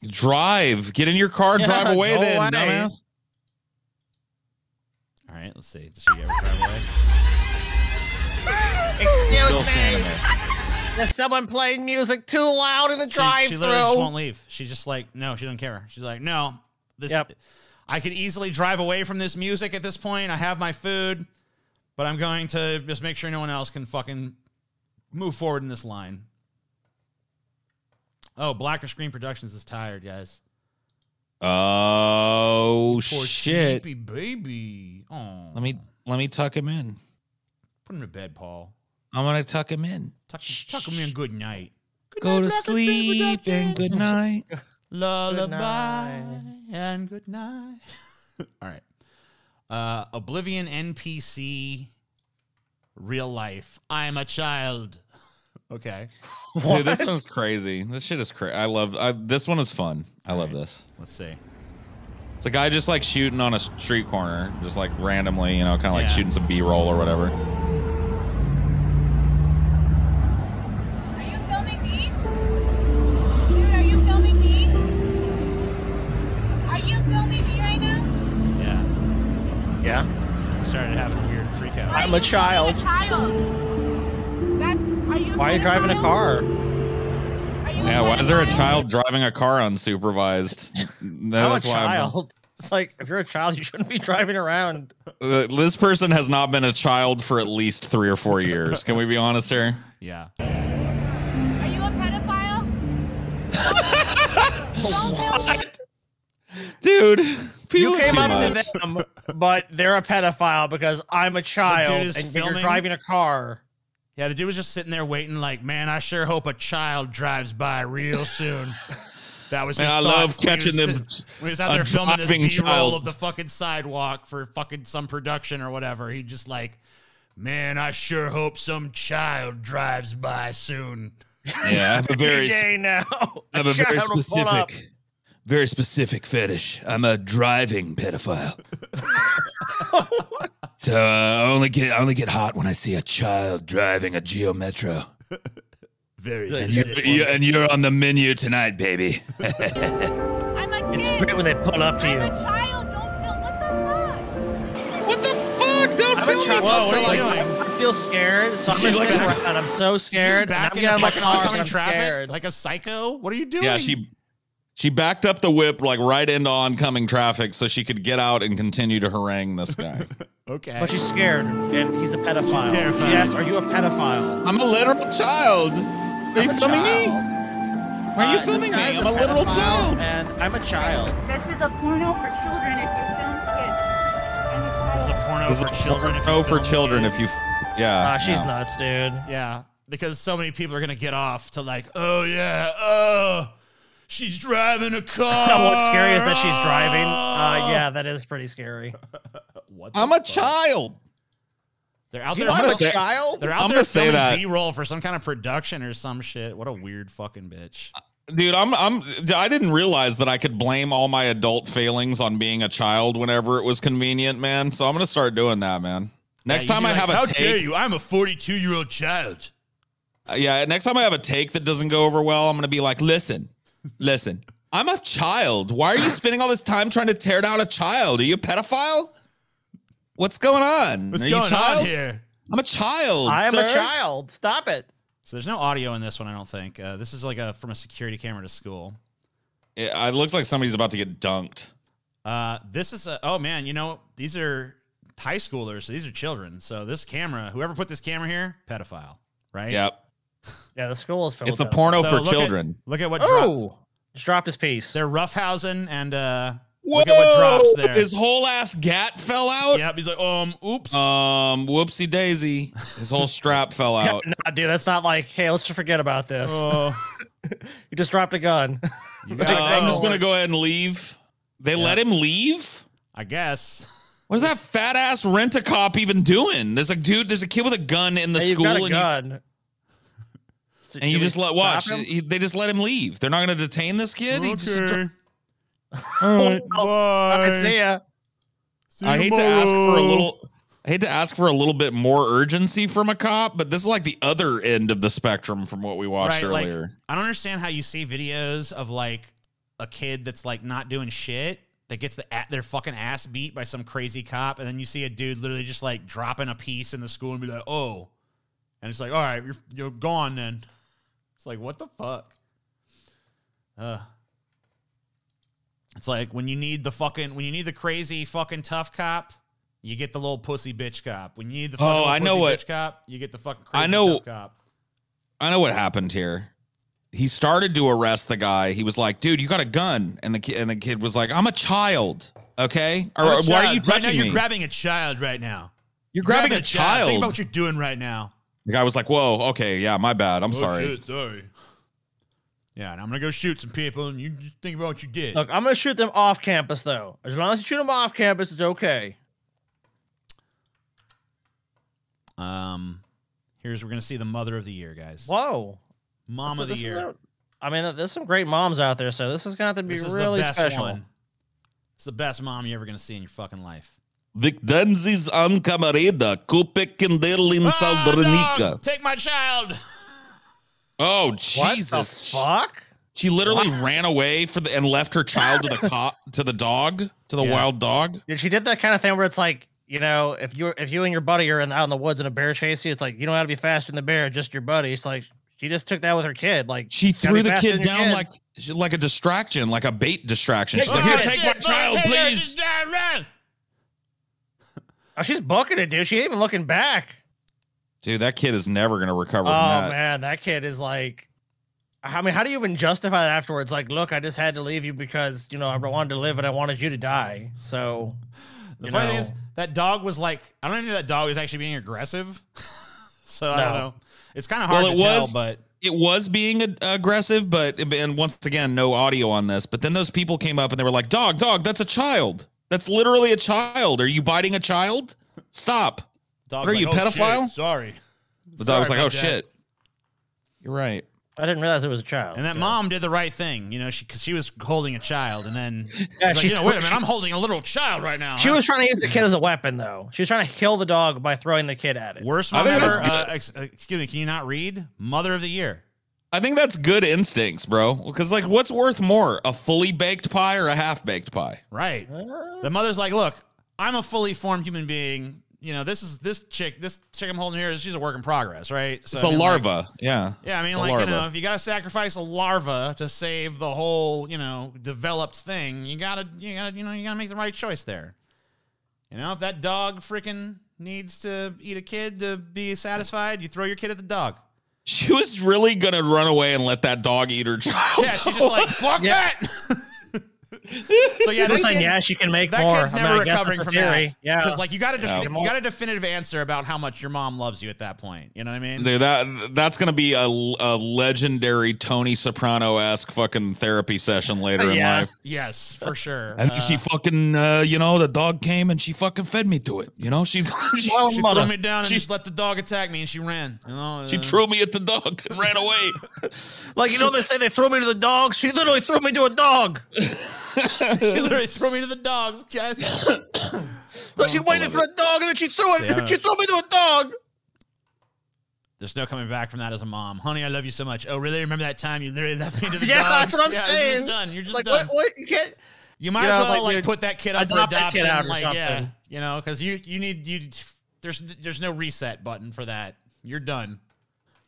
Drive. Get in your car. Yeah, drive away go then, away. dumbass. All right, let's see. Does she ever drive Excuse me. standing there. There's someone playing music too loud in the away? She, drive-through. she literally just won't leave. She's just like, no, she doesn't care. She's like, no, this. Yep. I could easily drive away from this music at this point. I have my food, but I'm going to just make sure no one else can fucking move forward in this line. Oh, Blacker Screen Productions is tired, guys. Oh Poor shit. sleepy baby. Oh, Let me let me tuck him in. put him to bed, Paul. I'm gonna tuck him in. Tuck, tuck him in. Good night. Go to sleep and good night. Lullaby and good night. All right. Uh, Oblivion NPC. Real life. I'm a child. Okay. Dude, this one's crazy. This shit is crazy. I love. I, this one is fun. I love this. Let's see. It's a guy just like shooting on a street corner, just like randomly, you know, kind of like Yeah. shooting some B-roll or whatever. Are you filming me? Dude, are you filming me? Are you filming me right now? Yeah. Yeah. Started having a weird freak out. I'm a child. A child. That's. Are you? Why are you driving a car? Yeah, why is there a child driving a car unsupervised? I'm No, a that's why I'm- child. It's like if you're a child, you shouldn't be driving around. Uh, this person has not been a child for at least three or four years. Can we be honest here? Yeah. Are you a pedophile? what? Dude, You came too up much. to them, but they're a pedophile because I'm a child is and you're filming- driving a car. Yeah, the dude was just sitting there waiting, like, man, I sure hope a child drives by real soon. That was his Man, I love when was catching them When he was out there filming this driving B-roll child. of the fucking sidewalk for fucking some production or whatever, he just like, man, I sure hope some child drives by soon. Yeah, I have a very, Day now. I have a very child will pull up. specific, very specific fetish. I'm a driving pedophile. so uh, I only get, I only get hot when I see a child driving a Geo Metro. Very And, you, you, and you're on the menu tonight, baby. I'm a It's kid. great when they pull up to I'm you. a child. Don't feel. What the fuck? What the fuck? Don't I'm a child. Whoa, what are you like, doing? I feel scared, so I'm She's just like sitting back- around. I'm so scared. And I'm getting out in of my car and I'm traffic scared. like a psycho. What are you doing? Yeah, she she backed up the whip like right into oncoming traffic so she could get out and continue to harangue this guy. okay. But she's scared, and he's a pedophile. She's terrified. She asked, "Are you a pedophile?" I'm a literal child. Are you I'm a filming me? child. Are you Uh, filming me? I'm a literal pedophile, child. and I'm a child. This is a porno for children if you film kids. I'm This is a porno This for a children. if you porno for film children if you yeah. Ah, she's no. nuts, dude. Yeah, because so many people are gonna get off to like, oh yeah, oh, she's driving a car. What's scary is that she's driving. Uh, yeah, that is pretty scary. What the I'm a fuck? child. They're out You there. know I'm a say- child. They're out I'm there gonna say filming that- B-roll for some kind of production or some shit. What a weird fucking bitch. Dude, I'm I'm I didn't realize that I could blame all my adult failings on being a child whenever it was convenient, man. So I'm gonna start doing that, man. Next Yeah, time you'd I be have like, a How take, dare you? I'm a 42 year old child. Uh, yeah, next time I have a take that doesn't go over well, I'm gonna be like, listen, listen, I'm a child. Why are you spending all this time trying to tear down a child? Are you a pedophile? What's going on? What's are going you a child? on here? I'm a child. I am a child. Stop it. So there's no audio in this one, I don't think. Uh, this is like a from a security camera to school. It, it looks like somebody's about to get dunked. Uh, this is a, oh man, you know these are high schoolers, so these are children. So this camera, whoever put this camera here, pedophile, right? Yep. Yeah, the school is filled. It's a with- porno So for look at- children. Look at what Oh, dropped. just dropped his piece. They're roughhousing and uh, Whoa! look at what drops there. His whole ass gat fell out. Yep, he's like, um, oops. Um, whoopsie daisy. His whole strap fell Yeah, out. no, dude, that's not like, hey, let's just forget about this. Oh. you just dropped a gun. You Uh, gotta I'm just gonna go ahead and leave. They let him leave. I guess. What is that fat ass rent a cop even doing? There's a dude. There's a kid with a gun in the Hey, you've school, got a and you, gun. So and you just let watch. He- they just let him leave. They're not gonna detain this kid. He just- Okay. All right. Oh, All right, see ya. I hate to ask for a little. I hate to ask for a little bit more urgency from a cop, but this is like the other end of the spectrum from what we watched right, earlier. Like, I don't understand how you see videos of like a kid that's like not doing shit that gets the a- their fucking ass beat by some crazy cop, and then you see a dude literally just like dropping a piece in the school and be like, "Oh," and it's like, "All right, you're you're gone then." It's like, what the fuck? Uh. It's like when you need the fucking when you need the crazy fucking tough cop, you get the little pussy bitch cop. When you need the fucking Oh, I know what- bitch cop, you get the fucking crazy I know- tough cop. I know what happened here. He started to arrest the guy. He was like, "Dude, you got a gun," and the kid and the kid was like, "I'm a child, okay? Or a why are child. you right now? touching You're me?" grabbing a child right now. You're grabbing a Think child. about what you're doing right now. The guy was like, "Whoa, okay, yeah, my bad. I'm Oh, sorry." shit, sorry. Yeah, and I'm gonna go shoot some people, and you just think about what you did. Look, I'm gonna shoot them off campus though. As long as you shoot them off campus, it's okay. Um, here's we're gonna see the mother of the year, guys. Whoa, Mom So of the year. a- I mean, there's some great moms out there, so this is going to be This is really the best special. one. It's the best mom you're ever gonna see in your fucking life. Vicdanzis an camarada, kupek in Derlin Ah, take my child. Oh What Jesus! the fuck? She literally ran away for the and left her child to the cop to the dog to the Yeah. wild dog. Yeah, she did that kind of thing where it's like, you know, if you if you and your buddy are in, out in the woods and a bear chases you, it's like you don't have to be faster than the bear, just your buddy. It's like she just took that with her kid. Like She threw the kid than your down like like a distraction, like a bait distraction. She's Take like, "Here, take my child, please." Oh, she's booking it, dude. She ain't even looking back. Dude, that kid is never gonna recover Oh from that. man, that kid is like. I mean, how do you even justify that afterwards? Like, look, I just had to leave you because you know I wanted to live and I wanted you to die. So, The funny know. thing is, that dog was like, I don't even think that dog was actually being aggressive. so I don't know. It's kind of hard Well, to it tell, was, but it was being a- aggressive, but and once again, no audio on this. But then those people came up and they were like, "Dog, dog, that's a child. That's literally a child. Are you biting a child? Stop. dog's what are like, you, "Oh, shit, pedophile?" sorry. The dog was like, "Oh about that." shit, you're right." I didn't realize it was a child. And that mom did the right thing, you know, she because she was holding a child, and then Yeah, yeah, like, you know, wait a minute, I'm holding a little child right now. She huh?" was trying to use the kid as a weapon, though. She was trying to kill the dog by throwing the kid at it. worst I mom ever. Uh, ex- uh, excuse me, can you not read? Mother of the year. I think that's good instincts, bro. Because like, what's worth more, a fully baked pie or a half baked pie? Right. The mother's like, look, I'm a fully formed human being. You know, this is this chick, this chick I'm holding here is she's a work in progress, right? So it's I a mean, like- larva. yeah. yeah, I mean, It's like you know, if you gotta sacrifice a larva to save the whole, you know, developed thing, you gotta, you gotta, you know, you gotta make the right choice there. You know, if that dog freaking needs to eat a kid to be satisfied, you throw your kid at the dog. She was really gonna run away and let that dog eat her child. Yeah, she's just like, fuck that. So yeah, They're saying kid- yes, you can make that more. kid's I never I guess recovering from theory. that. Yeah. because like you got a Yeah. you got a definitive answer about how much your mom loves you at that point. You know what I mean? Dude, that that's gonna be a, a legendary Tony Soprano esque fucking therapy session later in life. Yes, for sure. And Uh, she fucking, uh, you know, the dog came and she fucking fed me to it. You know, she she, Well, she threw me down and She- just let the dog attack me, and she ran. You know, she uh, threw me at the dog and ran away. Like you know, they say they throw me to the dog. She literally threw me to a dog. She literally threw me to the dogs, guys. Like she waited for a dog and then she threw it. Yeah, uh, she threw me to a dog. There's no coming back from that as a mom. Honey, I love you so much. Oh, really? Remember that time you literally left me to the Yeah, dogs? that's what I'm Yeah, saying. You're just done. You're just like done. what? What? You can't. You might You as know, well like, like, put that kid up for adoption. out or like, yeah, you know, because you you need you. There's there's no reset button for that. You're done.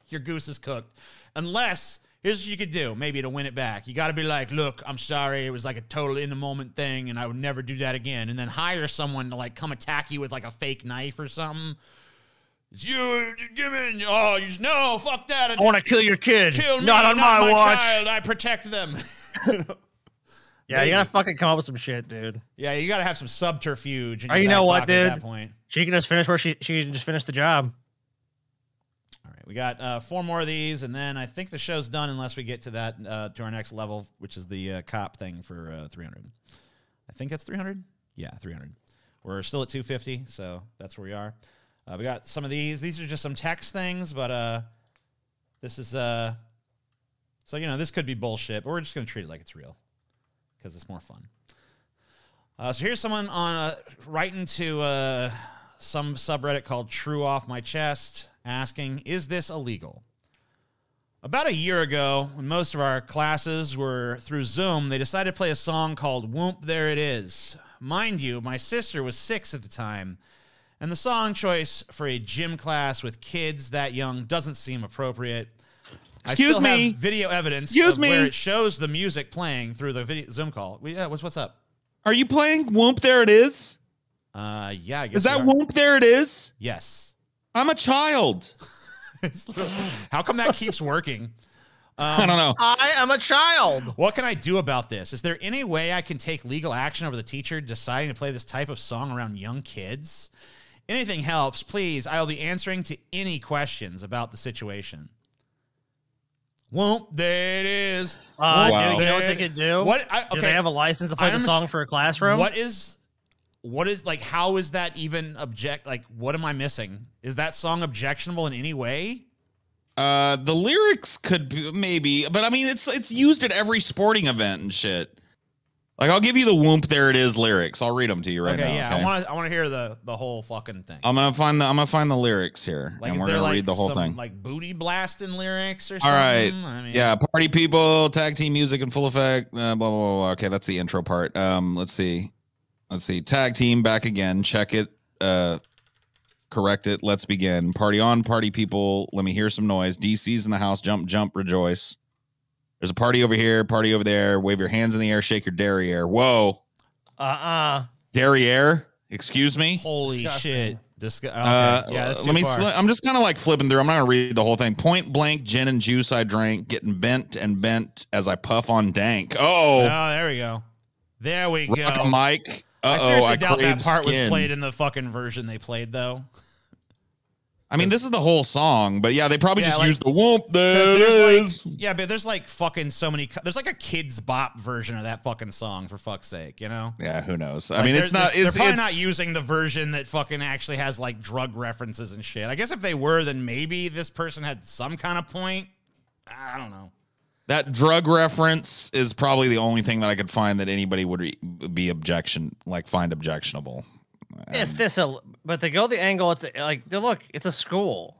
Your goose is cooked. Unless here's what you could do, maybe to win it back. You got to be like, look, I'm sorry, it was like a total in the moment thing, and I would never do that again. And then hire someone to like come attack you with like a fake knife or something. It's you, give me. Oh, you no, fuck that. I want to kill your kid. Kill me, not on my, watch. child. I protect them. Yeah, you gotta fucking come up with some shit, dude. Yeah, you got to have some subterfuge. in Or you know what, pocket At dude? that point. She can just finish where she she can just finish the job. Right, we got uh, four more of these, and then I think the show's done unless we get to that uh, to our next level, which is the uh, cop thing for uh, 300. I think that's 300. Yeah, 300. We're still at 250, so that's where we are. Uh, we got some of these. These are just some text things, but uh, this is uh, so you know this could be bullshit, but we're just gonna treat it like it's real because it's more fun. So here's someone on writing to some subreddit called True Off My Chest asking, Is this illegal? About a year ago, when most of our classes were through Zoom, they decided to play a song called Whoop There It Is. Mind you, my sister was six at the time, and the song choice for a gym class with kids that young doesn't seem appropriate. Excuse me. video evidence Excuse of where me. it shows the music playing through the video Zoom call. We, yeah, what's what's up? Are you playing Whoop? There it is. Uh, yeah, I guess Is that. Whoop? There it is. Yes. I'm a child. How come that keeps working? Um, I don't know. I am a child. What can I do about this? Is there any way I can take legal action over the teacher deciding to play this type of song around young kids? Anything helps, please. I will be answering to any questions about the situation. Won't there it is? Uh, Won't dude, you know what they could do? What? I, okay. Do they have a license to play I the underst- song for a classroom? What is? What is like? How is that even object? Like, what am I missing? Is that song objectionable in any way? Uh, the lyrics could be, maybe, but I mean, it's it's used at every sporting event and shit. Like, I'll give you the "Whoop, there it is" lyrics. I'll read them to you right okay, now. yeah. okay? I want to. I want to hear the the whole fucking thing. I'm gonna find the I'm gonna find the lyrics here, Like, and we're gonna like read the whole some, thing. like booty blasting lyrics or All something? right. I mean, yeah, party people, tag team music in full effect. Uh, blah, blah blah blah. Okay, that's the intro part. Um, let's see, let's see. Tag team back again. Check it. Uh, correct it. Let's begin. Party on, party people. Let me hear some noise. DC's in the house. Jump, jump, rejoice. There's a party over here. Party over there. Wave your hands in the air. Shake your derriere. Whoa, Uh uh derriere. Excuse me. Holy shit. Disgu- okay. Uh, yeah, that's let me. far. sli- I'm just kind of like flipping through. I'm not gonna read the whole thing. Point blank, gin and juice I drank, getting bent and bent as I puff on dank. Oh, Oh, there we go. There we go. rock mic. I seriously I, doubt that part skin. was played in the fucking version they played though. I mean, this is the whole song, but yeah, they probably Yeah, just like- used the whoop. There there's like, yeah, but there's like fucking so many. There's like a Kidz Bop version of that fucking song for fuck's sake, you know. yeah, who knows? I Like, mean, it's not. They're, It's, they're probably it's- not using the version that fucking actually has like drug references and shit. I guess if they were, then maybe this person had some kind of point. I don't know. That drug reference is probably the only thing that I could find that anybody would re- be objection like find objectionable. It's this, a, but they go the angle. It's like, dude, look, it's a school.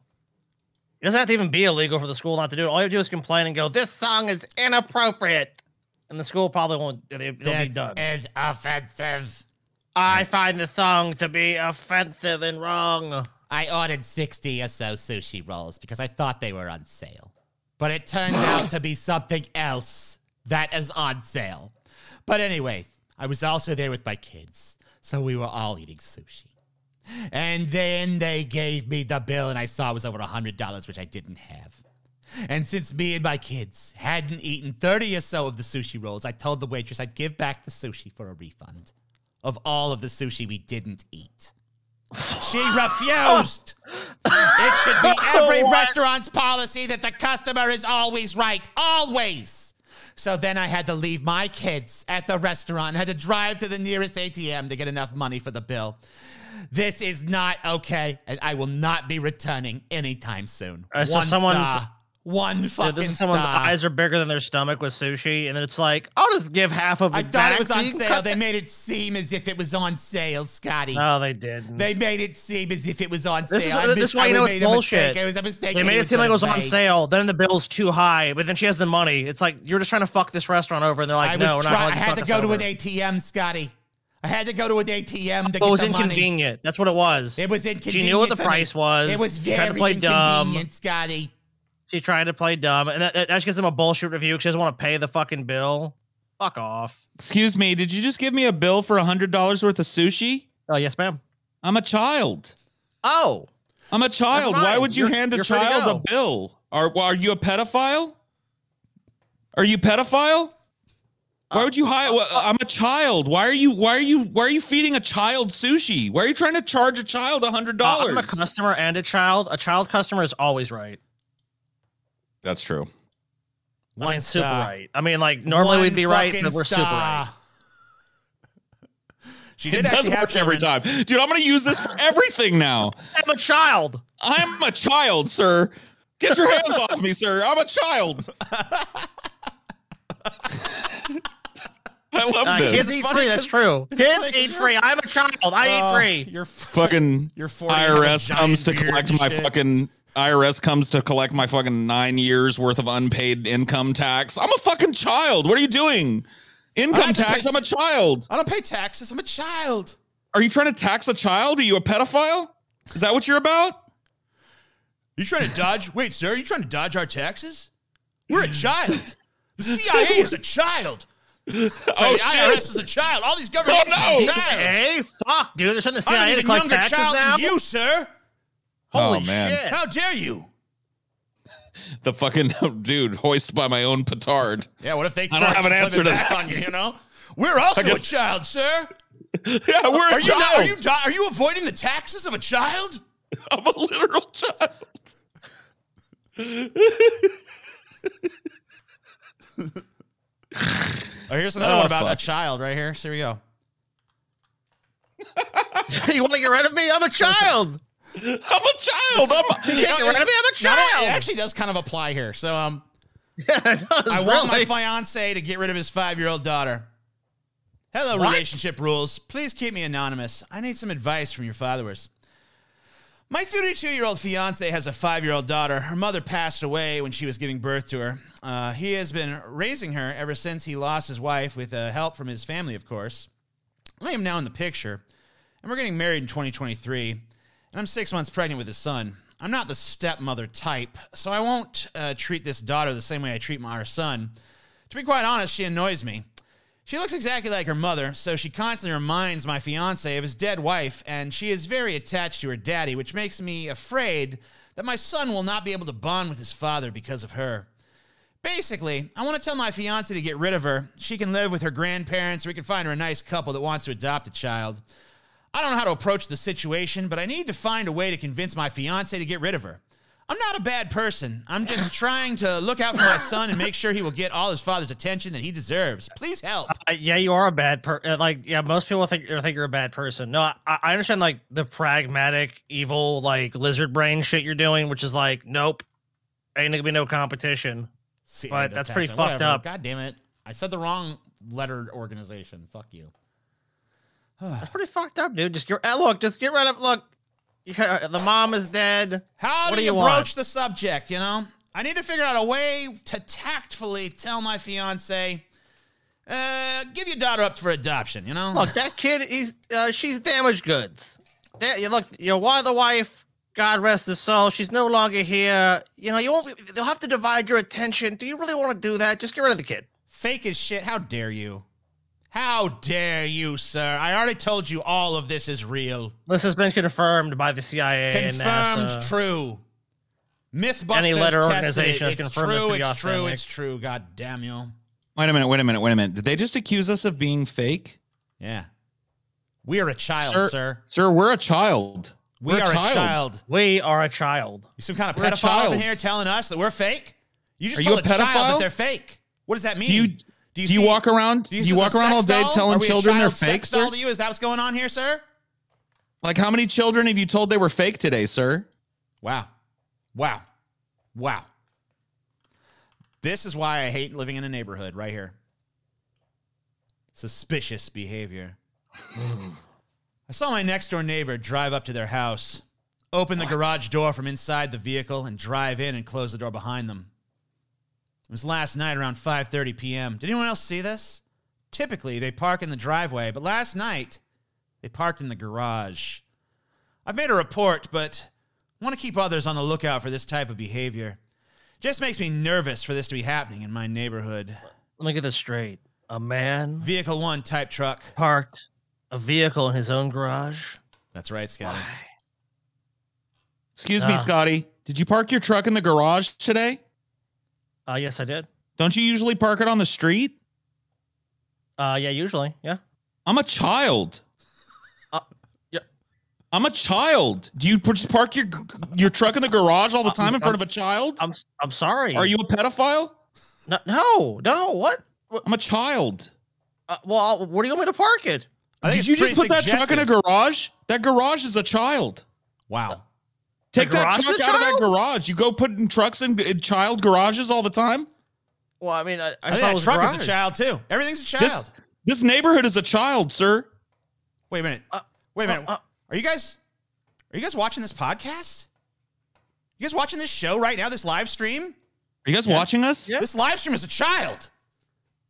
It doesn't have to even be illegal for the school not to do it. All you have to do is complain and go, "This song is inappropriate," and the school probably won't. They, they'll be done. is offensive. I find the song to be offensive and wrong. I ordered 60 or so sushi rolls because I thought they were on sale. But it turned out to be something else that is on sale. But anyway, I was also there with my kids. So we were all eating sushi. And then they gave me the bill and I saw it was over $100, which I didn't have. And since me and my kids hadn't eaten 30 or so of the sushi rolls, I told the waitress I'd give back the sushi for a refund of all of the sushi we didn't eat. She refused. it should be every What? restaurant's policy that the customer is always right. Always. So then I had to leave my kids at the restaurant and had to drive to the nearest ATM to get enough money for the bill. This is not okay, and I will not be returning anytime soon. Uh, so One someone's- star. One fucking this is someone's star. eyes are bigger than their stomach with sushi, and it's like, I'll just give half of it I thought back it was on you sale. They made it seem as if it was on sale, Scotty. No, they didn't. They made it seem as if it was on This sale. I this is why you know it's bullshit. It was a mistake. They made he it seem like it was gonna on sale. Then the bill's too high, but then she has the money. It's like you're just trying to fuck this restaurant over, and they're like, I no, we're not try- going I had to go to an ATM, Scotty. I had to go to an ATM to But get it was the money. inconvenient. That's what it was. It was inconvenient. She knew what the me. price was. It was She very tried to play dumb. inconvenient, Scotty. She trying to play dumb, and that, that gives him a bullshit review because she doesn't want to pay the fucking bill. Fuck off. Excuse me, did you just give me a bill for a hundred dollars worth of sushi? Oh yes, ma'am. I'm a child. Oh, I'm a child. Why would you You're- hand a you're free to child a bill? Are are you a pedophile? Are you pedophile? Why would you hire? I'm a child. Why are you? Why are you? Why are you feeding a child sushi? Why are you trying to charge a child a hundred Uh, dollars? I'm a customer and a child. A child customer is always right. That's true. I mean, super right. I mean, like normally One we'd be right, but we're super right. She It did does actually have work every children. time, dude. I'm gonna use this for everything now. I'm a child. I'm a child, sir. Get your hands off me, sir. I'm a child. I love Uh, this. kids eat free. That's true. Kids eat free. I'm a child. I Oh, eat free. You're fucking You're 40 and have a IRS comes to collect and my shit. fucking IRS comes to collect my fucking nine years worth of unpaid income tax. I'm a fucking child. What are you doing? Income tax. pay- I'm a child. I don't pay taxes. I'm a child. Are you trying to tax a child? Are you a pedophile? Is that what you're about? You trying to dodge? Wait, sir, are you trying to dodge our taxes? We're a child. The CIA is a child. Sorry, Oh, the shit. IRS is a child. All these government Oh, agencies no. are child. Hey, fuck, dude. They're sending the I'm to even collect younger taxes child now. than you, sir. Holy Oh, man. shit! How dare you? The fucking dude hoist by my own petard. Yeah, what if they I don't have an answer to that. on you, you know? We're also guess- a child, sir. Yeah, we're a Are you, not, child. are, you, do- are you avoiding the taxes of a child? I'm a literal child. Oh, here's another Oh, one about fuck. a child right here. So here we go. you want to get rid of me? I'm a child. I'm a child. I'm You can't get rid of me. I'm a child. it actually does kind of apply here. So, um, Yeah, it does, I want my fiance to get rid of his five-year-old daughter. Hello, What? relationship rules. Please keep me anonymous. I need some advice from your followers. My 32 year old fiance has a five year old daughter. Her mother passed away when she was giving birth to her. Uh, he has been raising her ever since he lost his wife, with uh, help from his family, of course. I am now in the picture, and we're getting married in 2023, and I'm six months pregnant with a son. I'm not the stepmother type, so I won't uh, treat this daughter the same way I treat my our son. To be quite honest, she annoys me. She looks exactly like her mother, so she constantly reminds my fiance of his dead wife, and she is very attached to her daddy, which makes me afraid that my son will not be able to bond with his father because of her. Basically, I want to tell my fiance to get rid of her. She can live with her grandparents, or we can find her a nice couple that wants to adopt a child. I don't know how to approach the situation, but I need to find a way to convince my fiance to get rid of her. I'm not a bad person. I'm just trying to look out for my son and make sure he will get all his father's attention that he deserves. Please help. Uh, yeah, you are a bad per. uh, Like, yeah, most people think think you're a bad person. No, I, I understand like the pragmatic, evil, like lizard brain shit you're doing, which is like, nope, ain't gonna be no competition. See, but that's pretty fucked Whatever. up. God damn it. I said the wrong letter organization. Fuck you. That's pretty fucked up, dude. Just get uh, look, just get rid of look. You, the mom is dead. How what do you, you broach the subject, you know? I need to figure out a way to tactfully tell my fiance, uh, give your daughter up for adoption, you know? Look, that kid, he's uh, she's damaged goods. Da- you look, you know, why the wife? God rest his soul. She's no longer here. You know, you won't. Be, they'll have to divide your attention. Do you really want to do that? Just get rid of the kid. Fake as shit. How dare you? How dare you, sir? I already told you all of this is real. This has been confirmed by the CIA Confirmed and NASA. true. Mythbusters Any letter tested organization it. has It's confirmed this to be it's true. authentic. It's true. God damn you. Wait a minute. Wait a minute. Wait a minute. Did they just accuse us of being fake? Yeah. We are a child, sir, sir. Sir, we're a child. We We're are a child. We are a child. You some kind of We're pedophile in here telling us that we're fake? You just Are you told a child that they're fake. What does that mean? Do you do you, see- walk around? Do do you, walk this as a around all day doll? telling Are we a children they're child fake, sex doll sir? to you? Is that what's going on here, sir? Like how many children have you told they were fake today, sir? Wow. Wow. Wow. This is why I hate living in a neighborhood right here. Suspicious behavior. I saw my next door neighbor drive up to their house, open the garage door from inside the vehicle, and drive in and close the door behind them. It was last night around 5:30 p.m. Did anyone else see this? Typically, they park in the driveway, but last night they parked in the garage. I've made a report, but I want to keep others on the lookout for this type of behavior. Just makes me nervous for this to be happening in my neighborhood. Let me get this straight. A man Vehicle one type truck. parked a vehicle in his own garage. That's right, Scotty. Why? Excuse me, Ah. Scotty. Did you park your truck in the garage today? Uh, yes, I did. Don't you usually park it on the street? Uh, yeah, usually, yeah. I'm a child. Uh, yeah. I'm a child. Do you just park your your truck in the garage all the time in front of a child? I'm I'm sorry. Are you a pedophile? No, no, no. What? I'm a child. Uh, well, I'll- where do you want me to park it? Did you just put pretty that truck in a garage? That garage is a child. Wow. Take that truck a out of that garage. You go putting trucks in, in child garages all the time. Well, I mean, I, I, I thought think it that was truck garage. is a child too. Everything's a child. This this neighborhood is a child, sir. Wait a minute. Uh, Wait a minute. Uh, uh. are you guys are you guys watching this podcast? You guys watching this show right now? This live stream? Are you guys watching us? This live stream is a child.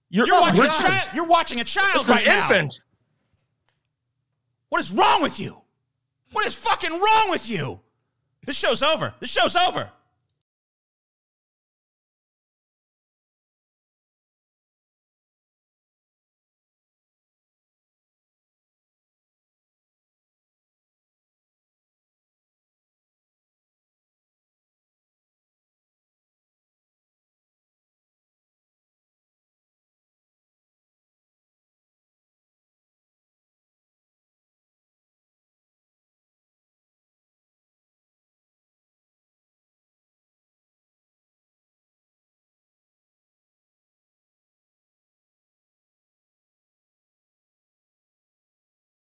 You're, You're watching a we're- child. You're watching a child This is an now. infant. What is wrong with you? What is fucking wrong with you? This show's over. This show's over.